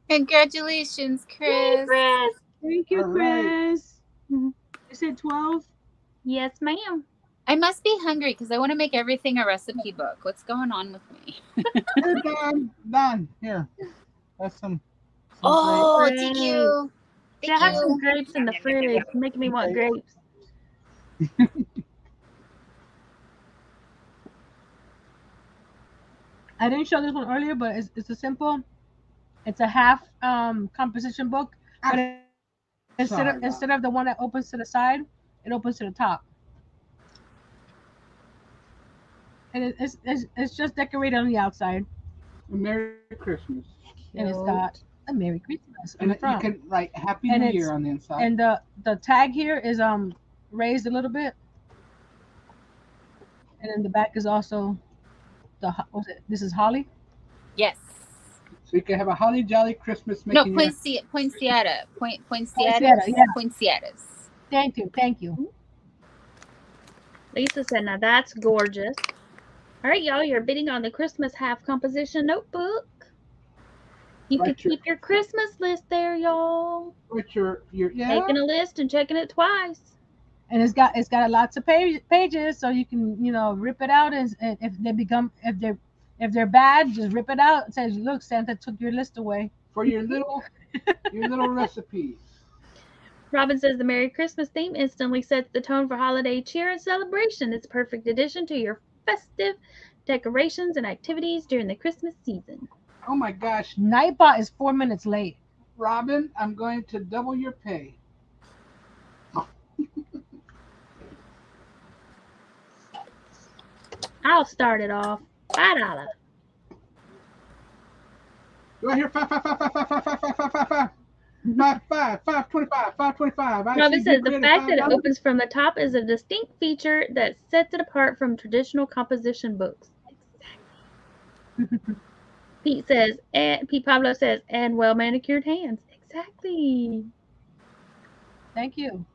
Congratulations, Chris. Chris. Thank you, All right. Chris. Mhm. You said 12? Yes, ma'am. I must be hungry because I want to make everything a recipe book. What's going on with me? Here, Dawn. Dawn, here. That's some. some Oh, grapes. thank you. Yeah, I have some grapes in the fridge, making me want grapes. I didn't show this one earlier, but it's, it's a simple, it's a half um composition book. Ah, But it, instead of instead of the one that opens to the side, it opens to the top. And it, it's, it's it's just decorated on the outside, Merry Christmas. and it's got a Merry Christmas And the you can write Happy And New Year on the inside. And the the tag here is um raised a little bit, and then the back is also the ho- what's it? This is holly. Yes. so you can have a holly jolly Christmas No, making your- poinci- poinsettia. Point, Poinsettia, poinsettias. yeah. Poinsettias. Thank you, thank you. Lisa said, "Now that's gorgeous." All right, y'all, you're bidding on the Christmas half composition notebook. You can Right, your- keep your Christmas list there, y'all. With your, your yeah. Making a list and checking it twice. And it's got it's got lots of page, pages so you can you know rip it out and, and if they become if they're if they're bad just rip it out it says look santa took your list away for your little your little recipes. Robin says the Merry Christmas theme instantly sets the tone for holiday cheer and celebration. It's a perfect addition to your festive decorations and activities during the Christmas season. Oh my gosh, nightbot is four minutes late Robin, I'm going to double your pay. I'll start it off. Five dollar. Do I hear five, five, five, five, five, five, five, five, five, five? Five, five, five twenty-five, five twenty-five. I Robin see says the fact that it opens from the top is a distinct feature that sets it apart from traditional composition books. Exactly. Pete says, and Pete Pablo says, and well manicured hands. Exactly. Thank you.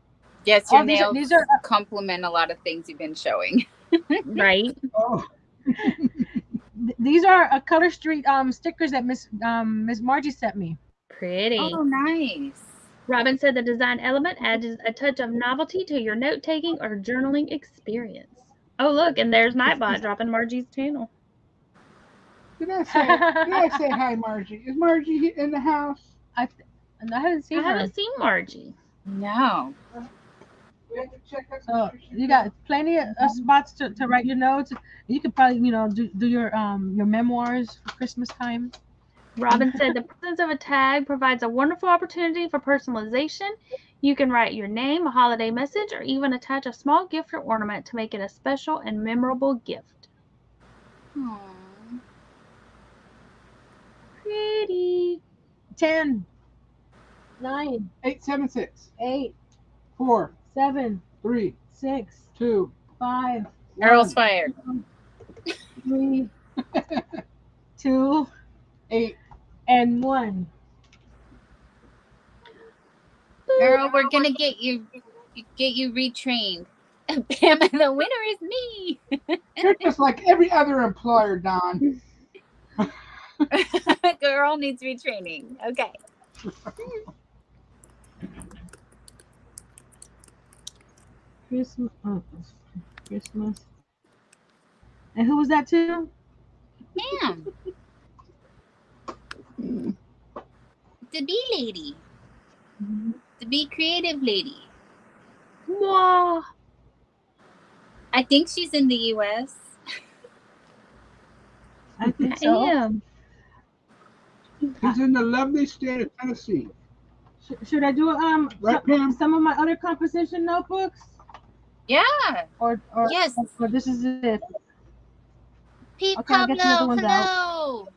Yes, your Oh, these are- nails these are- complement a lot of things you've been showing. Right. Oh, These are a Color Street um stickers that Miss um Miss Margie sent me. Pretty. Oh, nice. Robin said the design element adds a touch of novelty to your note taking or journaling experience. Oh, look, and there's Nightbot dropping Margie's channel. did I say? did I say hi, Margie? Is Margie in the house? And I haven't seen I her. haven't seen Margie. No. So you got plenty of uh, spots to, to write your notes. You could probably, you know, do, do your um your memoirs for Christmas time. Robin said the presence of a tag provides a wonderful opportunity for personalization. You can write your name, a holiday message, or even attach a small gift or ornament to make it a special and memorable gift. Aw. Pretty. Ten, nine, Eight, seven, six, eight, four, seven, three, six, two, five, Earl's one, fired. three, two, eight. and one. Earl, we're gonna get you get you retrained. Pam, the winner is me. You're just like every other employer, Dawn. Girl needs retraining. Okay. Christmas. Oh, Christmas. And who was that too? Pam. The bee lady. The bee creative lady. Wow. I think she's in the US. I think I so. am. He's in the lovely state of Tennessee. Should I do um Right, some, some of my other composition notebooks? Yeah. Or or, Yes. or this is it? Pete Okay, I'll get the other Pablo, ones out.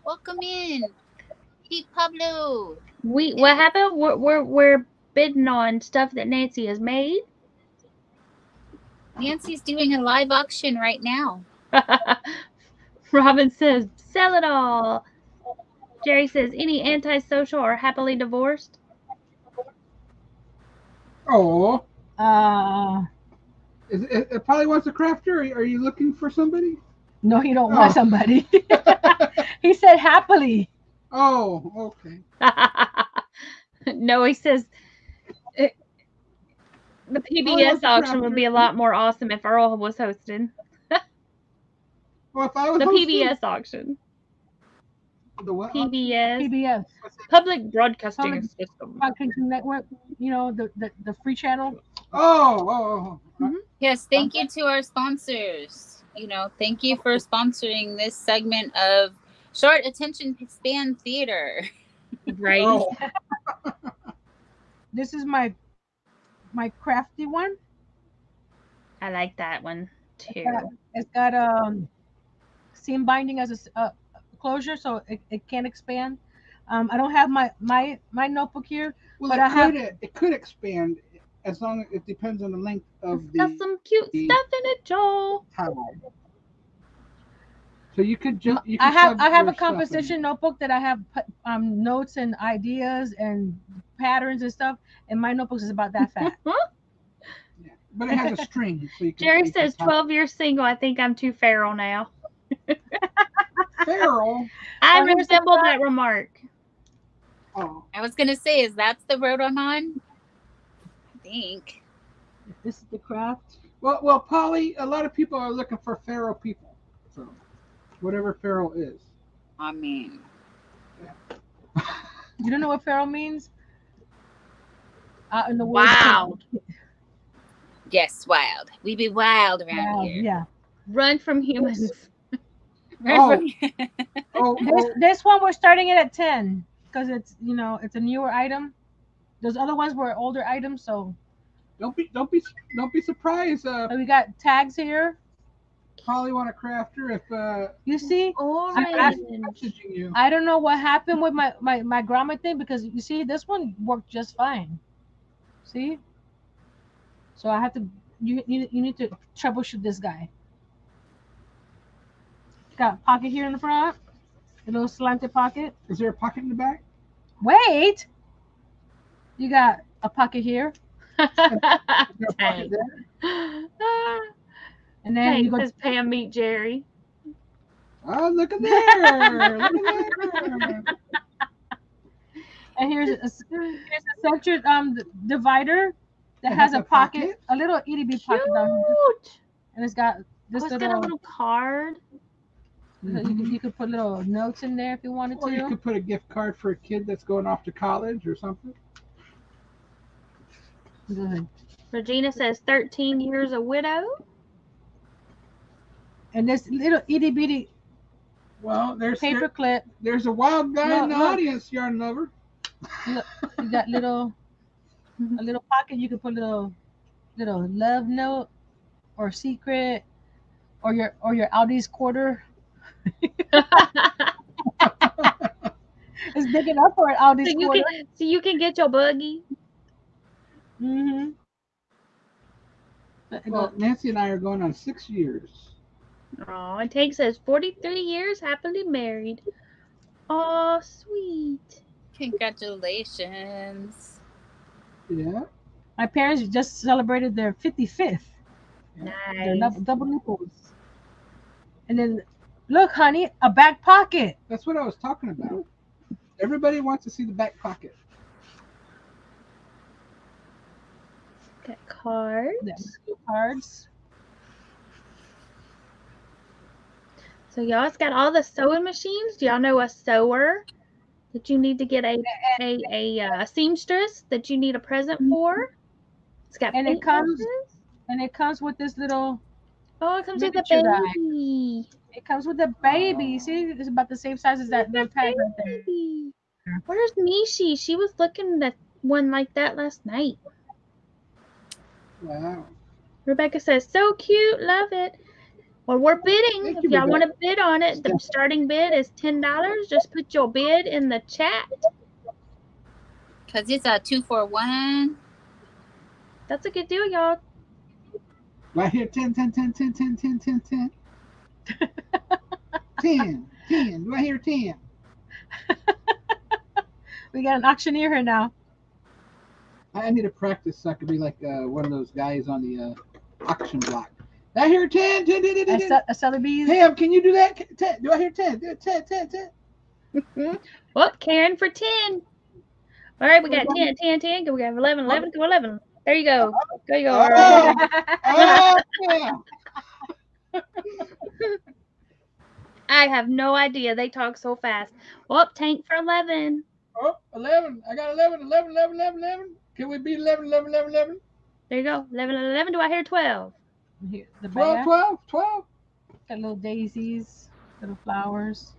Welcome in. Pete Pablo. We what happened? We're, we're we're bidding on stuff that Nancy has made. Nancy's doing a live auction right now. Robin says, "Sell it all." Jerry says, "Any antisocial or happily divorced?" Oh, Uh is it, it probably wants a crafter. Are, are you looking for somebody? no, you don't Oh. want somebody. he said happily. Oh, okay. no, he says eh, it, the oh, PBS that's a auction would be a lot more awesome if Earl was hosting Well, if I was the hosting- PBS auction. the what? PBS, PBS, Public Broadcasting Public- System. Broadcasting Network. You know the, the the free channel. Oh, oh, oh. Yes, thank you to our sponsors. You know, thank you for sponsoring this segment of short attention span theater. Right? oh. This is my my crafty one. I like that one too. Yeah. It's got um seam binding as a uh, closure, so it, it can't expand. Um, I don't have my my my notebook here. Well, But it I have- could it could expand as long as it depends on the length of It's got some cute the- stuff in it, Joel. towel. So you could just you I have I have a stuff in it. composition notebook that I have um notes and ideas and patterns and stuff. And my notebooks is about that fat. Yeah. But it has a string, so you can. Jerry you says, 12 years single. I think I'm too feral now. Feral. I resemble that remark. Oh, I was gonna say, is that the road I'm on? I think. this is the craft. well, well, Polly. A lot of people are looking for feral people. So, whatever feral is. I mean, You don't know what feral means? Out in the woods. Wow. yes, wild. We be wild around Wow, here. yeah. Run from humans. Oh. Oh, This oh, this one we're starting it at ten because it's you know it's a newer item. Those other ones were older items, so don't be, don't be, don't be surprised. Uh, we got tags here. Probably want a crafter if uh You see, Orange. messaging you. I don't know what happened with my my my grommet thing because you see this one worked just fine. See, so I have to you you, you need to troubleshoot this guy. Got a pocket here in the front, a little slanted pocket. Is there a pocket in the back? Wait, you got a pocket here. a pocket Dang. and then Hey, you go. says Pam meet Jerry. Oh, look at there! look at there! And here's a, here's a centered um divider that has a pocket, a little itty bitty pocket down here, Cute. and it's got this Oh, it's little. got a little card. You, could, you could put little notes in there if you wanted to. Or you to. could put a gift card for a kid that's going off to college or something. Good. Regina says 13 years a widow. And this little itty bitty Well, there's paper there- clip. there's a wild guy Look, in the look. audience, yarn lover. You got little a little pocket. You can put little little love note or secret or your or your Aldi's quarter. It's big enough for an Aldi's so you quarter. can so you can get your buggy. Mm-hmm. Well, Nancy and I are going on six years. Oh, and Tank says 43 years happily married. Oh, sweet. Congratulations. Yeah. My parents just celebrated their 55th. Their Nice. double, double nipples. And then, look, honey, a back pocket. That's what I was talking about. Everybody wants to see the back pocket. Got cards. Two cards. So y'all's got all the sewing machines. Do y'all know a sewer that you need to get a a, a uh, seamstress that you need a present for? It's got And it comes- brushes. And it comes with this little. Oh, it comes with a baby. It comes with a baby. See, it's about the same size as that tag right there. Baby. Where's Mishi? She was looking at one like that last night. Wow. Rebecca says, so cute, love it. Well, we're bidding. Thank if you, y'all want to bid on it, the starting bid is ten dollars. Just put your bid in the chat. Because it's a two for one. That's a good deal, y'all. Do I hear 10, 10, 10, 10, 10, 10, 10, 10? 10, 10. Do I hear 10? We got an auctioneer here now. I need to practice so I could be like uh, one of those guys on the uh, auction block. Do I hear 10, 10, 10, 10, 10, A, 10. Ce- a Sotheby's. Pam, can you do that? 10. Do I hear 10? Do it 10, 10, 10. Well, Karen for 10. All right, we got 10, 10, 10. We got 11, 11 to 11. There you go. There you go. Oh, oh, yeah. I have no idea. They talk so fast. Well, tank for 11. Oh, 11. I got 11, 11, 11, 11, 11. Can we beat 11, 11, 11, 11? There you go. 11, 11. Do I hear 12? Here, the 12, 12, 12. Got little daisies, little flowers,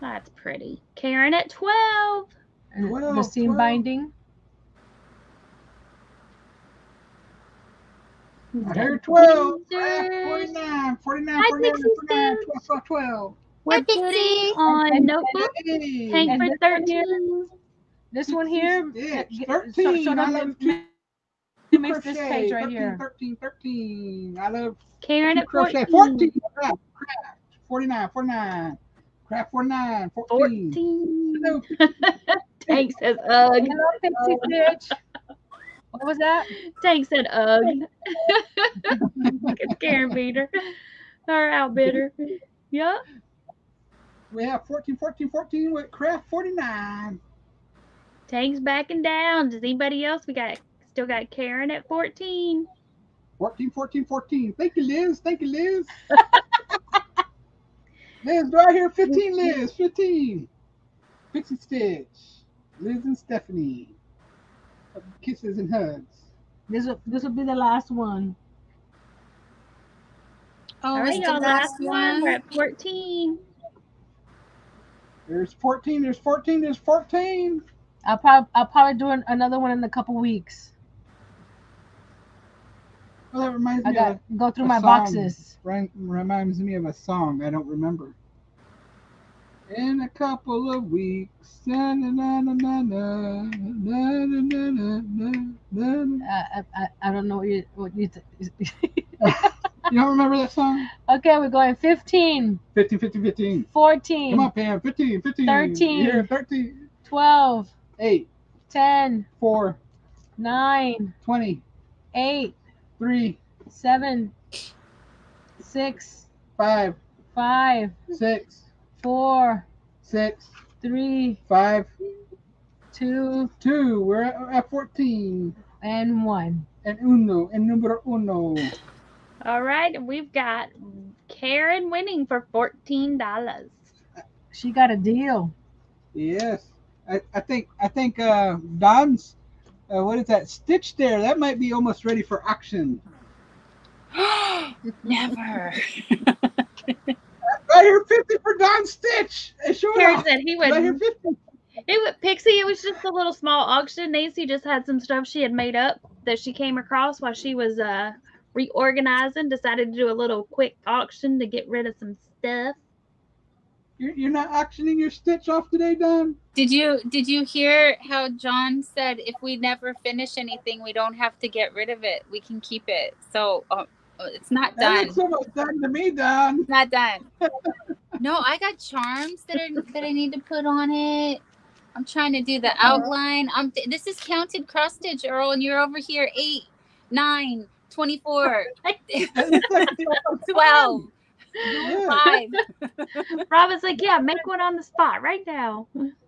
That's pretty. Karen at 12. and the 12, seam 12. binding. I hear 12. Scissors. 49, 49, Hi, 49, 49, 12, 12, 12. We're Hi, on notebook. Hey. Tank for this one here- 13. This one here, Yeah, get- 13. so- so I love ma- two ma- makes this crochet. page right 13, here. 13, 13. I love Karen at crochet. 14. 14. Craft, craft. 49, 49. Craft 49, 14. 14. Tank says ugh. Hello, Pixie Stitch. What was that? Tank said ugh. It's Karen beater. Or outbidder. Yup. We have 14, 14, 14 with craft 49. Tank's backing down. Does anybody else? We got still got Karen at 14. 14, 14, 14. Thank you, Liz. Thank you, Liz. Liz, do I hear 15, Liz? 15. Pixie Stitch. Liz and Stephanie. Kisses and hugs. This will this will be the last one. Oh, All right, it's the last Last one. We're at 14. There's 14, there's 14, there's 14. I'll probably I'll probably do another one in a couple weeks. Well, that reminds me. I got of go through my boxes. reminds me of a song I don't remember. In a couple of weeks, na na na na na na na na na na. I, I, I don't know what you what you. You don't remember that song? okay, we're going 15, 15, 15, 15. 14, Come on, Pam. 15, 15. 13. Yeah, 13. 12, 8, 10, 4, 9, 20, 8, 3, 7, 6, 5, 5, 6, 4, 6, 3, 5, 2, 2. We're at, at 14. and 1. And uno. And numero uno. All right, we've got Karen winning for fourteen dollars. She got a deal. Yes. I, I think I think uh Dawn's uh, what is that stitch there? That might be almost ready for auction. Never. Right here, 50 for Dawn Stitch. Hey, show it Karen said he Right here, would. 50. It was Pixie. It was just a little small auction. Nancy just had some stuff she had made up that she came across while she was uh reorganizing. Decided to do a little quick auction to get rid of some stuff. You're, you're not auctioning your Stitch off today, Dawn? Did you did you hear how John said if we never finish anything, we don't have to get rid of it. We can keep it. So uh, it's not done. looks almost done to me, Dawn. It's not done. no, I got charms that are that I need to put on it. I'm trying to do the outline. I'm this is counted cross stitch, Earl, and you're over here eight, nine, 24, That looks like the- 12, yeah. 5. Robin's like, yeah, make one on the spot right now.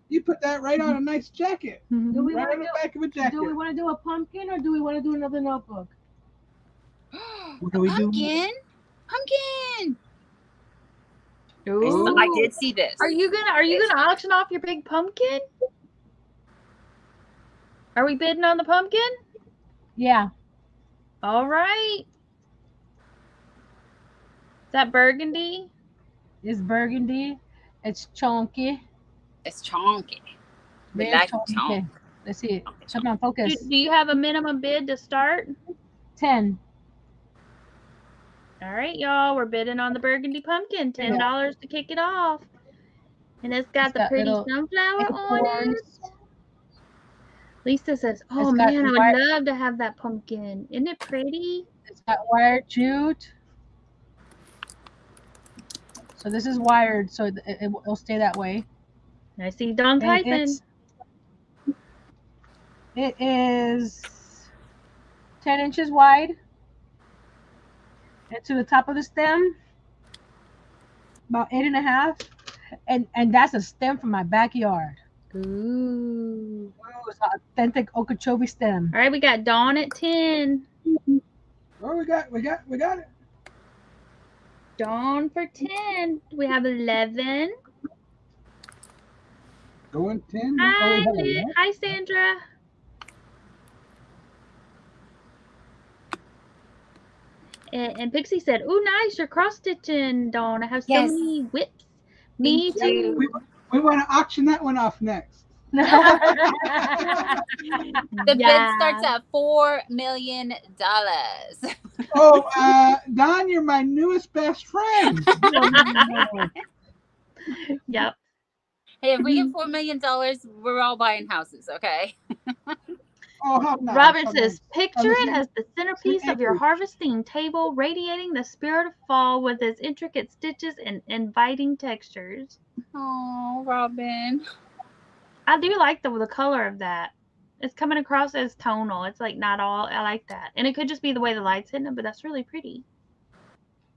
You put that right on a mm-hmm. nice jacket. Do we Right want on the to back of a do, jacket. do we want to do a pumpkin or do we want to do another notebook? What do we do? Pumpkin. Pumpkin. Oh, Ooh. I did see this. Are you gonna Are you gonna auction off your big pumpkin? Are we bidding on the pumpkin? Yeah. All right. Is that burgundy? It's burgundy. It's chunky. It's chonky. We Very like chunky. chonk. Let's see it. Come on, Do, focus. do you have a minimum bid to start? 10. All right, y'all. We're bidding on the burgundy pumpkin. Ten dollars to kick it off. And it's got It's the got pretty little sunflower on it. Lisa says, "Oh It's man, I would white- love to have that pumpkin. Isn't it pretty?" It's got wired jute. So this is wired, so it, it, will stay that way. I see Dawn And typing. it's- It is 10 inches wide. And to the top of the stem, about eight and a half. And and that's a stem from my backyard. Ooh. Ooh, it's an authentic Okeechobee stem. All right, we got Dawn at ten. Oh, we got, we got, we got it. Dawn for ten. We have eleven. Going 10. Oh, Hi, we have a Liz. what? Hi, Sandra. And, and Pixie said, "Oh, nice! You're cross stitching, Dawn. I have so Yes. many WIPs. Me Thank too." We, we want to auction that one off next. The bid starts at four million dollars. Oh, uh, Dawn, you're my newest best friend. Yep. Hey, if we get four million dollars, we're all buying houses, okay? Oh, how nice. Robin how says, nice. picture it as the centerpiece of your acreage. harvesting table, radiating the spirit of fall with its intricate stitches and inviting textures. Oh, Robin. I do like the the color of that. It's coming across as tonal. It's like not all. I like that, and it could just be the way the light's hitting it, but that's really pretty.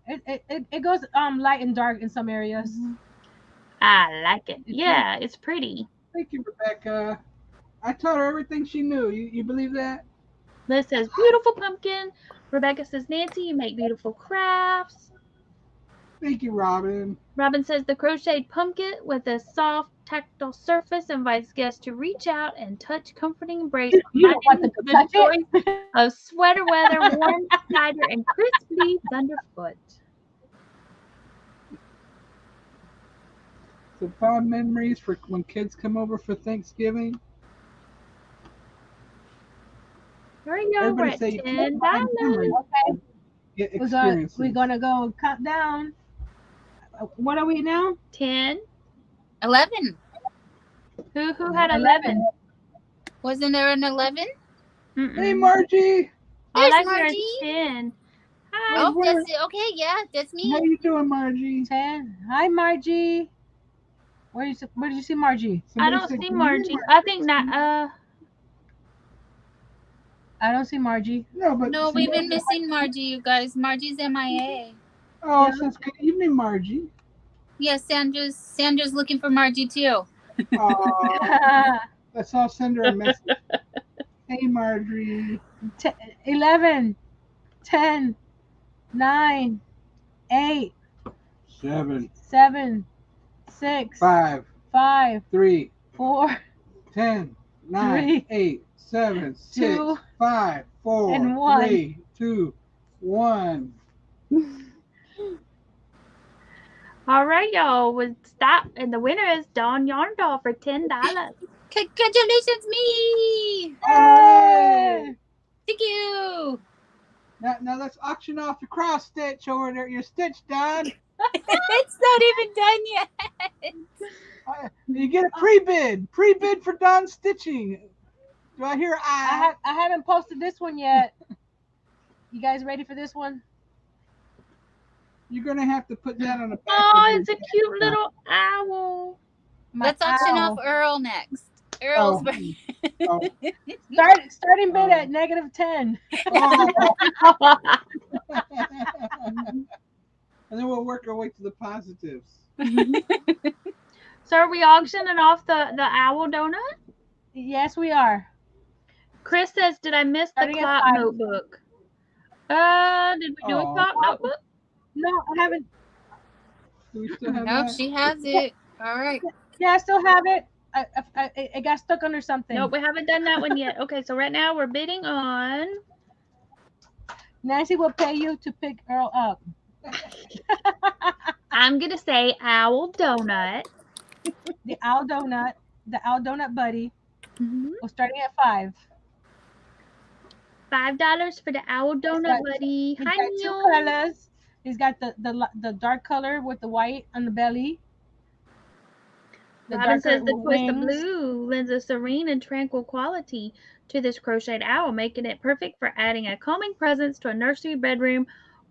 it, it, it, goes um light and dark in some areas. I like it. It's Yeah, it's pretty. Thank you, Rebecca. I taught her everything she knew. You, you believe that? Liz says, beautiful pumpkin. Rebecca says, Nancy, you make beautiful crafts. Thank you, Robin. Robin says, the crocheted pumpkin with a soft, tactile surface invites guests to reach out and touch comforting embrace. You don't want to the touch it. of sweater weather, warm cider, and crispy leaves underfoot. Some fond memories for when kids come over for Thanksgiving. All right, y'all. We're Everybody at say you ten can't buy dollars. memory. Okay, Get we're gonna experiences. we're gonna go count down. What are we now? Ten. 11. Who who had eleven? Wasn't there an 11? Hey. Margie. All There's I hear Margie. is ten. Hi. Oh, that's it. Okay, yeah, that's me. How you doing, Margie? Ten. Hi, Margie. Where you where did you see Margie? I don't said, see "Come Margie. I think not. Uh, I don't see Margie. No, but No, we've been somebody- missing Margie, you guys. Margie's MIA. Oh, Yeah. it says good evening, Margie. Yes, Sandra's Sandra's looking for Margie too. Aw, let's all send her a message. Hey, Margie. Te- 11, 10, 9, 8, Seven, 7, 6, five, 5, three, 4, ten, nine, Three, eight, seven, six, two, five, four, and one. three, two, one. all right, y'all. Would stop, and the winner is Dawn YarnDoll for ten dollars. Congratulations, me! Hey! Thank you. Now, now let's auction off your cross stitch over there. Your stitch done. it's not even done yet. Uh, You get a pre-bid. Pre-bid for Dawn stitching. Do I hear I, I? ha- I haven't posted this one yet. You guys ready for this one? You're gonna have to put that on the back. Oh, it's a cute little owl. My Let's auction owl. off Earl next. Earl's Oh. Oh. Start, starting bid Oh. at negative 10. Oh. and then we'll work our way to the positives. so are we auctioning off the the owl donut? Yes, we are. Chris says, "Did I miss the Starting at clock notebook?" Uh, did we do Aw. a clock notebook? No, I haven't. Do we still have nope, that? she has it. All right. Yeah, I still have it. I, I, I, it got stuck under something. Nope, we haven't done that one yet. Okay, so right now we're bidding on. Nancy will pay you to pick Earl up. I'm gonna say owl donut. the Owl Donut, the Owl Donut Buddy, Mhm. was starting at five. Five dollars for the owl donut got- buddy. Hi, got two colors. He's got the, the the dark color with the white on the belly. The Robin says darker the twist of blue lends a serene and tranquil quality to this crocheted owl, making it perfect for adding a calming presence to a nursery bedroom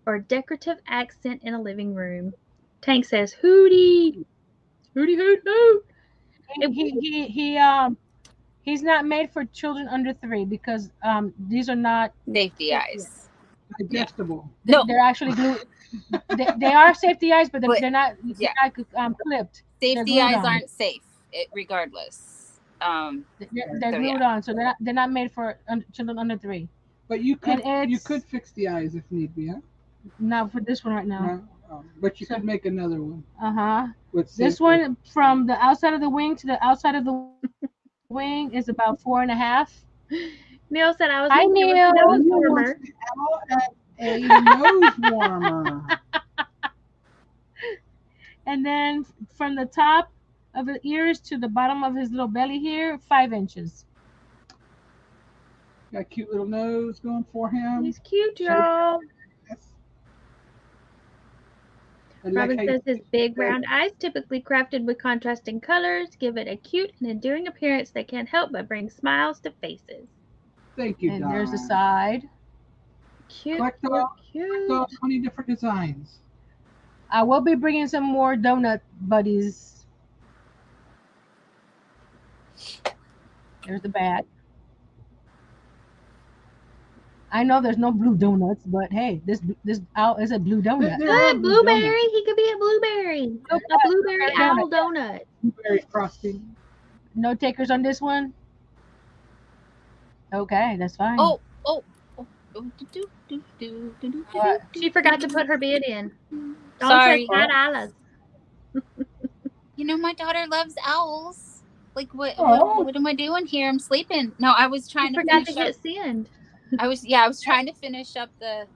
or decorative accent in a living room. Tank says, Hootie! Hootie hoot hoot! He, he, he, he um he's not made for children under three because um these are not Safety eyes. digestible. No, they're actually glue they, they are safety eyes but they're, But- they're not they're yeah. not um clipped safety eyes on. aren't safe, it, regardless. Um, they're, they're So, glued yeah. on so they're not they're not made for children under three But you could And you could fix the eyes if need be, huh? not for this one right now No? Oh, but you So- could make another one uh-huh this one from the outside of the wing to the outside of the wing is about four and a half Neil said I was Hi, looking Neil. with nose Neil warmer. Wants the owl at a nose warmer. and then from the top of his ears to the bottom of his little belly here five inches Got a cute little nose going for him. He's cute, y'all. Yes. I like Robin says his big round eyes, typically crafted with contrasting colors, give it a cute and enduring appearance that can't help but bring smiles to faces. Thank you, and Dawn. there's the side Cute, Collect cute, all- cute. So 20 different designs. I will be bringing some more donut buddies. There's the bag. I know there's no blue donuts, but hey, this this owl is a blue donut. There ah, Good, blue blueberry. He could be a blueberry. A blueberry donut. owl donut. Blueberry frosting. No takers on this one. Okay, that's fine. oh, oh, What? She forgot to put her bid in. Dawn Sorry. says five dollars. You know, my daughter loves owls. Like, what, Oh. what? What am I doing here? I'm sleeping. No, I was She trying to forgot finish to up. hit send. I was, yeah, I was trying to finish up the.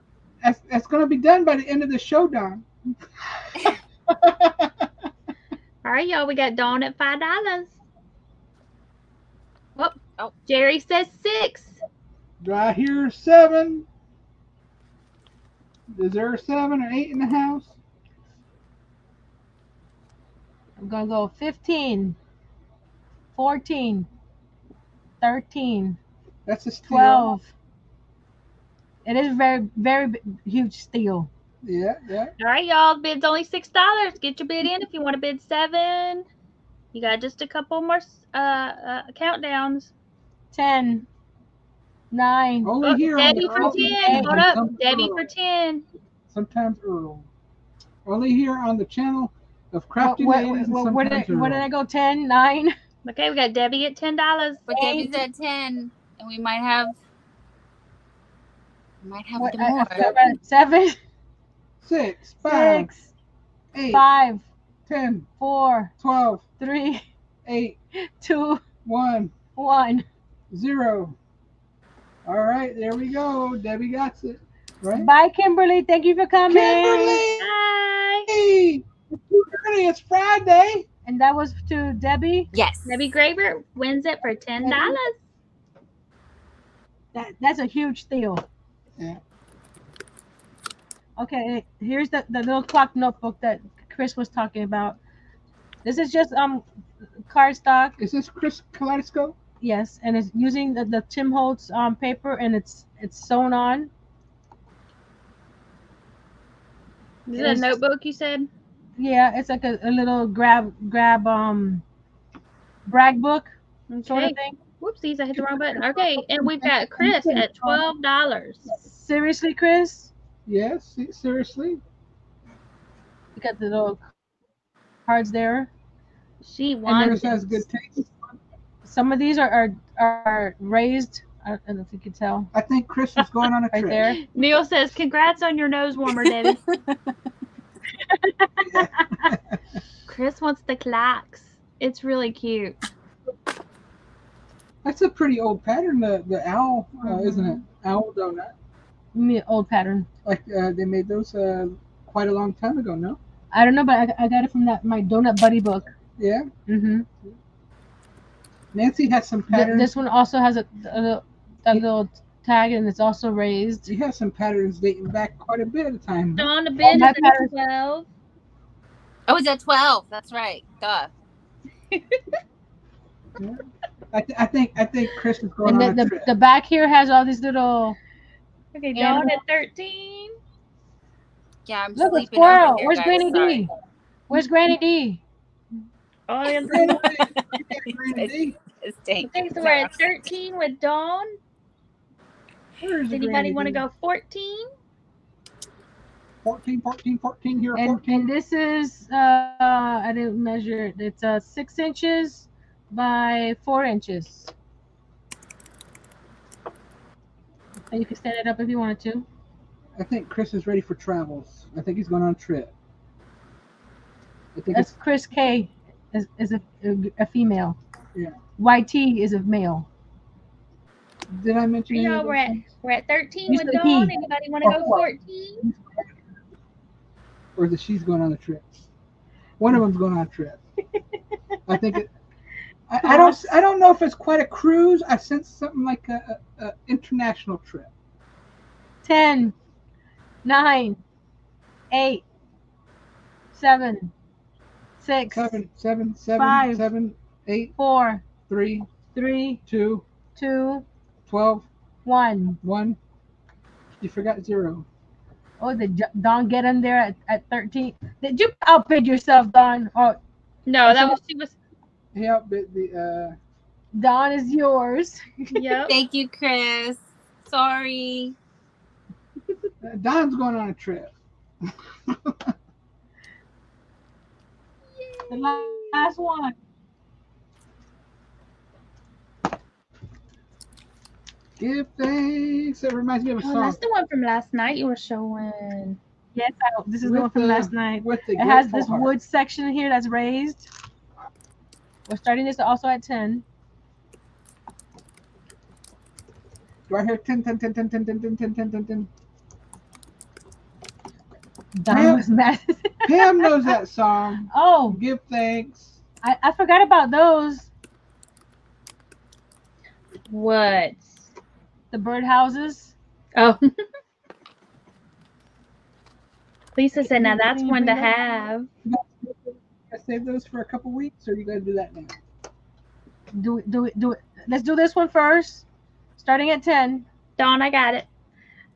That's, that's going to be done by the end of the show, Dawn. All right, y'all. We got Dawn at five dollars. Whoop. Oh. Jerry says six. Do I hear seven? Is there a seven or eight in the house? I'm gonna go 15, 14, 13, That's a steal. 12. It is very, very huge steal. Yeah, yeah. All right, y'all. Bid's only six dollars. Get your bid in if you want to bid seven. You got just a couple more uh, uh countdowns. 10, 9, Only Oh, here on Debbie the for ten. Table Hold up, some Debbie Earl. for ten. Sometimes Earl. Only here on the channel of What, Crafty what, Ladies and what, where did, sometimes I- did I go? 10, 9, Okay, we got Debbie at ten dollars. But Eight. Debbie's at ten, and we might have, might have what, the I- more. I forgot. 7, Six, five, 6, eight, 5, ten, 4, twelve, 3, eight, 2, one, 1. zero. All right, there we go. Debbie got it. Right? Bye, Kimberly. Thank you for coming. Kimberly! Bye. Hey, it's too. It's Friday. And that was to Debbie. Yes. Debbie Grabert wins it for ten dollars. That that's a huge steal. Yeah. Okay, here's the, the little clock notebook that Chris was talking about. This is just um cardstock, Is this Chris Kaleidoscope? Yes, and it's using the, the Tim Holtz um paper and it's it's sewn on. Is It it a is- notebook you said? Yeah, it's like a, a little grab grab um brag book sort of thing. Whoopsies, I hit the wrong button. Okay, and we've got Chris at twelve dollars. Seriously, Chris? Yes. Seriously. You got the little cards there. She And won. yours has good taste. Some of these are are, are raised. I don't know if you can tell I think Chris is going on a right trip. there. Neil says, "Congrats on your nose warmer, Debbie." Chris wants the clocks. It's really cute. That's a pretty old pattern, the the owl, uh, isn't it? Mm-hmm. Owl donut. Me old pattern. Like uh, they made those uh, quite a long time ago. No? I don't know, but I, I got it from that my donut buddy book. Yeah. Mm-hmm. Nancy has some Th- patterns. this one also has a, a, little- a little tag and it's also raised. You have some patterns dating back quite a bit of time. Dawn to bid my is at twelve. Oh, it's at twelve. That's right. Duh. I, th- I think I think Chris is going And on the, a the, trip. the back here has all these little Okay, Yeah. Dawn at thirteen. Yeah, I'm look a sleeping over squirrel. here, Where's guys. Granny Sorry. D? Where's Granny D? Oh, yeah. Granny D. Granny D. It's dank. Okay, so we're at thirteen with Dawn. Does anybody want to go fourteen? 14, 14, 14 here. And 14. and this is uh I didn't measure it. It's uh six inches by four inches. And you can stand it up if you wanted to. I think Chris is ready for travels. I think he's going on a trip. I think That's it's Chris K is, is a, a, a female. Yeah. YT is a male. did I mention any No, we're at we're at thirteen You with said Dawn. Anybody want to go oh, fourteen? or that she's going on a trip. One of them's going on a trip. I think it. I, I don't. I don't know if it's quite a cruise. I sense something like a, a, a international trip. 10, 9, 8, 7, 6, Seven, seven, seven, Five. seven, eight, 4, three, 3, two, 2, twelve, 1. You forgot zero. Oh, did J- Dawn get in there at, at 13? Did you outbid yourself, Dawn? Oh, No, that was she was. Yeah, but the uh, Dawn is yours. Yep. Thank you, Chris. Sorry. uh, Dawn's going on a trip. The la- last one. Give thanks. It reminds me of a Oh, song. that's the one from last night you were showing. Yes, I, this is the one from the- last night. With the It has this heart. wood section here that's raised. We're starting this also at 10. Do I hear 10, 10, 10, 10, 10, 10, 10, 10, 10, 10, 10? Dawn Pam- was mad. Pam knows that song. oh, Give thanks. I, I forgot about those. What? the birdhouses. Oh. Lisa said, "Now that's one to have." I save those for a couple weeks, or you going to do that now? Do it, do it, do it. Let's do this one first. Starting at 10. Dawn, I got it.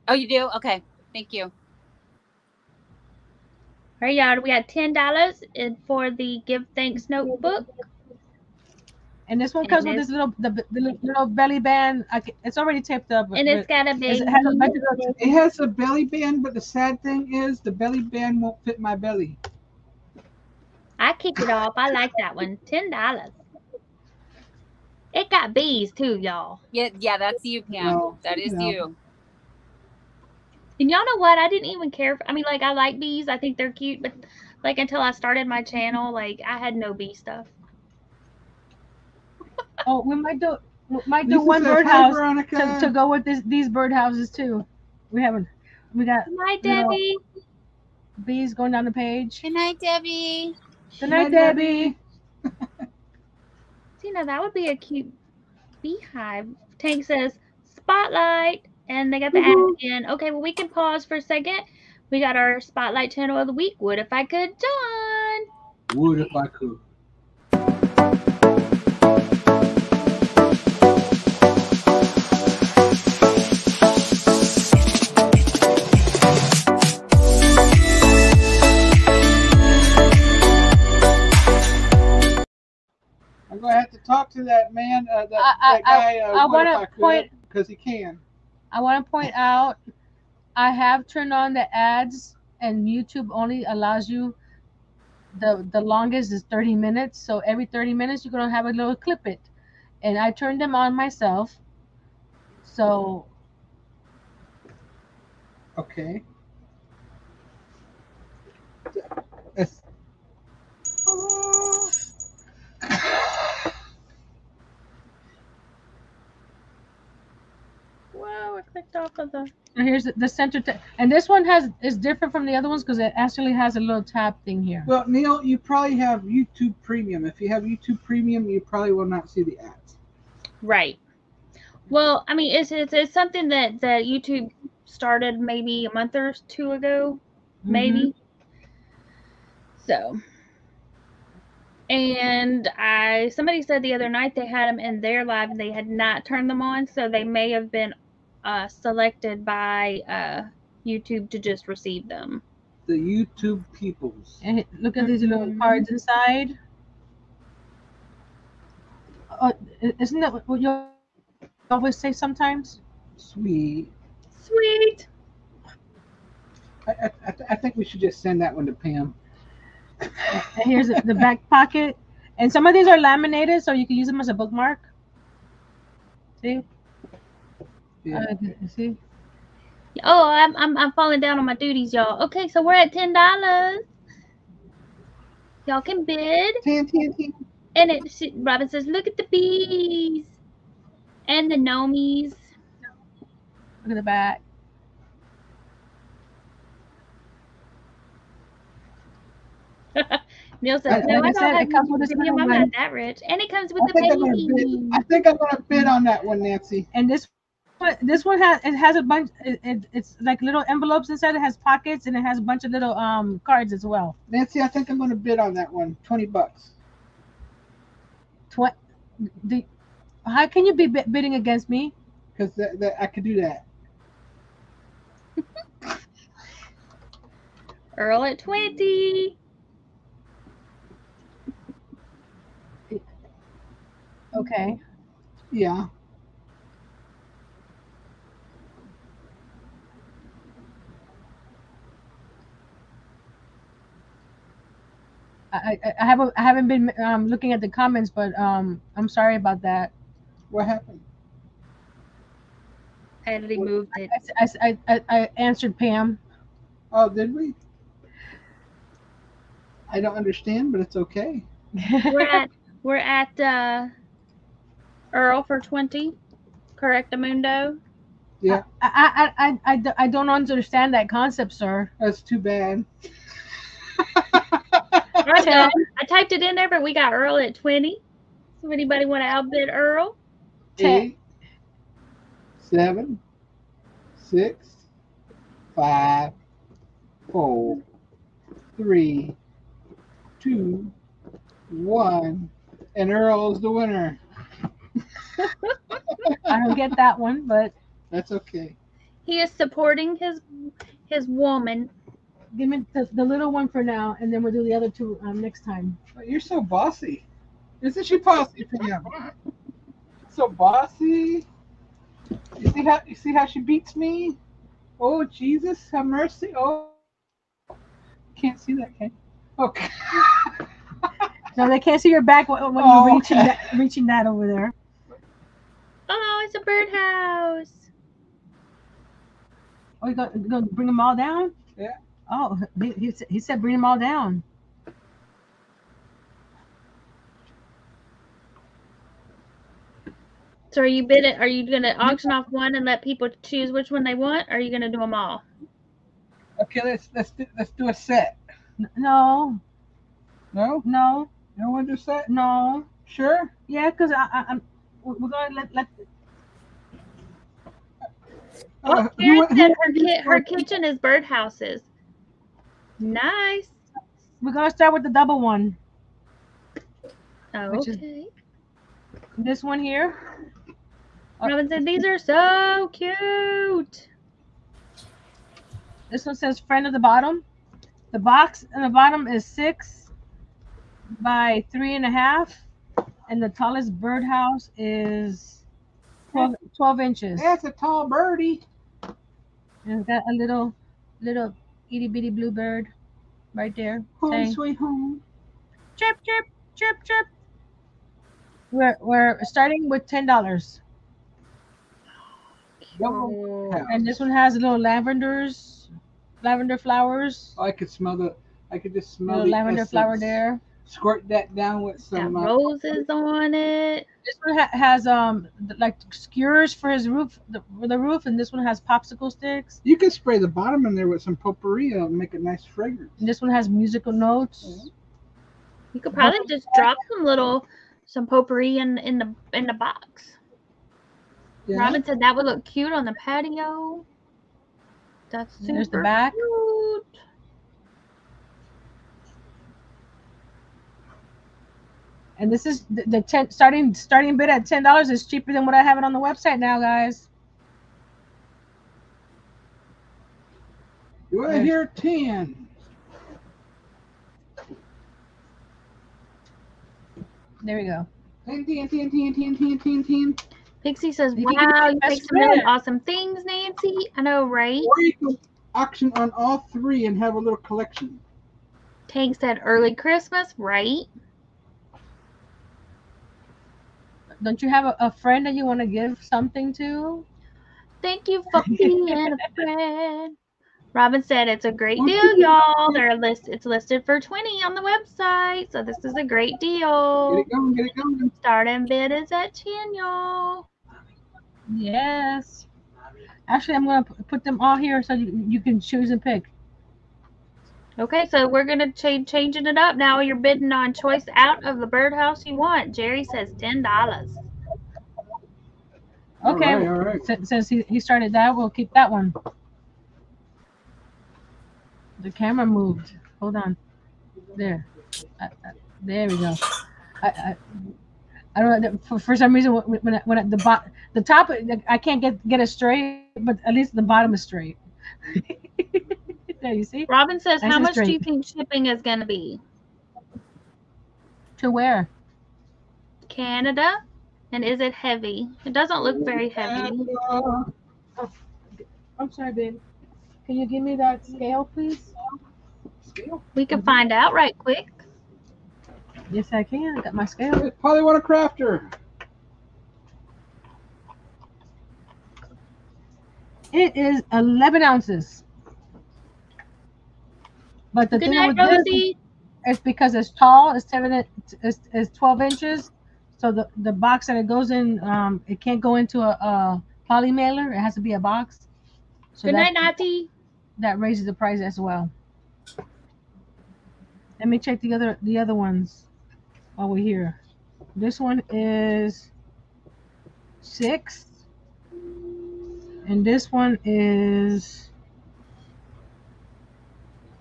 Oh, you do? Okay. Thank you. All right, y'all. We got ten dollars for the Give Thanks notebook. And this one And comes with this- this little the, the little- little belly band. It's already taped up. And it's got a it's- big. it has a bunch of little- It has a belly band, but the sad thing is the belly band won't fit my belly. I kick it off. I like that one. Ten dollars. It got bees too, y'all. Yeah, yeah, that's you, Pam. No, that is no. you. And y'all know what? I didn't even care. For, I mean, like I like bees. I think they're cute, but like until I started my channel, like I had no bee stuff. Oh, we might do we might do Lisa one birdhouse to, to go with this these birdhouses too. We haven't. We got Good night, No. Debbie. bees going down the page. Good night, Debbie. Good night, Debbie. See, now that would be a cute beehive. Tank says spotlight, and they got the ad again. Okay, well we can pause for a second. We got our spotlight channel of the week. What if I could, John? Would if I could. I'm gonna have to talk to that man, uh, that, I- I- that guy. Uh, I what if wanna point- because he can. I want to point out, I have turned on the ads, and YouTube only allows you. The the longest is 30 minutes, so every 30 minutes you're gonna have a little clip it, and I turned them on myself. So Okay. It's- Wow, I clicked off of the. and here's the, the center, tab, and this one has is different from the other ones because it actually has a little tab thing here. Well, Neil, you probably have YouTube Premium. If you have YouTube Premium, you probably will not see the ads. Right. Well, I mean, it's, it's it's something that that YouTube started maybe a month or two ago, mm-hmm. maybe. So. And I somebody said the other night they had them in their live and they had not turned them on, so they may have been uh, selected by uh, YouTube to just receive them. The YouTube peoples. And look at these little Mhm. cards inside. Uh, isn't that what you always say sometimes? Sweet. Sweet. I, I, I think we should just send that one to Pam. Here's the- the back pocket. And some of these are laminated, so you can use them as a bookmark. See? Yeah. Uh, see? Oh, I'm, I'm I'm falling down on my duties, y'all. Okay, so we're at ten dollars. Y'all can bid, Tan, tan, tan. and it she- Robin says, "Look at the bees and the gnomies." Look at the back. Neil says, "No, I I said, don't it have comes with this Medium. little I'm not that rich." And it comes with I the think I'm gonna bid. baby. I think I'm gonna bid on that one, Nancy. And this one, this one has it has a bunch. It, it, it's like little envelopes inside. It has pockets and it has a bunch of little um cards as well. Nancy, I think I'm gonna bid on that one. Twenty bucks. Tw- the, how can you be bid- bidding against me? Because that, that I could do that. Earl at twenty. Okay. Yeah. I, I, I haven't I haven't been um, looking at the comments, but um I'm sorry about that. What happened? I already moved it. I, I, I, I answered Pam. Oh, did we? I don't understand, but it's okay. We're at we're at uh, Earl for twenty. Correct, Amundo. yeah i don't understand that concept, sir. That's too bad. Right now, I typed it in there, but we got Earl at 20. So anybody want to outbid Earl? Ten. Eight, seven, six, five, four, three, two, one, and Earl's the winner. I don't get that one, but That's okay. He is supporting his his woman. Give me the, the little one for now, and then we'll do the other two um, next time. But you're so bossy. Isn't she bossy for you? So bossy. You see how you see how she beats me? Oh Jesus, have mercy. Oh can't see that, can you? Okay. No, they can't see your back when, when Oh, you're reaching okay. that, reaching that over there. Oh, it's a birdhouse. Oh, you going to bring them all down? Yeah. Oh, he, he, said- he said bring them all down. So are you bid it? Are you gonna auction off one and let people choose which one they want? Or are you gonna do them all? Okay, let's let's do let's do a set. N- No, No? no, You don't want to do a set? no. Sure? Yeah, because I, I, I'm. We're going to let, let Uh, who Karen wa- said her wants ki- her kitchen is birdhouses. Nice. we're going to start with the double one. Oh, Which is- Okay. This one here. Uh, Robin said these are so cute. This one says friend of the bottom. The box in the bottom is six by three and a half, and the tallest birdhouse is 12, 12 inches. That's a tall birdie. And it's got a little, little itty bitty bluebird right there. Home saying, sweet home. chirp, chirp, chirp, chirp. We're, we're starting with ten dollars, Double Cute. and this one has little lavenders, lavender flowers, I could smell the. I could just smell little the lavender flower there. Squirt that down with some. Uh, roses on it. This one ha- has um like skewers for his roof, the, for the roof, and this one has popsicle sticks. you could spray the bottom in there with some potpourri and make a nice fragrance. And this one has musical notes. You could probably just drop some little some potpourri in in the in the box. Yeah. Robin said that would look cute on the patio. That's super There's the back. cute. And this is the, the ten starting starting bid at ten dollars is cheaper than what I have it on the website now, guys. Do I hear ten? There we go. Ten, ten, ten, ten, ten, ten, ten, ten. Pixie says, You "Wow, you make some really awesome things, Nancy. I know, right?" Or you can auction on all three and have a little collection. Tank said, "Early Christmas, right?" Don't you have a, a friend that you want to give something to? Thank you for being a friend. Robin said it's a great deal, y'all. They're list it's listed for 20 on the website. So this is a great deal. Get it going, get it going. Starting bid is at 10, y'all. Yes. Actually, I'm gonna put them all here so you, you can choose and pick. Okay, so we're gonna change changing it up now. You're bidding on choice out of the birdhouse you want. Jerry says ten dollars. Okay. All right, all right. Since, since he, he started that, we'll keep that one. The camera moved. Hold on. There. Uh, uh, there we go. I, I, I don't know. For, for some reason, when, when, I- when I, the bot, the top, I can't get get it straight, but at least the bottom is straight. there, you see. Robin says, Nice how and much do you think shipping is gonna be? To where? Canada, and is it heavy? It doesn't look very heavy. Uh, I'm sorry, babe. Can you give me that scale, please? scale. We can find out right quick. Yes, I can. I got my scale. Probably want a crafter. It is 11 ounces. But the Good thing night, with this Rosie. is because it's tall, it's seven, it's, it's 12 inches. So the, the box that it goes in, um, it can't go into a, a poly mailer. It has to be a box. So Good that, night, Nati. that raises the price as well. Let me check the other the other ones while we're here. This one is six And this one is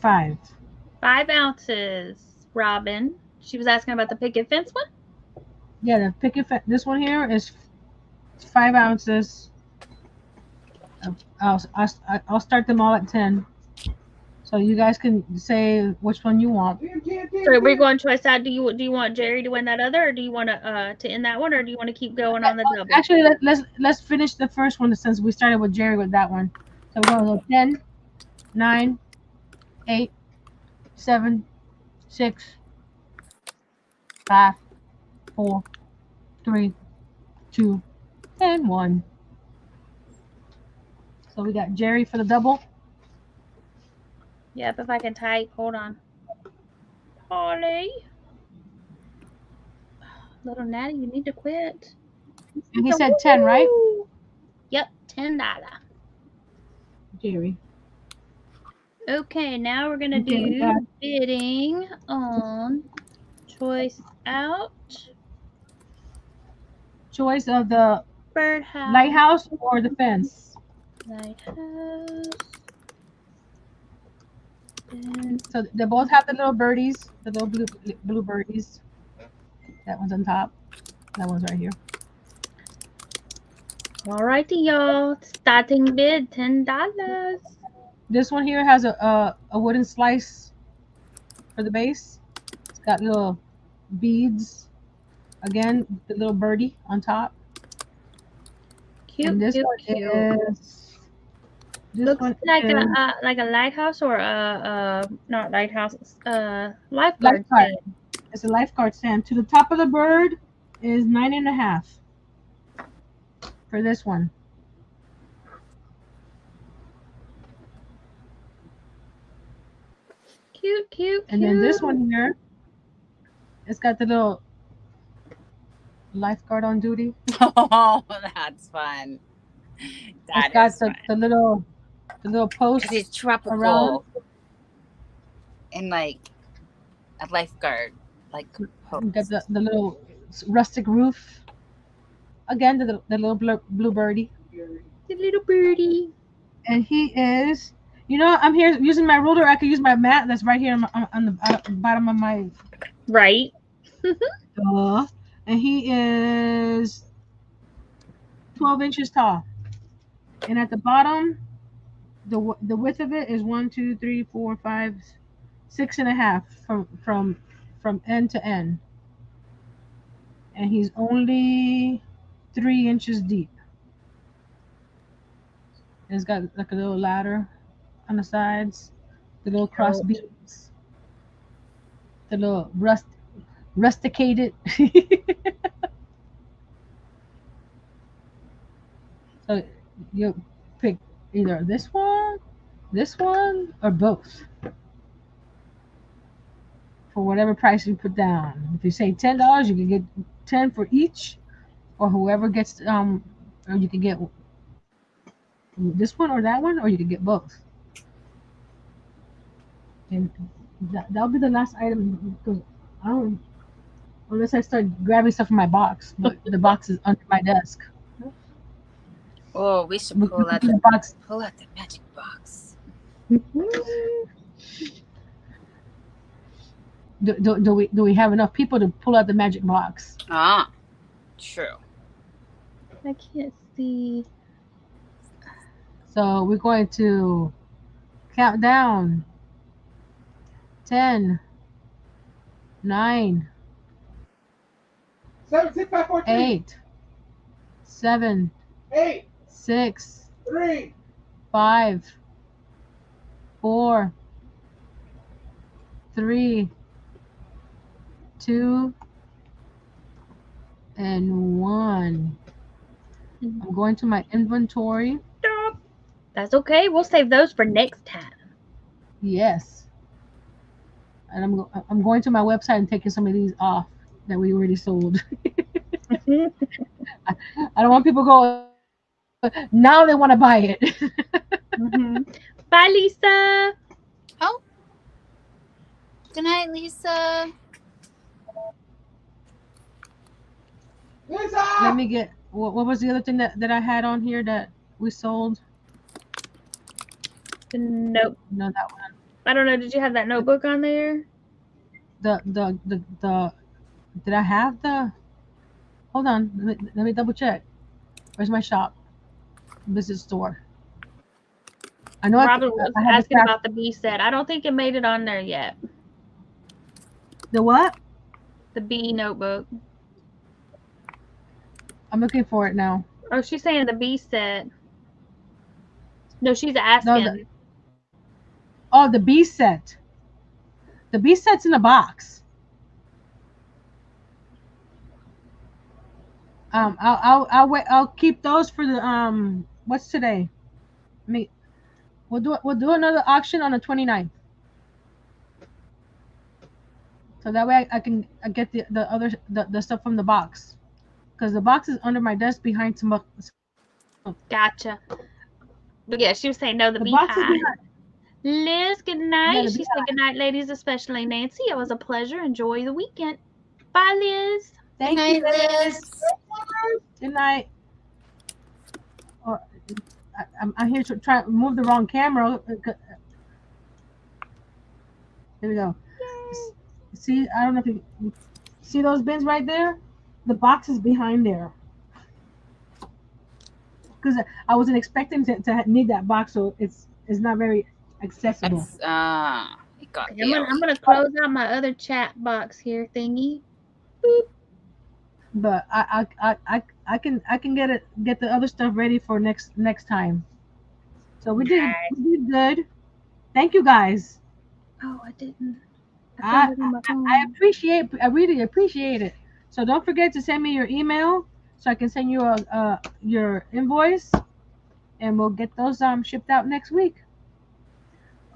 five. Five ounces. Robin. She was asking about the picket fence one. Yeah, the picket fe- this one here is five ounces. I'll, I'll, I'll start them all at 10. So you guys can say which one you want. So we're going choice out. Do you do you want Jerry to win that other, or do you want to uh to end that one, or do you want to keep going on the double? Actually, let, let's let's finish the first one since we started with Jerry with that one. So we're going to go 10, 9, 8, 7, 6, 5, 4, 3, 2, and 1. So we got Jerry for the double. Yep, if I can type. Hold on. Holly. Little Natty, you need to quit. And he said 10, right? Yep, ten dollar. Jerry. Okay, now we're gonna do bidding on choice out Choice of the birdhouse. lighthouse or the fence. Lighthouse. And So they both have the little birdies, the little blue blue birdies. That one's on top. That one's right here. Alrighty, y'all. Starting bid ten dollars. This one here has a, a a wooden slice for the base. It's got little beads. Again, the little birdie on top. Cute, and this cute, one cute. is. This Looks one like is a uh, like a lighthouse or a uh not lighthouse uh lifeguard. Lifeguard. stand. it's a lifeguard stand. To the top of the bird is nine and a half for this one. Cute, cute, And then this one here, it's got the little lifeguard on duty. Oh, that's fun. That it's got is the, fun. the little the little post. Because it's tropical around. and like a lifeguard, like You got the, the little rustic roof. Again, the, the little blue, blue birdie. The little birdie. And he is, you know, I'm here using my ruler. I could use my mat that's right here on, my, on- the uh, bottom of my. Right. Uh, and he is 12 inches tall. And at the bottom, the the width of it is one, two, three, four, five, six and a half from from from end to end. And he's only three inches deep. And it's got like a little ladder on the sides, the little cross Cute. beams, the little rust rusticated. so you pick either this one, this one, or both. For whatever price you put down. If you say ten dollars, you can get ten for each, or whoever gets um, or you can get this one or that one, or you can get both. And that, that'll be the last item because I don't unless I start grabbing stuff from my box, but the box is under my desk. Oh, we should pull we out the the box. pull out the magic box. Do, do, do we do we have enough people to pull out the magic box? Ah, true. I can't see. So we're going to count down. 10, 9, Seven, six, five, four, three. 8, 7, Eight, 6, three, 5, 4, 3, 2, and 1. I'm going to my inventory. That's okay. We'll save those for next time. Yes. And I'm go- I'm going to my website and taking some of these off that we already sold. I don't want people go. Now they want to buy it. Mhm. Bye, Lisa. Oh. Good night, Lisa. Lisa! Let me get. What, what was the other thing that, that I had on here that we sold. Nope. No, that one. I don't know. Did you have that notebook on there? The the the the. Did I have the? Hold on. Let me, let me double check. Where's my shop? Visit store. I know. I, Robert was I asking about the B set. I don't think it made it on there yet. the what? The B notebook. I'm looking for it now. Oh, she's saying the B set. No, she's asking. the- Oh, the B set. The B set's in a box. Um, I'll I'll I'll wait. I'll keep those for the um. What's today? Me. We'll do we'll do another auction on the 29th. So that way I, I can I get the the other the, the stuff from the box, because the box is under my desk behind some. Gotcha. But yeah, she was saying no, the, The B Liz, good night. the she said good night, ladies, especially Nancy. It was a pleasure. Enjoy the weekend. Bye, Liz. Thank Good you, night, Liz. Liz. Good night. Or, I, I'm, I'm here to try to move the wrong camera. Uh, uh, there we go. S- See, I don't know if you see those bins right there. The box is behind there. Because I wasn't expecting to, to need that box, so it's it's not very accessible. That's ah, it got I'm gonna. I'm gonna close out my other chat box here thingy. But I, I I I I can I can get it get the other stuff ready for next next time. So we did Okay. we did good. Thank you guys. Oh, I didn't. I, found it on my phone. I appreciate I really appreciate it. So don't forget to send me your email so I can send you a, a your invoice and we'll get those um shipped out next week.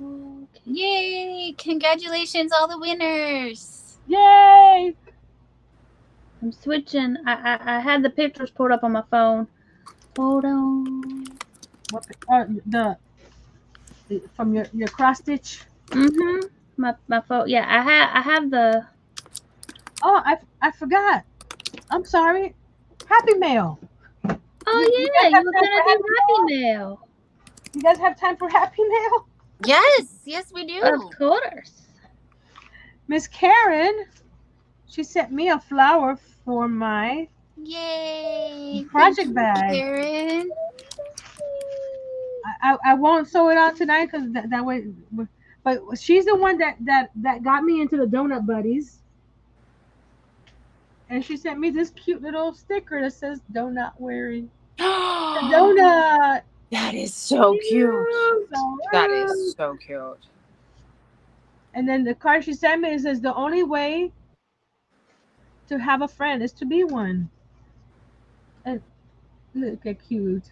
Okay. Yay! Congratulations, all the winners. Yay! I'm switching. I, I I had the pictures pulled up on my phone. Hold on. What uh, the, the from your your cross stitch. Mhm. My my phone. Yeah, I have I have the. Oh, I I forgot. I'm sorry. Happy Mail. Oh You- you yeah, guys you have were gonna do Happy Happy Mail. You guys have time for Happy Mail? Yes, yes, we do. Of course. Miss Karen, she sent me a flower for my Yay! Project Thank you, bag. Karen. I, I, I won't sew it out tonight because that, that way but she's the one that that that got me into the donut buddies and she sent me this cute little sticker that says donut wearing the donut That is so cute. So That cute. is so cute. and then the card she sent me it says the only way to have a friend is to be one and look at cute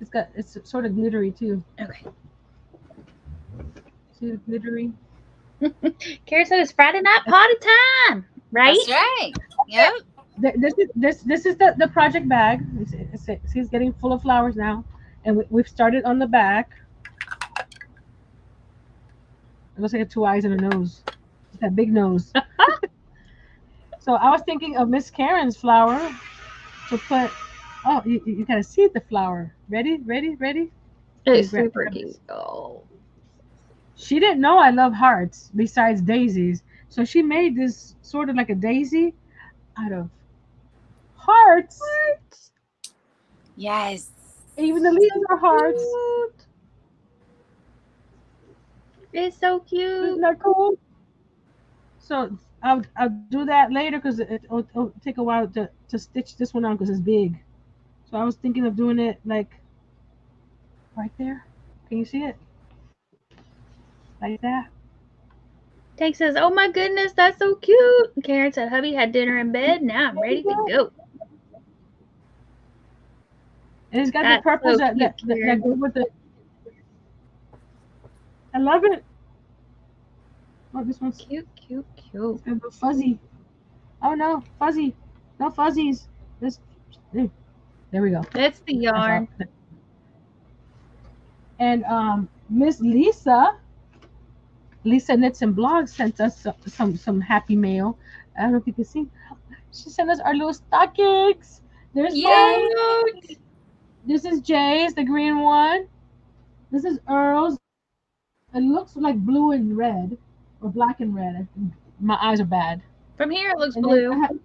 it's got it's sort of glittery too Okay. see the glittery Karen said it's Friday night party time, right? That's right. Yep. This is this this is the the project bag. It's, it's, it's, it's getting full of flowers now, and we, we've started on the back. It looks like two eyes and a nose. It's that big nose. so I was thinking of Miss Karen's flower to put. Oh, you, you you gotta see the flower. Ready, ready, ready. It's super cute. Oh. She didn't know I love hearts besides daisies, so she made this sort of like a daisy out of hearts. Yes. Even the leaves are hearts. It's so cute. Isn't that cool? So I'll I'll do that later because it, will it'll take a while to, to stitch this one on because it's big. So I was thinking of doing it like right there. Can you see it? Like that. Tank says, "Oh my goodness, that's so cute." Karen said, "Hubby had dinner in bed. Now I'm ready to go." And it's got That's the purples so that, that, that, that go with it. I love it. Oh, this one's Cute, cute, cute. fuzzy. Oh no, fuzzy. No fuzzies. This. There there we go. That's the yarn. And um, Miss Lisa, Lisa Knits and Blogs sent us some, some some happy mail. I don't know if you can see. She sent us our little stockings. There's mine. Yay! This is Jay's, the green one. This is Earl's. It looks like blue and red, or black and red. My eyes are bad. From here it looks And blue. Have-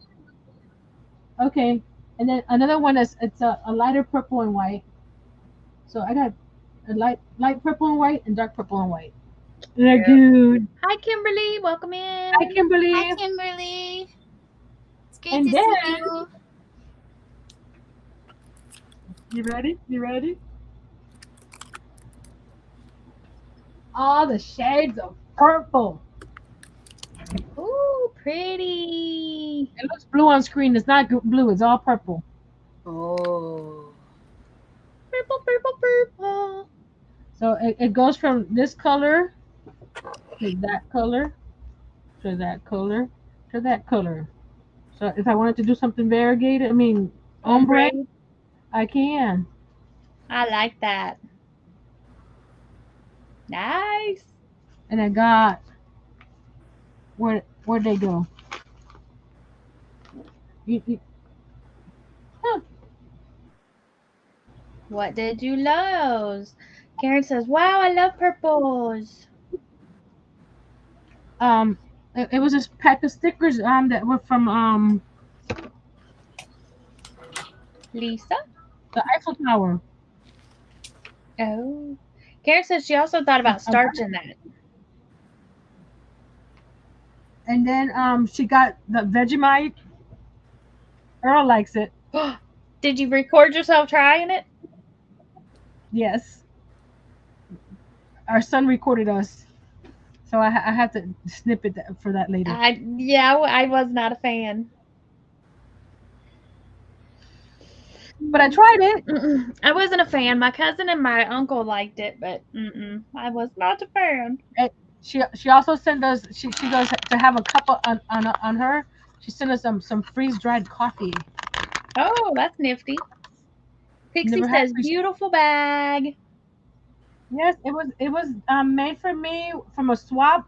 okay, and then another one is it's a, a lighter purple and white. So I got a light light purple and white and dark purple and white. They're Yeah. good. Hi Kimberly, welcome in. Hi, Kimberly. Hi, Kimberly. It's good And to then- see you. You ready? You ready? All the shades of purple. Ooh, pretty. It looks blue on screen. It's not blue. It's all purple. Oh. Purple, purple, purple. So it, it goes from this color to that color to that color to that color. So if I wanted to do something variegated, I mean ombre, I can. I like that. Nice. And I got where where'd they go? You, you, What did you lose? Karen says, Wow, I love purples. um, it, it was this pack of stickers um that were from um Lisa? The Eiffel Tower. Oh. Karen says she also thought about starching that. And then um she got the Vegemite. Earl likes it. Did you record yourself trying it? Yes. Our son recorded us. So I, I have to snip it for that later. I yeah, I was not a fan. But I tried it. Mm-mm. I wasn't a fan. My cousin and my uncle liked it, but mm-mm, I was not a fan. She she also sent us she, she goes to have a couple on, on on her. She sent us some some freeze dried coffee. Oh, that's nifty. Pixie Never says, "Beautiful bag." Yes, it was it was um, made for me from a swap.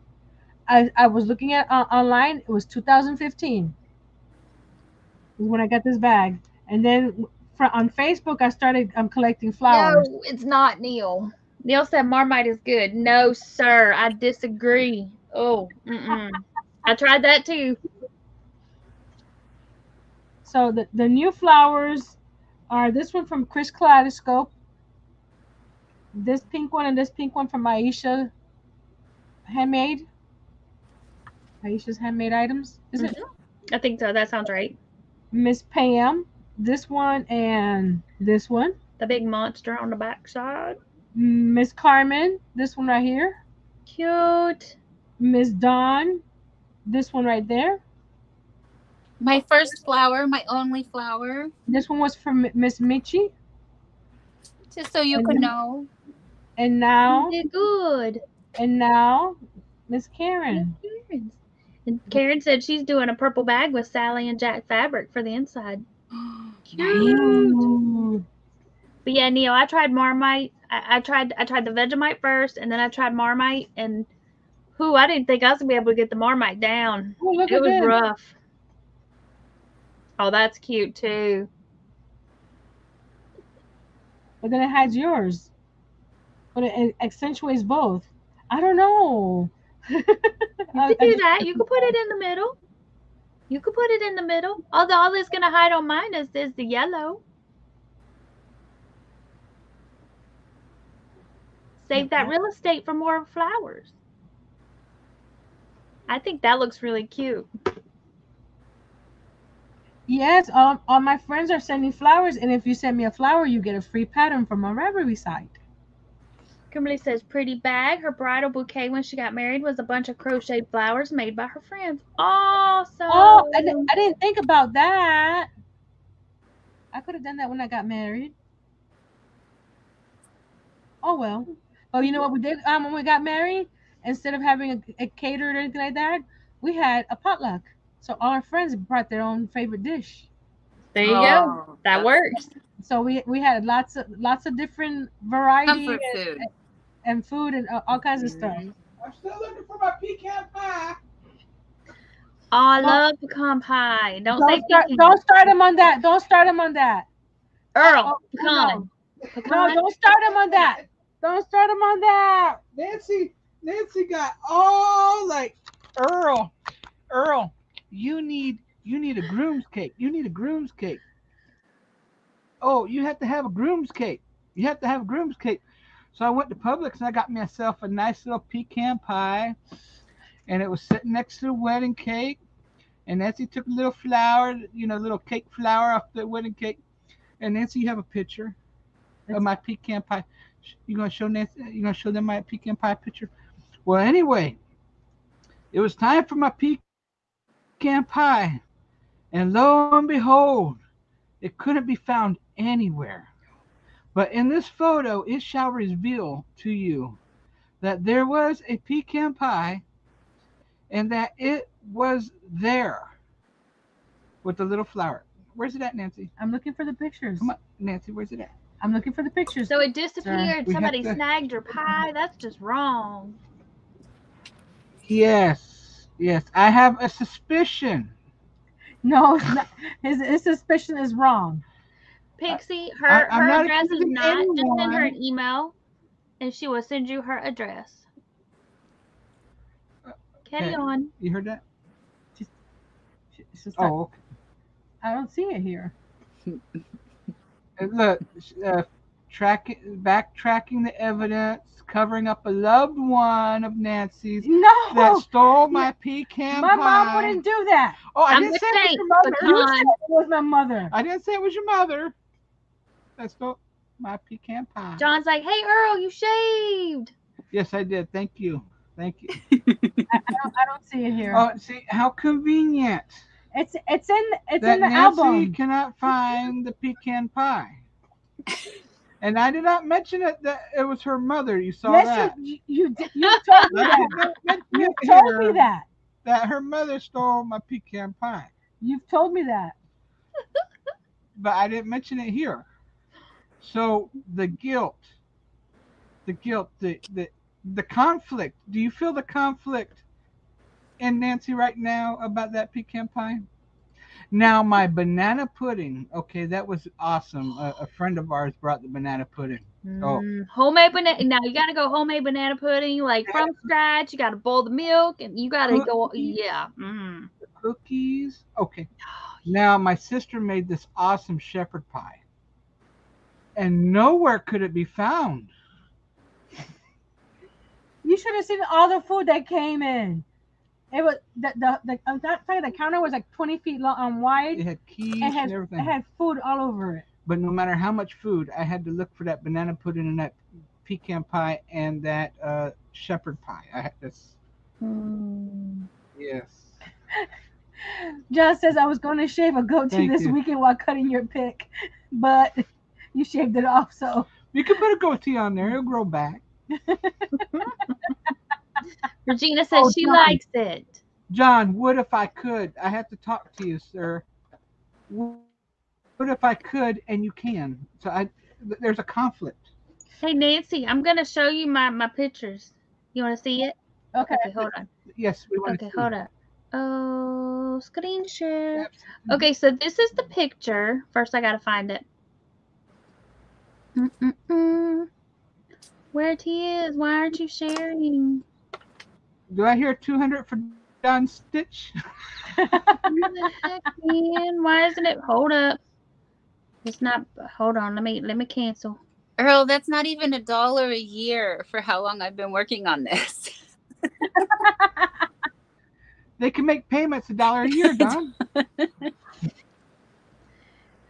I, I was looking at uh, online. It was 2015 is when I got this bag, and then on Facebook I started um, collecting flowers. No, it's not Neil. Neil said Marmite is good. No, sir, I disagree. Oh, mm-mm. I tried that too. So the, the new flowers are this one from Chris Kaleidoscope, this pink one, and this pink one from Aisha Handmade. Aisha's Handmade Items. Is it I think so. That sounds right. Miss Pam? This one and this one. The big monster on the backside. Miss Carmen, this one right here. Cute. Miss Dawn, this one right there. My first flower, my only flower, This one was from Miss Michi. just so you And could then- know. And now, You did good. and now, Miss Karen. Karen's. And Karen said she's doing a purple bag with Sally and Jack fabric for the inside. Ooh. But yeah, Neil, I tried Marmite. I, I tried I tried the Vegemite first, and then I tried Marmite, and who I didn't think I was gonna be able to get the Marmite down. Oh, look It was this. rough. Oh, that's cute too. But then it hides yours. But it, it accentuates both. I don't know. You could do that. You could put it in the middle. You could put it in the middle. Although all it's gonna hide on mine is, is the yellow. Save that real estate for more flowers. I think that looks really cute. Yes, all, all my friends are sending flowers, and if you send me a flower, you get a free pattern from a Ravelry site. Kimberly says, pretty bag. Her bridal bouquet when she got married was a bunch of crocheted flowers made by her friends. Awesome. Oh, I, di- I didn't think about that. I could have done that when I got married. Oh well. Oh, you know what we did um, when we got married? Instead of having a, a catered or anything like that, we had a potluck. So all our friends brought their own favorite dish. there you go. Oh, That works. So we we had lots of lots of different variety Comfort food. and food and uh, all kinds of stuff. I'm still looking for my pecan pie. Oh, I love pecan pie. Don't, Don't start, pecan. don't start them on that. Don't start them on that. Earl, Oh, pecan. no. No, don't start him on that. Don't start him on that. Nancy, Nancy got all like Earl, Earl. You need you need a groom's cake. You need a groom's cake. Oh, you have to have a groom's cake. You have to have a groom's cake. So I went to Publix and I got myself a nice little pecan pie, and it was sitting next to the wedding cake. And Nancy took a little flour, you know, a little cake flour off the wedding cake. And Nancy, you have a picture of my pecan pie. You gonna show Nancy? You gonna show them my pecan pie picture? Well, anyway, it was time for my pecan pie, and lo and behold, it couldn't be found anywhere. But in this photo, it shall reveal to you that there was a pecan pie, and that it was there with the little flower. Where's it at, Nancy? I'm looking for the pictures. Come on, Nancy. Where's it at? I'm looking for the pictures. So it disappeared. we have Somebody to- snagged your pie. That's just wrong. Yes, yes. I have a suspicion. no, it's not. His, his suspicion is wrong. Pixie, her I- her address is accusing not. Just send her an email, and she will send you her address. Carry Okay. on. You heard that? It's just like, Oh, okay. I don't see it here. Uh, look, uh, track backtracking the evidence, covering up a loved one of Nancy's no! that stole my pecan my pie. mom wouldn't do that. Oh, I I'm didn't say it was your mother. You said it was my mother. I didn't say it was your mother. That stole my pecan pie. John's like, "Hey Earl, you shaved." Yes, I did. Thank you. Thank you. I don't, I don't see it here. Oh, see how convenient it's it's in it's that in the Nancy album. cannot find the pecan pie. And I did not mention it that it was her mother. You saw Yes, that. you, you did- you told me that. did not mention You told me that. that her mother stole my pecan pie, You've told me that. but I didn't mention it here. So the guilt, the guilt, the the the conflict. Do you feel the conflict in Nancy right now about that pecan pie? Now my banana pudding. Okay, that was awesome. A, a friend of ours brought the banana pudding. Oh. Mm, homemade banana. Now you gotta go homemade banana pudding, like from scratch. You gotta boil the milk, and you gotta go. Yeah. Mm. Cookies. Okay. Now my sister made this awesome shepherd pie. And nowhere could it be found. You should have seen all the food that came in. It was the the the, I'm not the counter was like 20 feet long and It wide. had keys It had and everything. it had food all over it. but no matter how much food, I had to look for that banana pudding and that pecan pie and that uh, shepherd pie. I had this. Mm. Yes. John says I was going to shave a goatee Thank this you. weekend while cutting your pick, but you shaved it off. So You could put a goatee on there. It'll grow back. Regina says Oh, she John. likes it. John, what if I could? I have to talk to you, sir. What if I could and you can? So I, there's a conflict. Hey Nancy, I'm gonna show you my my pictures. You want to see it? okay, Okay, hold on. Yes, we want Okay, to. hold on. Oh, screen share. Okay, so this is the picture. First, I gotta find it. Mm-mm-mm. Where it is? Why aren't you sharing? Do I hear 200 for John Stitch? Where the heck, man? Why isn't it? Hold up. It's not. Hold on. Let me let me cancel. Earl, that's not even a dollar a year for how long I've been working on this. They can make payments a dollar a year, Don.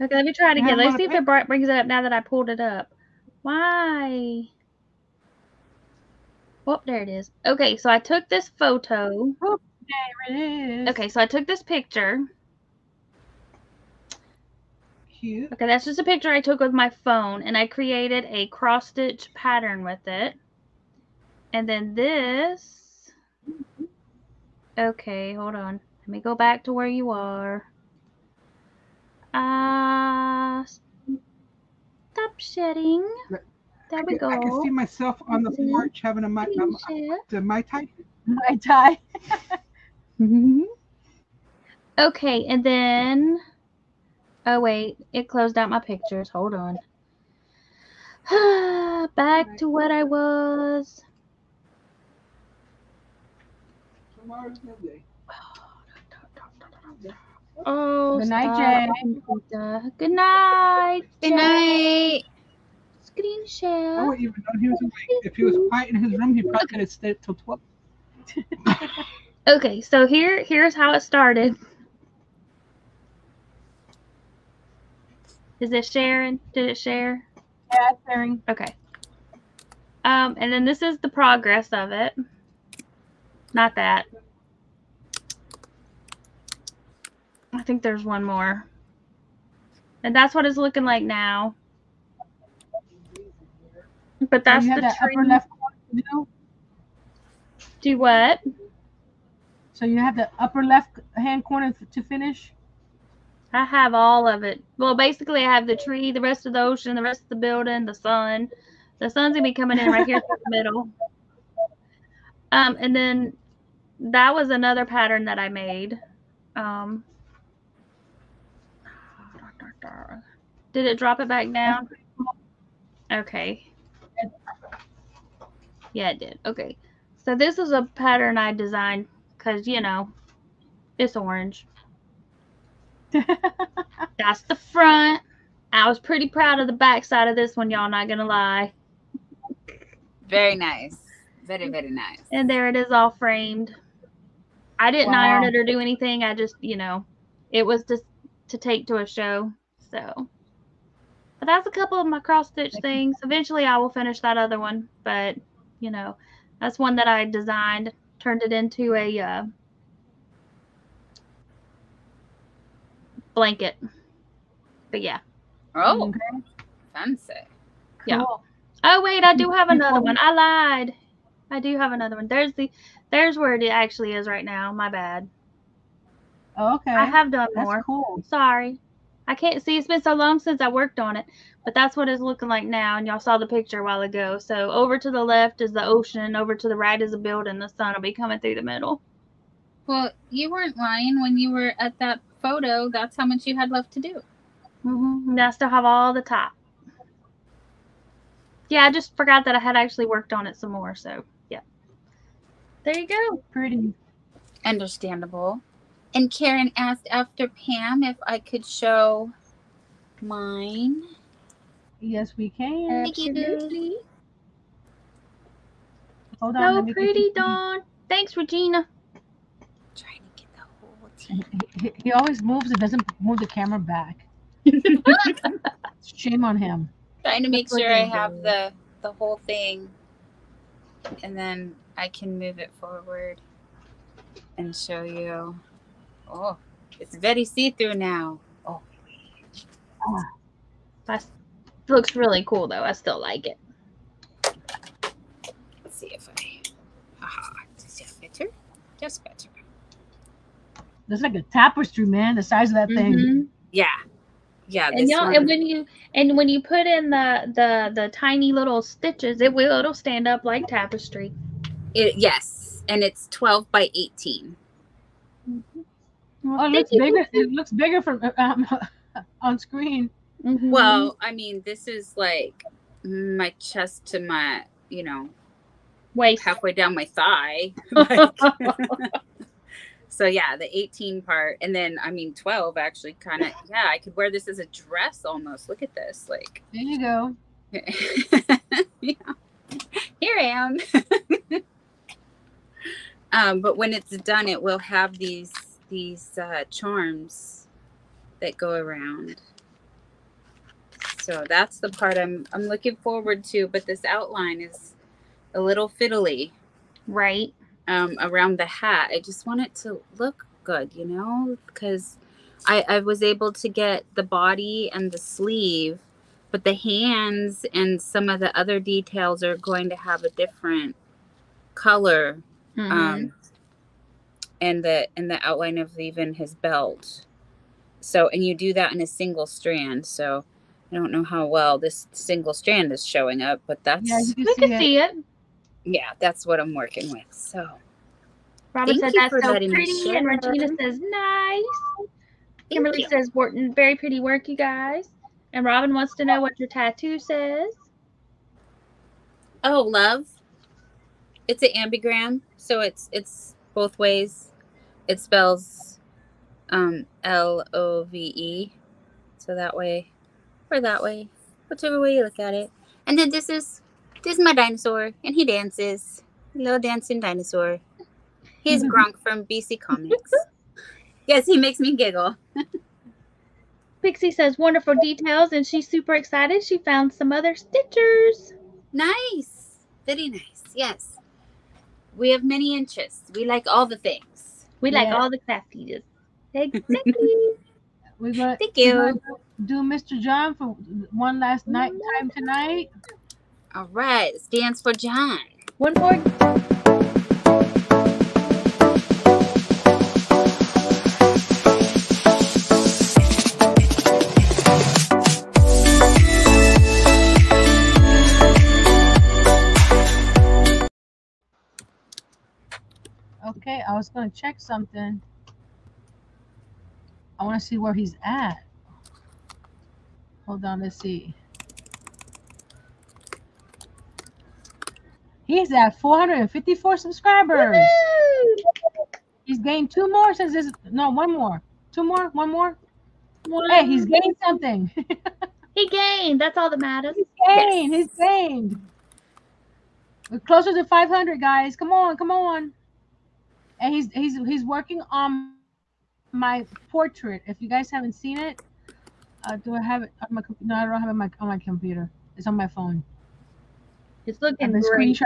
Okay, let me try it again. Let's see if it bri- brings it up now that I pulled it up. Why? Oh, there it is. Okay, so I took this photo. there it is. Okay, so I took this picture. Cute. Okay, that's just a picture I took with my phone, and I created a cross stitch pattern with it. And then this. Mm-hmm. Okay, hold on. Let me go back to where you are. Uh, stop shedding. There we go. I can see myself on the porch having a my, Screen my, share. the my type. My tie. Okay, and then. Oh, wait. It closed out my pictures. Hold on. Back to what I was. Tomorrow's no day. Oh, Good night, stop, computer. Good night. Good night. Screen share. I wouldn't even know he was awake. If he was quiet in his room, he probably could have stayed till 12. Okay, so here here's how it started. Is it sharing? Did it share? Yeah, sharing. Okay. Um, and then this is the progress of it. Not that. I think there's one more. And that's what it's looking like now. But that's the that tree. left corner do. Do what? So you have the upper left hand corner to finish. I have all of it. Well, basically, I have the tree, the rest of the ocean, the rest of the building, the sun. The sun's gonna be coming in right here through the middle. Um, and then that was another pattern that I made. Um, did it drop it back down? Okay. Yeah, it did. Okay. So this is a pattern I designed because you know it's orange. That's the front. I was pretty proud of the back side of this one, y'all. Not gonna lie. Very nice. Very, very nice. And there it is, all framed. I didn't Wow. iron it or do anything. I just, you know, it was just to take to a show. So, but that's a couple of my cross stitch things. Eventually, I will finish that other one. But, you know, that's one that I designed, turned it into a uh, blanket. But yeah. Oh, Okay. fancy. Yeah. Cool. Oh wait, I do have another one. I lied. I do have another one. There's the there's where it actually is right now. My bad. Okay. I have done That's more. cool. Sorry. I can't see. It's been so long since I worked on it, but that's what it's looking like now. And y'all saw the picture a while ago. So over to the left is the ocean. Over to the right is a building. The sun will be coming through the middle. Well, you weren't lying when you were at that photo. That's how much you had left to do. Mm-hmm. And I still have all the top. Yeah, I just forgot that I had actually worked on it some more. So yeah. There you go. Pretty. Understandable. And Karen asked after Pam if I could show mine. Yes, we can. Absolutely. Hold on. So let pretty, you- Dawn. Thanks, Regina. Trying to get the whole team. He, he always moves and doesn't move the camera back. Shame on him. Trying to make That's sure I have do. the the whole thing, and then I can move it forward and show you. Oh, it's very see through now. Oh, That looks really cool, though. I still like it. let's see if I. Aha, is that better? Just better. It's like a tapestry, man. The size of that thing. Mhm. Yeah, yeah. And y'all, one, and when you and when you put in the the the tiny little stitches, it will it'll stand up like tapestry. it, yes, and it's twelve by eighteen. Oh, it looks bigger. It looks bigger from um, on screen. Mhm. Well, I mean, this is like my chest to my, you know, waist. halfway down my thigh. Like- so yeah, the 18 part, and then I mean 12 actually kind of yeah, I could wear this as a dress almost. Look at this, like There you go. yeah. here I am. um, but when it's done, it will have these these uh, charms that go around. So that's the part I'm I'm looking forward to. But this outline is a little fiddly right. um, around the hat. I just want it to look good, you know, because I, I was able to get the body and the sleeve, but the hands and some of the other details are going to have a different color. Mhm. Um, and the and the outline of even his belt. So and you do that in a single strand. So I don't know how well this single strand is showing up, but that's Yeah, you can we see can it. see it. yeah, that's what I'm working with. So Robin Thank said that's so pretty, and. Regina says nice. Kimberly you. says Wharton, very pretty work, you guys. And Robin wants to know what your tattoo says. Oh, love. It's an ambigram, so it's it's both ways. It spells um L O V E. So that way or that way. Whichever way you look at it. And then this is this is my dinosaur and he dances. Little dancing dinosaur. He's Gronk from BC Comics. yes, he makes me giggle. Pixie says wonderful details, and she's super excited. She found some other stitchers. Nice. Very nice. Yes. We have many interests. We like all the things. We like Yeah. all the craftiness. Exactly. We're gonna, Thank we're you. gonna do Mr. John for one last night time tonight. All right. Stands for John. One more. Was gonna check something. I want to see where he's at. Hold on, let's see. He's at 454 subscribers. He's gained two more since this. No, one more. Two more. One more. Hey, he's gained something. He gained. That's all that matters. he's gained. He's gained. We're closer to 500, guys. Come on, come on. And he's he's he's working on my portrait. If you guys haven't seen it, uh, do I have it on my? No, I don't have it on my on my computer. It's on my phone. It's looking great. screenshot.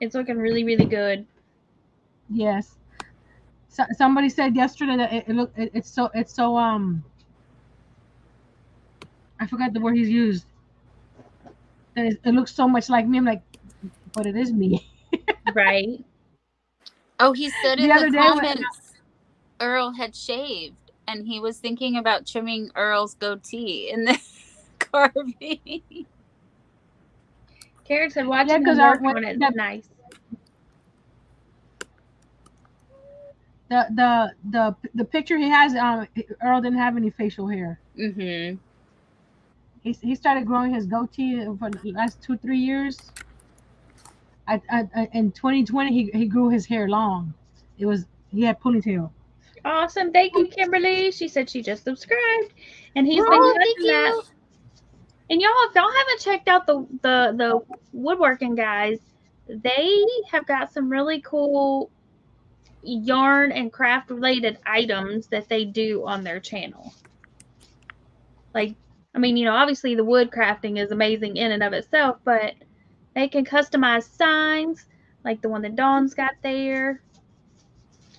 It's looking really, really good. Yes. So, somebody said yesterday that it, it look it, it's so it's so um. I forgot the word he's used. That it, it looks so much like me. I'm like, but it is me. Right. Oh, he said in The the, other day when- comments Earl had shaved and he was thinking about trimming Earl's goatee in the carving. Karen said watching him 'cause our- work on it is the- nice. The the the the picture he has um Earl didn't have any facial hair. Mm-hmm. He he started growing his goatee for the last two three years. I, I, I in 2020 he he grew his hair long. It was he had ponytail. Awesome. Thank you, Kimberly. She said she just subscribed. And he's been Oh, cutting thank that. you. And y'all, if y'all haven't checked out the the the woodworking guys, they have got some really cool yarn and craft related items that they do on their channel. Like, I mean, you know, obviously the wood crafting is amazing in and of itself, but they can customize signs like the one that Dawn's got there.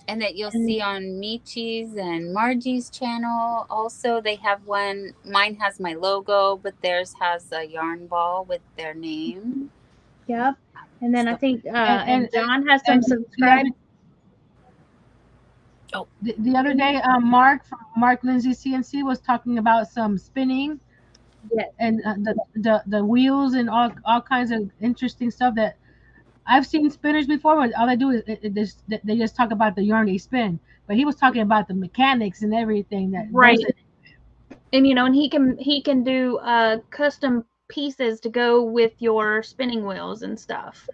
And that you'll And- see on Michi's and Margie's channel. Also, they have one. Mine has my logo, but theirs has a yarn ball with their name. Yep. And then I think uh, And- and, John has some and the subscribe. The, the other day, um, Mark from Mark Lindsay CNC was talking about some spinning Yes. and uh, the, the the wheels and all all kinds of interesting stuff that I've seen spinners before, but all they do is it, it just, they just talk about the yarn they spin. But he was talking about the mechanics and everything that Right. and you know and he can he can do uh custom pieces to go with your spinning wheels and stuff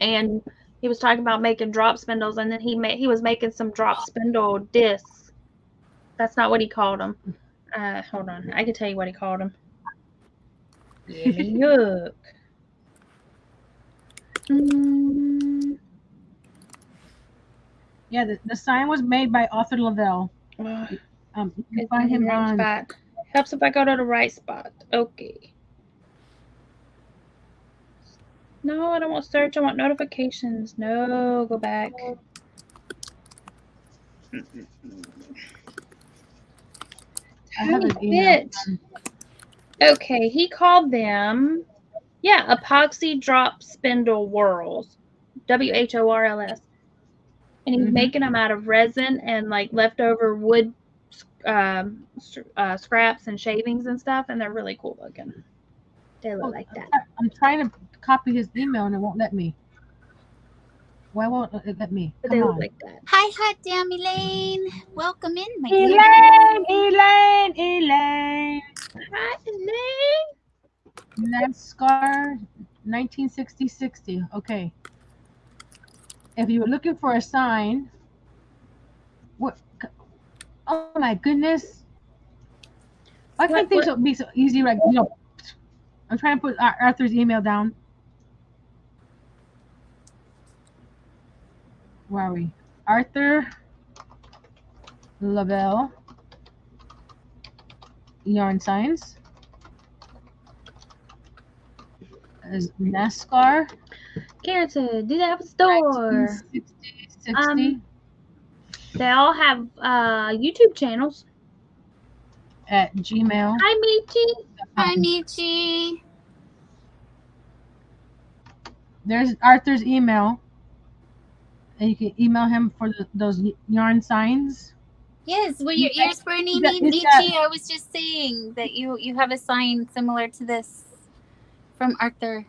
and he was talking about making drop spindles and then he made he was making some drop spindle discs that's not what he called them uh hold on i can tell you what he called him. Look Mm, Yeah, the, the sign was made by Arthur Lavelle. uh, Um, you can find him on. spot. Helps if I go to the right spot. Okay. No, I don't want search. I want notifications. No, go back. I have email. bit. Okay, he called them, yeah, epoxy drop spindle whorls, W H O R L S, and he's Mhm. making them out of resin and like leftover wood um, uh, scraps and shavings and stuff, and they're really cool looking. They look Oh, like that. I'm trying to copy his email and it won't let me. Why won't it let me? But Come they look on. like that. Hi, hot damn Elaine. Welcome in, my dear. Elaine, Elaine, Elaine. Hi, Elaine. NASCAR 1960 60. Okay. If you were looking for a sign, what? Oh my goodness. I think can't things what- be so easy? Like, you know, I'm trying to put Arthur's email down. Where are we? Arthur Lavelle Yarn Signs. Is NASCAR Carrington, do they have a store? 1960, 60. Um, They all have uh YouTube channels. at Gmail. Hi, Michi. Hi, Michi. There's Arthur's email. And you can email him for the, those yarn signs. Yes, were your ears burning, Is that- Mi- is that- Michi? I was just saying that you you have a sign similar to this from Arthur.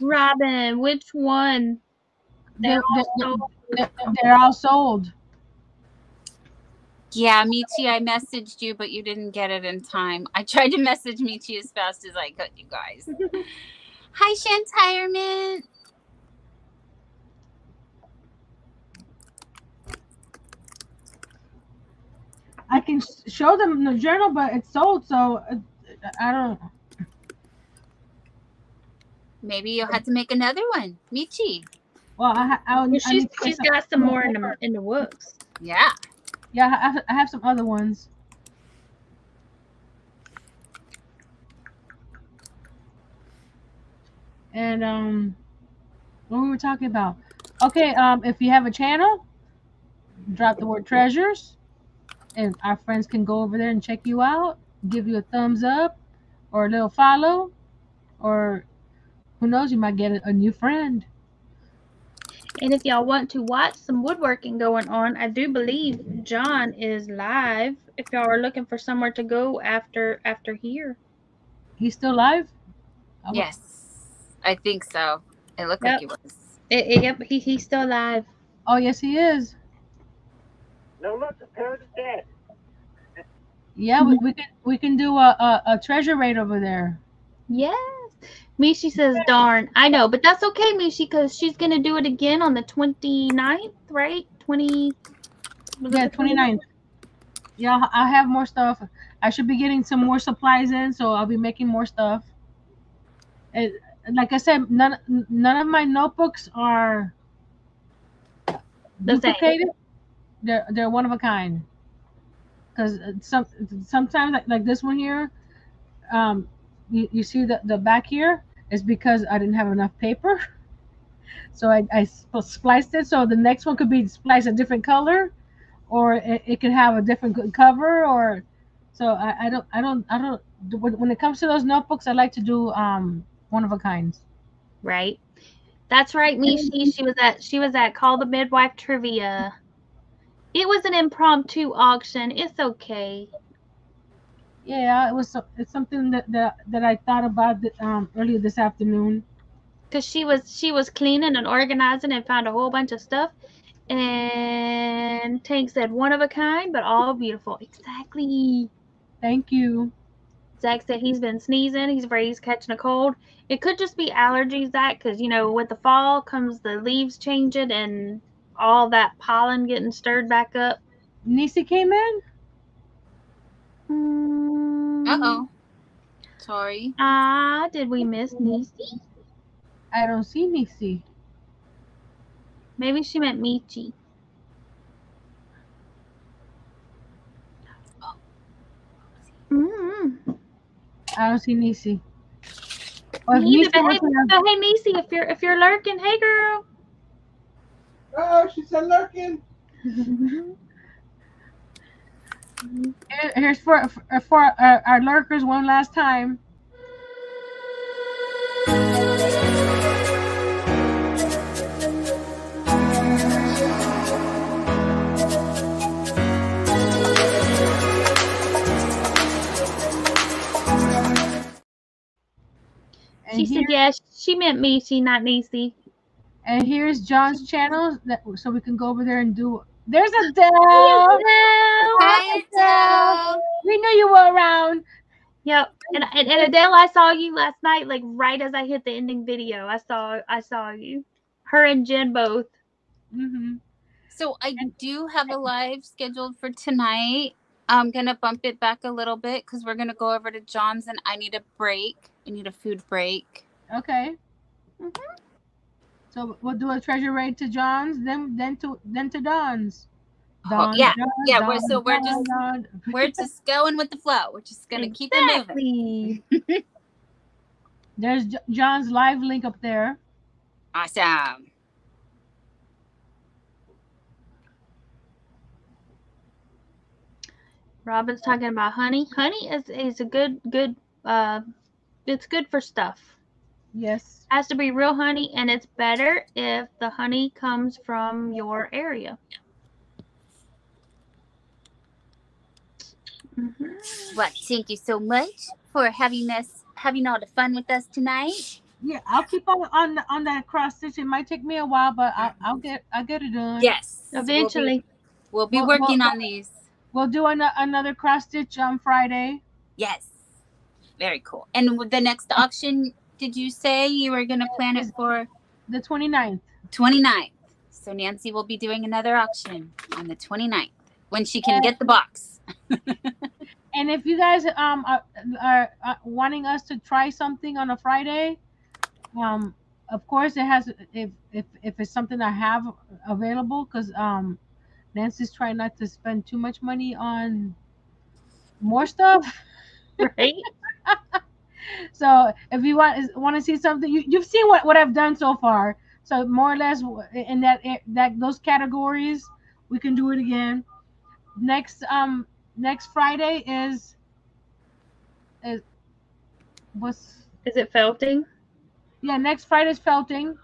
Robin, which one? They're, They're they're, all they're, they're all sold. Yeah, Michi, I messaged you, but you didn't get it in time. I tried to message Michi as fast as I could, you guys. Hi, Shantirement. I can show them the journal, but it's sold, so uh, I don't. Maybe you'll have to make another one, Michi. Well, I, ha- I, Well, I she's need to get she's some- got some more in the in the works. Yeah. Yeah, I have, I have some other ones. And um, what were we were talking about? Okay, um, if you have a channel, drop the word treasures, and our friends can go over there and check you out, give you a thumbs up, or a little follow, or who knows, you might get a, a new friend. And if y'all want to watch some woodworking going on, I do believe John is live. If y'all are looking for somewhere to go after after here. He's still live. I Yes, I think so. It looked Yep. like he was. It, it- yep, he, he's still alive. Oh yes, he is. No, look, the parrot is dead. Yeah, we, we can we can do a, a, a treasure raid over there. Yes. Mishi says, darn. I know, but that's okay, Mishi, because she's going to do it again on the 29th, right? 20. Yeah, the 29th. Yeah, I have more stuff. I should be getting some more supplies in, so I'll be making more stuff. And like I said, none none of my notebooks are The same. duplicated. They're they're one of a kind. Because some sometimes like, like this one here, um, you, you see the the back here is because I didn't have enough paper. So I, I spliced it so the next one could be spliced a different color, or it, it could have a different cover, or so I, I don't I don't I don't when when it comes to those notebooks I like to do um one of a kind. Right. That's right, Mishi. She was at she was at Call the Midwife Trivia. It was an impromptu auction. It's okay. Yeah, it was it's something that that, that I thought about um earlier this afternoon. Cause she was she was cleaning and organizing and found a whole bunch of stuff. And Tank said one of a kind, but all beautiful. Exactly. Thank you. Zach said he's been sneezing. He's afraid he's catching a cold. It could just be allergies, Zach, because you know with the fall comes the leaves changing and all that pollen getting stirred back up. Nisi came in. Uh oh. Sorry. Ah, did we miss Nisi? I don't see Nisi. Maybe she meant Michi. Mm-hmm. Oh, I don't see Nisi. Oh, or if Nisi hey, wasn't there- but hey, Nisi, if you're if you're lurking, hey girl. Oh, she said lurking. Here's for for, for our, our lurkers one last time. She here- said yes. She meant me. She not Nisi. And here's John's channel that so we can go over there and do. There's Adele. Hi, Adele. We knew you were around. Yep. And, and and Adele, I saw you last night, like right as I hit the ending video. I saw I saw you. Her and Jen both. hmm So I do have a live scheduled for tonight. I'm gonna bump it back a little bit because we're gonna go over to John's and I need a break. I need a food break. Okay. So we'll do a treasure raid to John's, then then to then to Dawn's. Oh, yeah, Dawn, yeah, we're- so we're Dawn, just- Dawn. We're just going with the flow. We're just gonna keep it moving. There's John's live link up there. Awesome. Robin's talking about honey. Honey is is a good good uh it's good for stuff. Yes. Has to be real honey and it's better if the honey comes from your area. Mhm. Well, thank you so much for having us having all the fun with us tonight. Yeah, I'll keep on on on that cross stitch. It might take me a while, but I'll, I'll get I'll get it done. Yes. we'll be- Eventually. We'll be, Well, working well, on these. We'll do an- another cross stitch on Friday. Yes. Very cool. And the next auction, did you say you were going to plan it for The 29th. 29th? So Nancy will be doing another auction on the 29th when she can get the box. And if you guys um are, are, are wanting us to try something on a Friday, um, of course it has if if if it's something I have available, because um, Nancy's trying not to spend too much money on more stuff. Right? So if you want want to see something, you you've seen what what I've done so far. So more or less in that that those categories, we can do it again. Next um next Friday is is what's Is it felting? yeah next Friday is felting,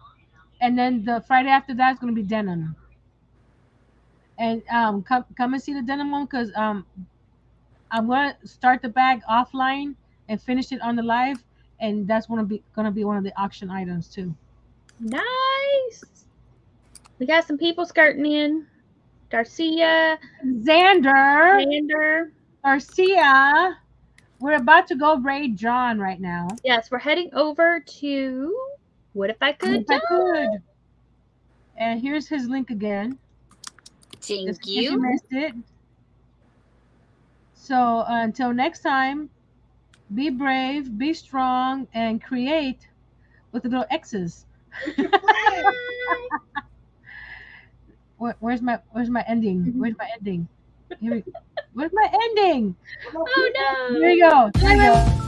and then the Friday after that is gonna be denim. And um come come and see the denim one because um I'm gonna start the bag offline and finish it on the live, and that's gonna be gonna be one of the auction items too. Nice. We got some people skirting in. Darcia, Xander Xander. Garcia, we're about to go raid John right now. Yes, we're heading over to What If I Could? If I could. And here's his link again. Thank just in case you you. missed it. So uh, until next time, be brave, be strong, and create with the little X's. Where, where's my Where's my ending? Mm-hmm. Where's my ending? Here we, where's my ending? Oh no. Here we go. Here we go.